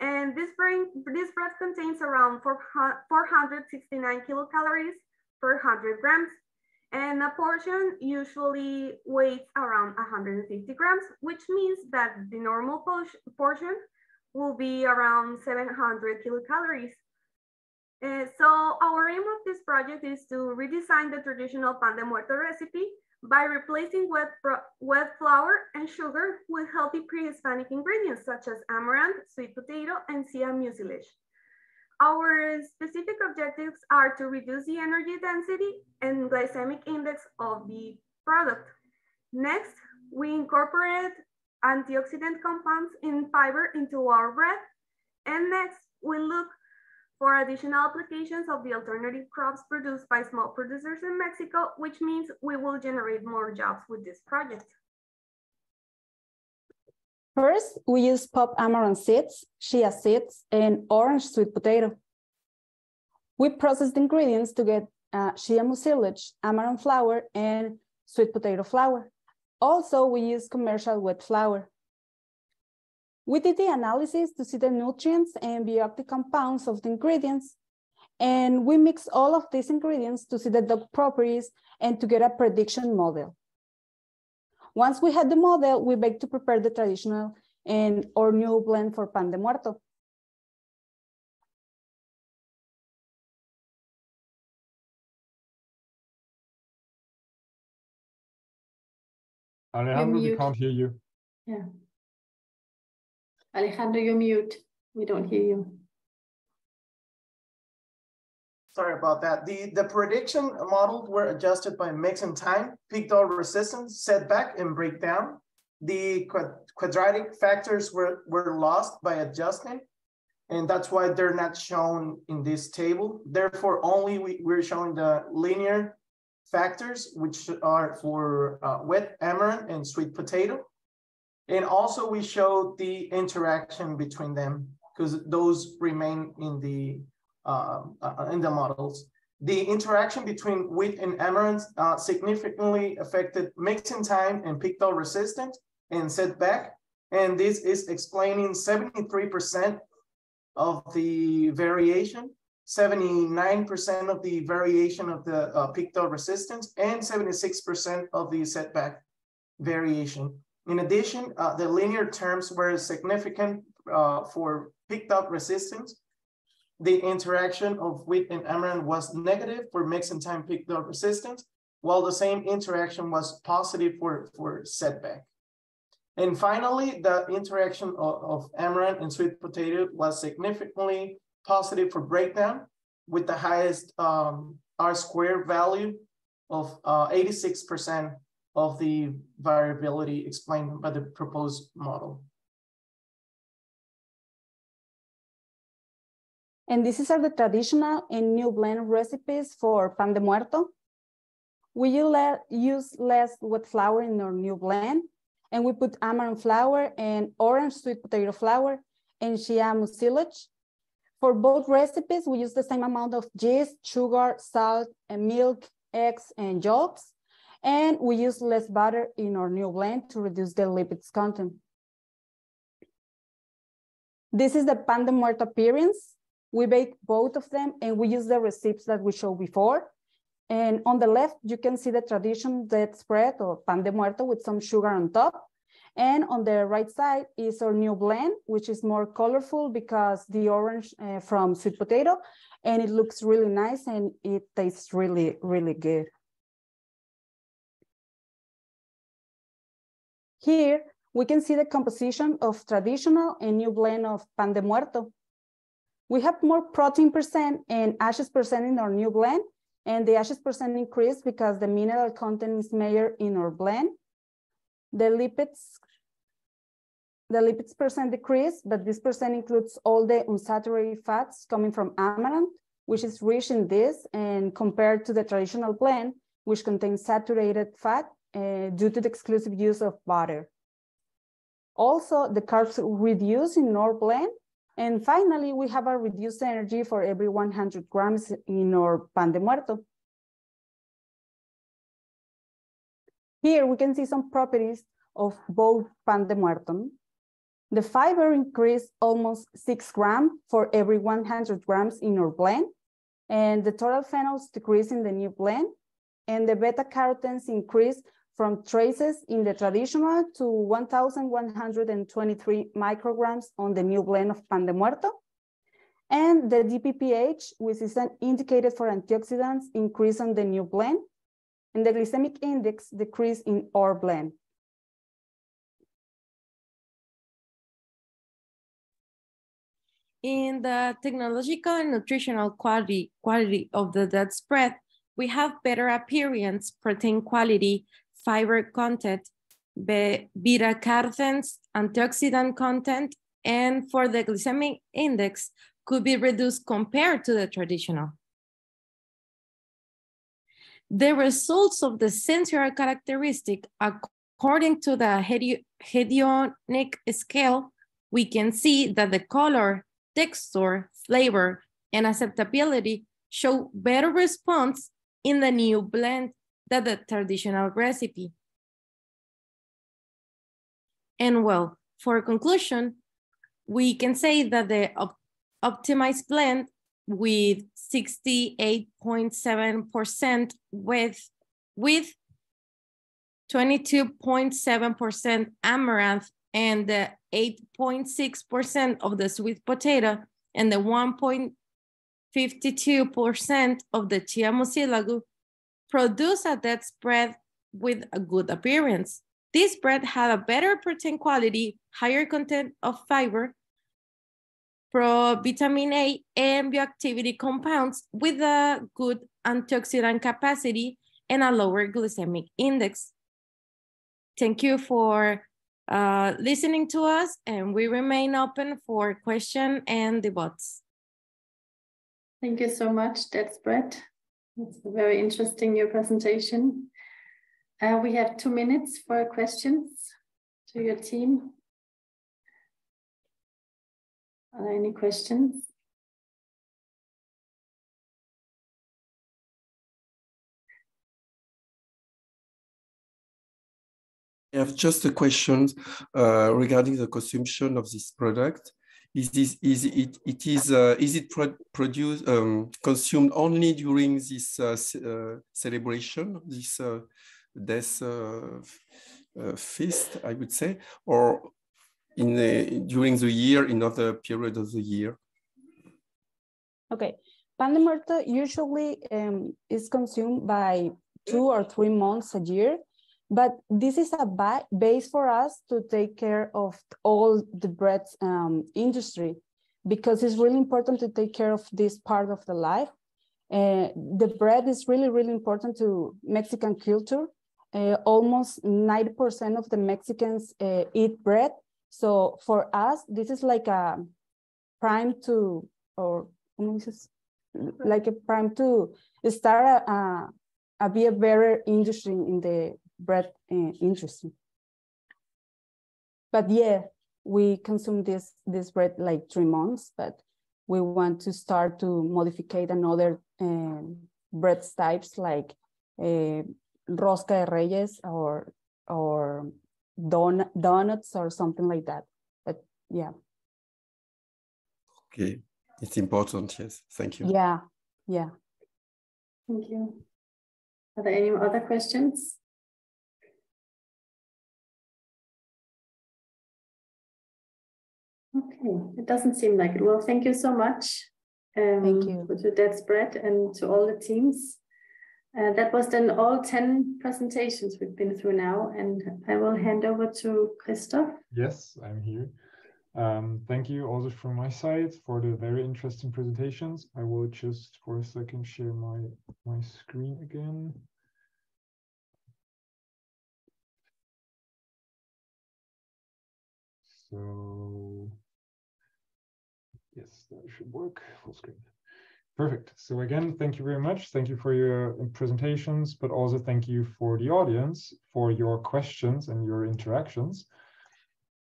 [SPEAKER 31] And this, bring, this bread contains around 469 kilocalories per 100 grams. And a portion usually weighs around 150 grams, which means that the normal portion will be around 700 kilocalories. Uh, so our aim of this project is to redesign the traditional pan de muerto recipe by replacing wet, wet flour and sugar with healthy pre-Hispanic ingredients such as amaranth, sweet potato, and chia mucilage. Our specific objectives are to reduce the energy density and glycemic index of the product. Next, we incorporate antioxidant compounds in fiber into our bread. And next, we look for additional applications of the alternative crops produced by small producers in Mexico, which means we will generate more jobs with this project.
[SPEAKER 32] First, we use pop amaranth seeds, chia seeds, and orange sweet potato. We process the ingredients to get uh, chia mucilage, amaranth flour, and sweet potato flour. Also, we use commercial wet flour. We did the analysis to see the nutrients and bioactive compounds of the ingredients. And we mix all of these ingredients to see the dog properties and to get a prediction model. Once we had the model, we bake to prepare the traditional and or new blend for pan de muerto.
[SPEAKER 2] Alejandro, we can't hear you.
[SPEAKER 1] Yeah. Alejandro, you're mute. We don't hear you.
[SPEAKER 33] Sorry about that. The, the prediction models were adjusted by mix and time, peak dollar resistance, setback, and breakdown. The quadratic factors were, were lost by adjusting, and that's why they're not shown in this table. Therefore, only we, we're showing the linear factors, which are for uh, wet amaranth and sweet potato. And also we showed the interaction between them because those remain in the uh, in the models. The interaction between wheat and amaranth uh, significantly affected mixing time and peak dollar resistance and setback. And this is explaining 73% of the variation, 79% of the variation of the uh, dollar resistance, and 76% of the setback variation. In addition, uh, the linear terms were significant uh, for up resistance. The interaction of wheat and amaranth was negative for mix and time up resistance, while the same interaction was positive for, for setback. And finally, the interaction of, of amaranth and sweet potato was significantly positive for breakdown with the highest um, R square value of 86% uh, of the variability explained by the proposed model.
[SPEAKER 32] And these are the traditional and new blend recipes for pan de muerto. We use less wet flour in our new blend, and we put amaranth flour and orange sweet potato flour and chia mucilage. For both recipes, we use the same amount of yeast, sugar, salt, and milk, eggs, and yolks and we use less butter in our new blend to reduce the lipids content. This is the pan de muerto appearance. We bake both of them and we use the recipes that we showed before. And on the left, you can see the tradition dead spread or pan de muerto with some sugar on top. And on the right side is our new blend, which is more colorful because the orange uh, from sweet potato, and it looks really nice and it tastes really, really good. Here, we can see the composition of traditional and new blend of pan de muerto. We have more protein percent and ashes percent in our new blend, and the ashes percent increased because the mineral content is higher in our blend. The lipids, the lipids percent decrease, but this percent includes all the unsaturated fats coming from amaranth, which is rich in this, and compared to the traditional blend, which contains saturated fat uh, due to the exclusive use of butter. Also, the carbs reduce in our blend. And finally, we have a reduced energy for every 100 grams in our pan de muerto. Here we can see some properties of both pan de muerto. The fiber increased almost six grams for every 100 grams in our blend, and the total phenols decreased in the new blend, and the beta carotenes increased from traces in the traditional to 1,123 micrograms on the new blend of pan de muerto. And the DPPH, which is an indicated for antioxidants, increase on the new blend. And the glycemic index decrease in our blend.
[SPEAKER 34] In the technological and nutritional quality, quality of the dead spread, we have better appearance, protein quality, fiber content, beta carotenes, antioxidant content, and for the glycemic index could be reduced compared to the traditional. The results of the sensory characteristic according to the hedonic scale, we can see that the color, texture, flavor, and acceptability show better response in the new blend than the traditional recipe. And well, for conclusion, we can say that the op optimized blend with 68.7% with, with 22.7% amaranth and the 8.6% of the sweet potato and the 1.52% of the chia mucilagua produce a dead spread with a good appearance. This bread had a better protein quality, higher content of fiber, pro vitamin A and bioactivity compounds with a good antioxidant capacity and a lower glycemic index. Thank you for uh, listening to us and we remain open for question and debates.
[SPEAKER 1] Thank you so much, That's Brett. It's very interesting, your presentation. Uh, we have two minutes for questions to your team. Are there any questions?
[SPEAKER 23] I have just a question uh, regarding the consumption of this product is this is it it is uh, is it pro produced um, consumed only during this uh, uh, celebration this uh, death uh, feast I would say or in the, during the year in other period of the year
[SPEAKER 32] okay pan de muerto usually um, is consumed by two or three months a year but this is a base for us to take care of all the bread um, industry because it's really important to take care of this part of the life. Uh, the bread is really, really important to Mexican culture. Uh, almost 90% of the Mexicans uh, eat bread. So for us, this is like a prime to, or like a prime to start a, a, a be a better industry in the bread uh, interesting. But yeah, we consume this this bread like three months, but we want to start to modify another um, bread types like uh, rosca de reyes or or don donuts or something like that. But yeah.
[SPEAKER 23] Okay, it's important. Yes, thank you.
[SPEAKER 32] Yeah, yeah.
[SPEAKER 1] Thank you. Are there any other questions? Okay, it doesn't seem like it. Well, thank you so much. Um, thank you. To that spread and to all the teams. Uh, that was then all 10 presentations we've been through now, and I will hand over to Christoph.
[SPEAKER 2] Yes, I'm here. Um, thank you also from my side for the very interesting presentations. I will just for a second share my, my screen again. So yes, that should work full screen. Perfect. So again, thank you very much. Thank you for your presentations, but also thank you for the audience for your questions and your interactions.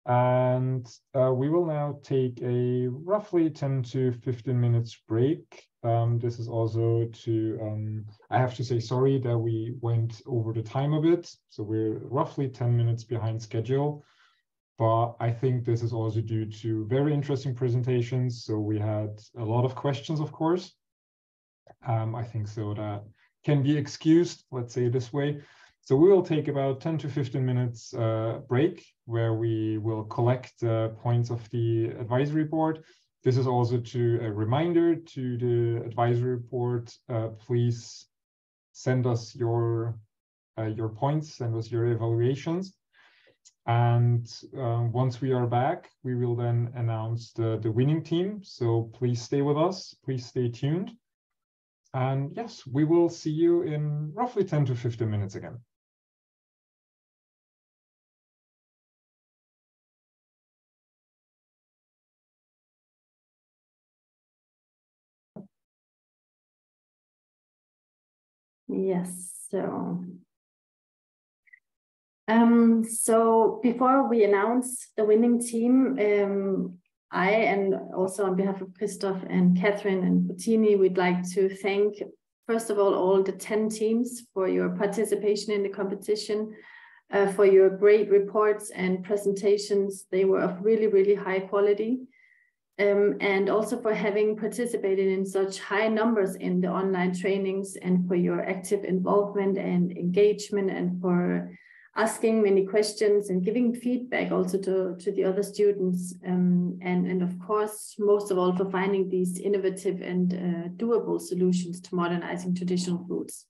[SPEAKER 2] And uh, we will now take a roughly 10 to 15 minutes break. Um, this is also to, um, I have to say sorry that we went over the time a bit. So we're roughly 10 minutes behind schedule. But I think this is also due to very interesting presentations. So we had a lot of questions, of course. Um, I think so that can be excused, let's say this way. So we will take about 10 to 15 minutes uh, break where we will collect uh, points of the advisory board. This is also to a reminder to the advisory board, uh, please send us your, uh, your points, send us your evaluations. And uh, once we are back, we will then announce the, the winning team. So please stay with us, please stay tuned. And yes, we will see you in roughly 10 to 15 minutes again.
[SPEAKER 1] Yes, so um, so before we announce the winning team, um, I and also on behalf of Christoph and Catherine and Puccini, we'd like to thank first of all all the 10 teams for your participation in the competition, uh, for your great reports and presentations. They were of really, really high quality um, and also for having participated in such high numbers in the online trainings and for your active involvement and engagement and for asking many questions and giving feedback also to, to the other students. Um, and, and of course, most of all, for finding these innovative and uh, doable solutions to modernizing traditional foods.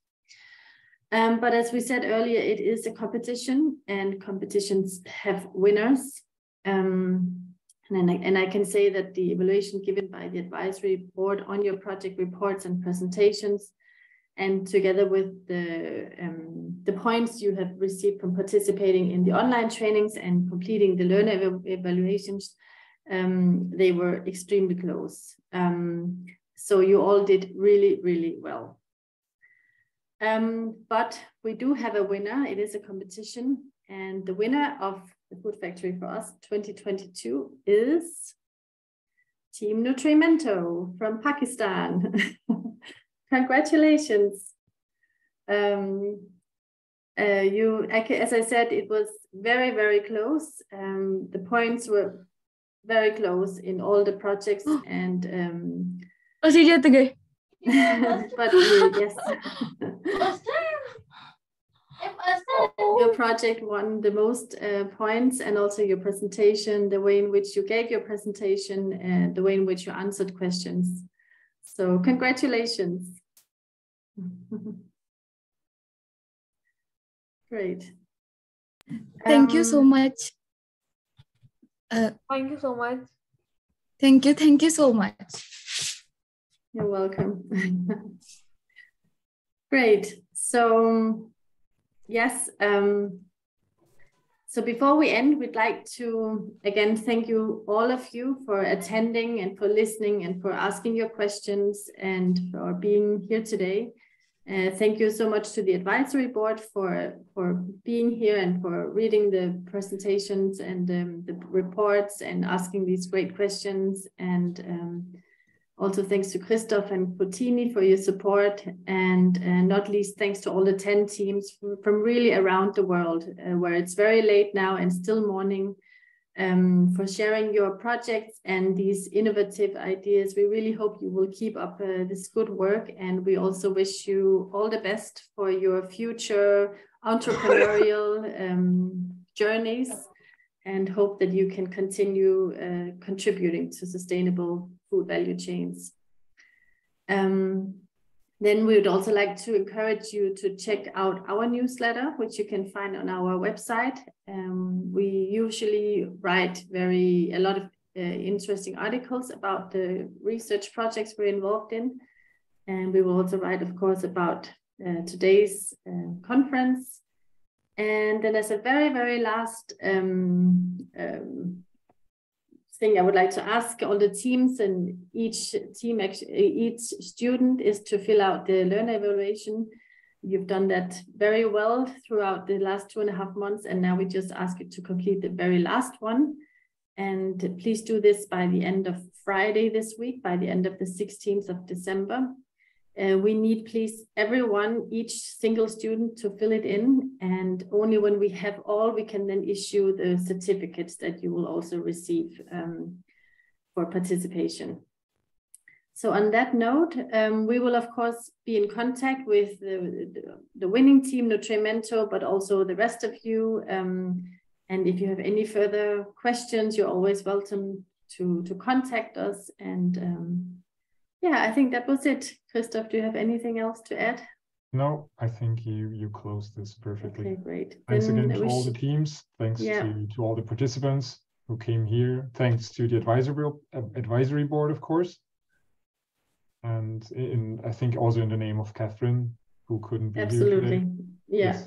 [SPEAKER 1] Um, but as we said earlier, it is a competition and competitions have winners. Um, and I, and I can say that the evaluation given by the advisory board on your project reports and presentations, and together with the, um, the points you have received from participating in the online trainings and completing the learner ev evaluations, um, they were extremely close. Um, so you all did really, really well. Um, but we do have a winner. It is a competition. And the winner of the Food Factory 4Us 2022 is Team Nutrimento from Pakistan. [LAUGHS] Congratulations. Um, uh, you, as I said, it was very, very close. Um, the points were very close in all the projects [GASPS] and um,
[SPEAKER 34] oh, [LAUGHS]
[SPEAKER 1] but yes. [LAUGHS] your project won the most uh, points and also your presentation, the way in which you gave your presentation and the way in which you answered questions. So congratulations. [LAUGHS] Great.
[SPEAKER 34] Thank um, you so um, much.
[SPEAKER 31] Uh, thank you so much.
[SPEAKER 34] Thank you. Thank you so much.
[SPEAKER 1] You're welcome. [LAUGHS] Great. So Yes. Um, so before we end, we'd like to again thank you all of you for attending and for listening and for asking your questions and for being here today. Uh, thank you so much to the advisory board for for being here and for reading the presentations and um, the reports and asking these great questions. And um, also thanks to Christoph and Puccini for your support, and uh, not least thanks to all the 10 teams from, from really around the world, uh, where it's very late now and still morning, um, for sharing your projects and these innovative ideas. We really hope you will keep up uh, this good work, and we also wish you all the best for your future entrepreneurial um, journeys and hope that you can continue uh, contributing to sustainable food value chains. Um, then we would also like to encourage you to check out our newsletter, which you can find on our website. Um, we usually write very a lot of uh, interesting articles about the research projects we're involved in. And we will also write, of course, about uh, today's uh, conference. And then as a very, very last um, um, thing I would like to ask all the teams and each team, each student is to fill out the learner evaluation. You've done that very well throughout the last two and a half months. And now we just ask you to complete the very last one. And please do this by the end of Friday this week, by the end of the 16th of December. Uh, we need please everyone, each single student to fill it in. And only when we have all, we can then issue the certificates that you will also receive um, for participation. So on that note, um, we will of course be in contact with the, the, the winning team, Nutrimento, but also the rest of you. Um, and if you have any further questions, you're always welcome to, to contact us. And um, yeah, I think that was it. Christoph, do you have anything else to add?
[SPEAKER 2] No, I think you you closed this perfectly.
[SPEAKER 1] Okay, great.
[SPEAKER 2] Thanks
[SPEAKER 1] Then
[SPEAKER 2] again to all the teams. Thanks
[SPEAKER 1] Yeah.
[SPEAKER 2] to, to all the participants who came here. Thanks to the advisory advisory board, of course. And in I think also in the name of Catherine, who couldn't be here
[SPEAKER 1] Absolutely. Yeah.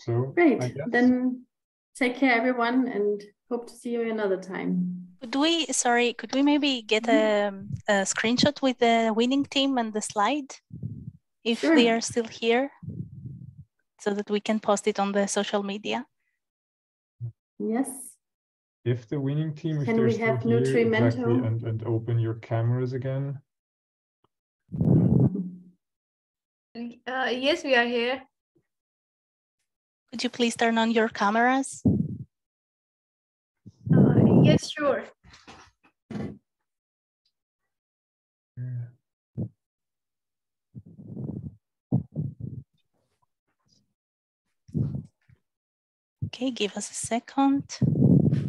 [SPEAKER 2] So
[SPEAKER 1] Great. Then take care, everyone, and hope to see you another time.
[SPEAKER 35] Could we, sorry, could we maybe get a, a screenshot with the winning team and the slide? If
[SPEAKER 1] Sure.
[SPEAKER 35] they are still here, so that we can post it on the social media?
[SPEAKER 1] Yes.
[SPEAKER 2] If the winning team, if
[SPEAKER 1] Can
[SPEAKER 2] they're
[SPEAKER 1] we have
[SPEAKER 2] here,
[SPEAKER 1] Nutrimento?
[SPEAKER 2] exactly, and, and open your cameras again.
[SPEAKER 36] Uh, yes, we are here.
[SPEAKER 35] Could you please turn on your cameras?
[SPEAKER 36] Yes, sure.
[SPEAKER 35] Okay, give us a second.
[SPEAKER 2] I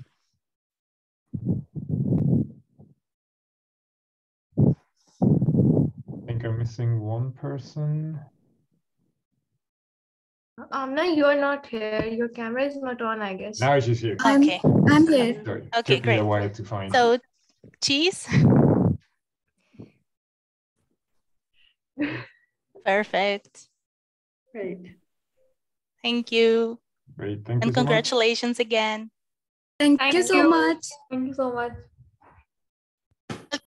[SPEAKER 2] think I'm missing one person.
[SPEAKER 36] Um, no, you are not here. Your camera is not on, I guess.
[SPEAKER 2] Now she's here.
[SPEAKER 35] Okay.
[SPEAKER 36] I'm here.
[SPEAKER 2] Sorry,
[SPEAKER 35] Okay,
[SPEAKER 2] took me a while to find.
[SPEAKER 35] So, cheese. [LAUGHS] Perfect.
[SPEAKER 1] Great.
[SPEAKER 35] Thank you.
[SPEAKER 2] Great, thank you
[SPEAKER 35] And
[SPEAKER 2] so much.
[SPEAKER 35] congratulations again.
[SPEAKER 36] Thank,
[SPEAKER 31] you so much. Thank you so much.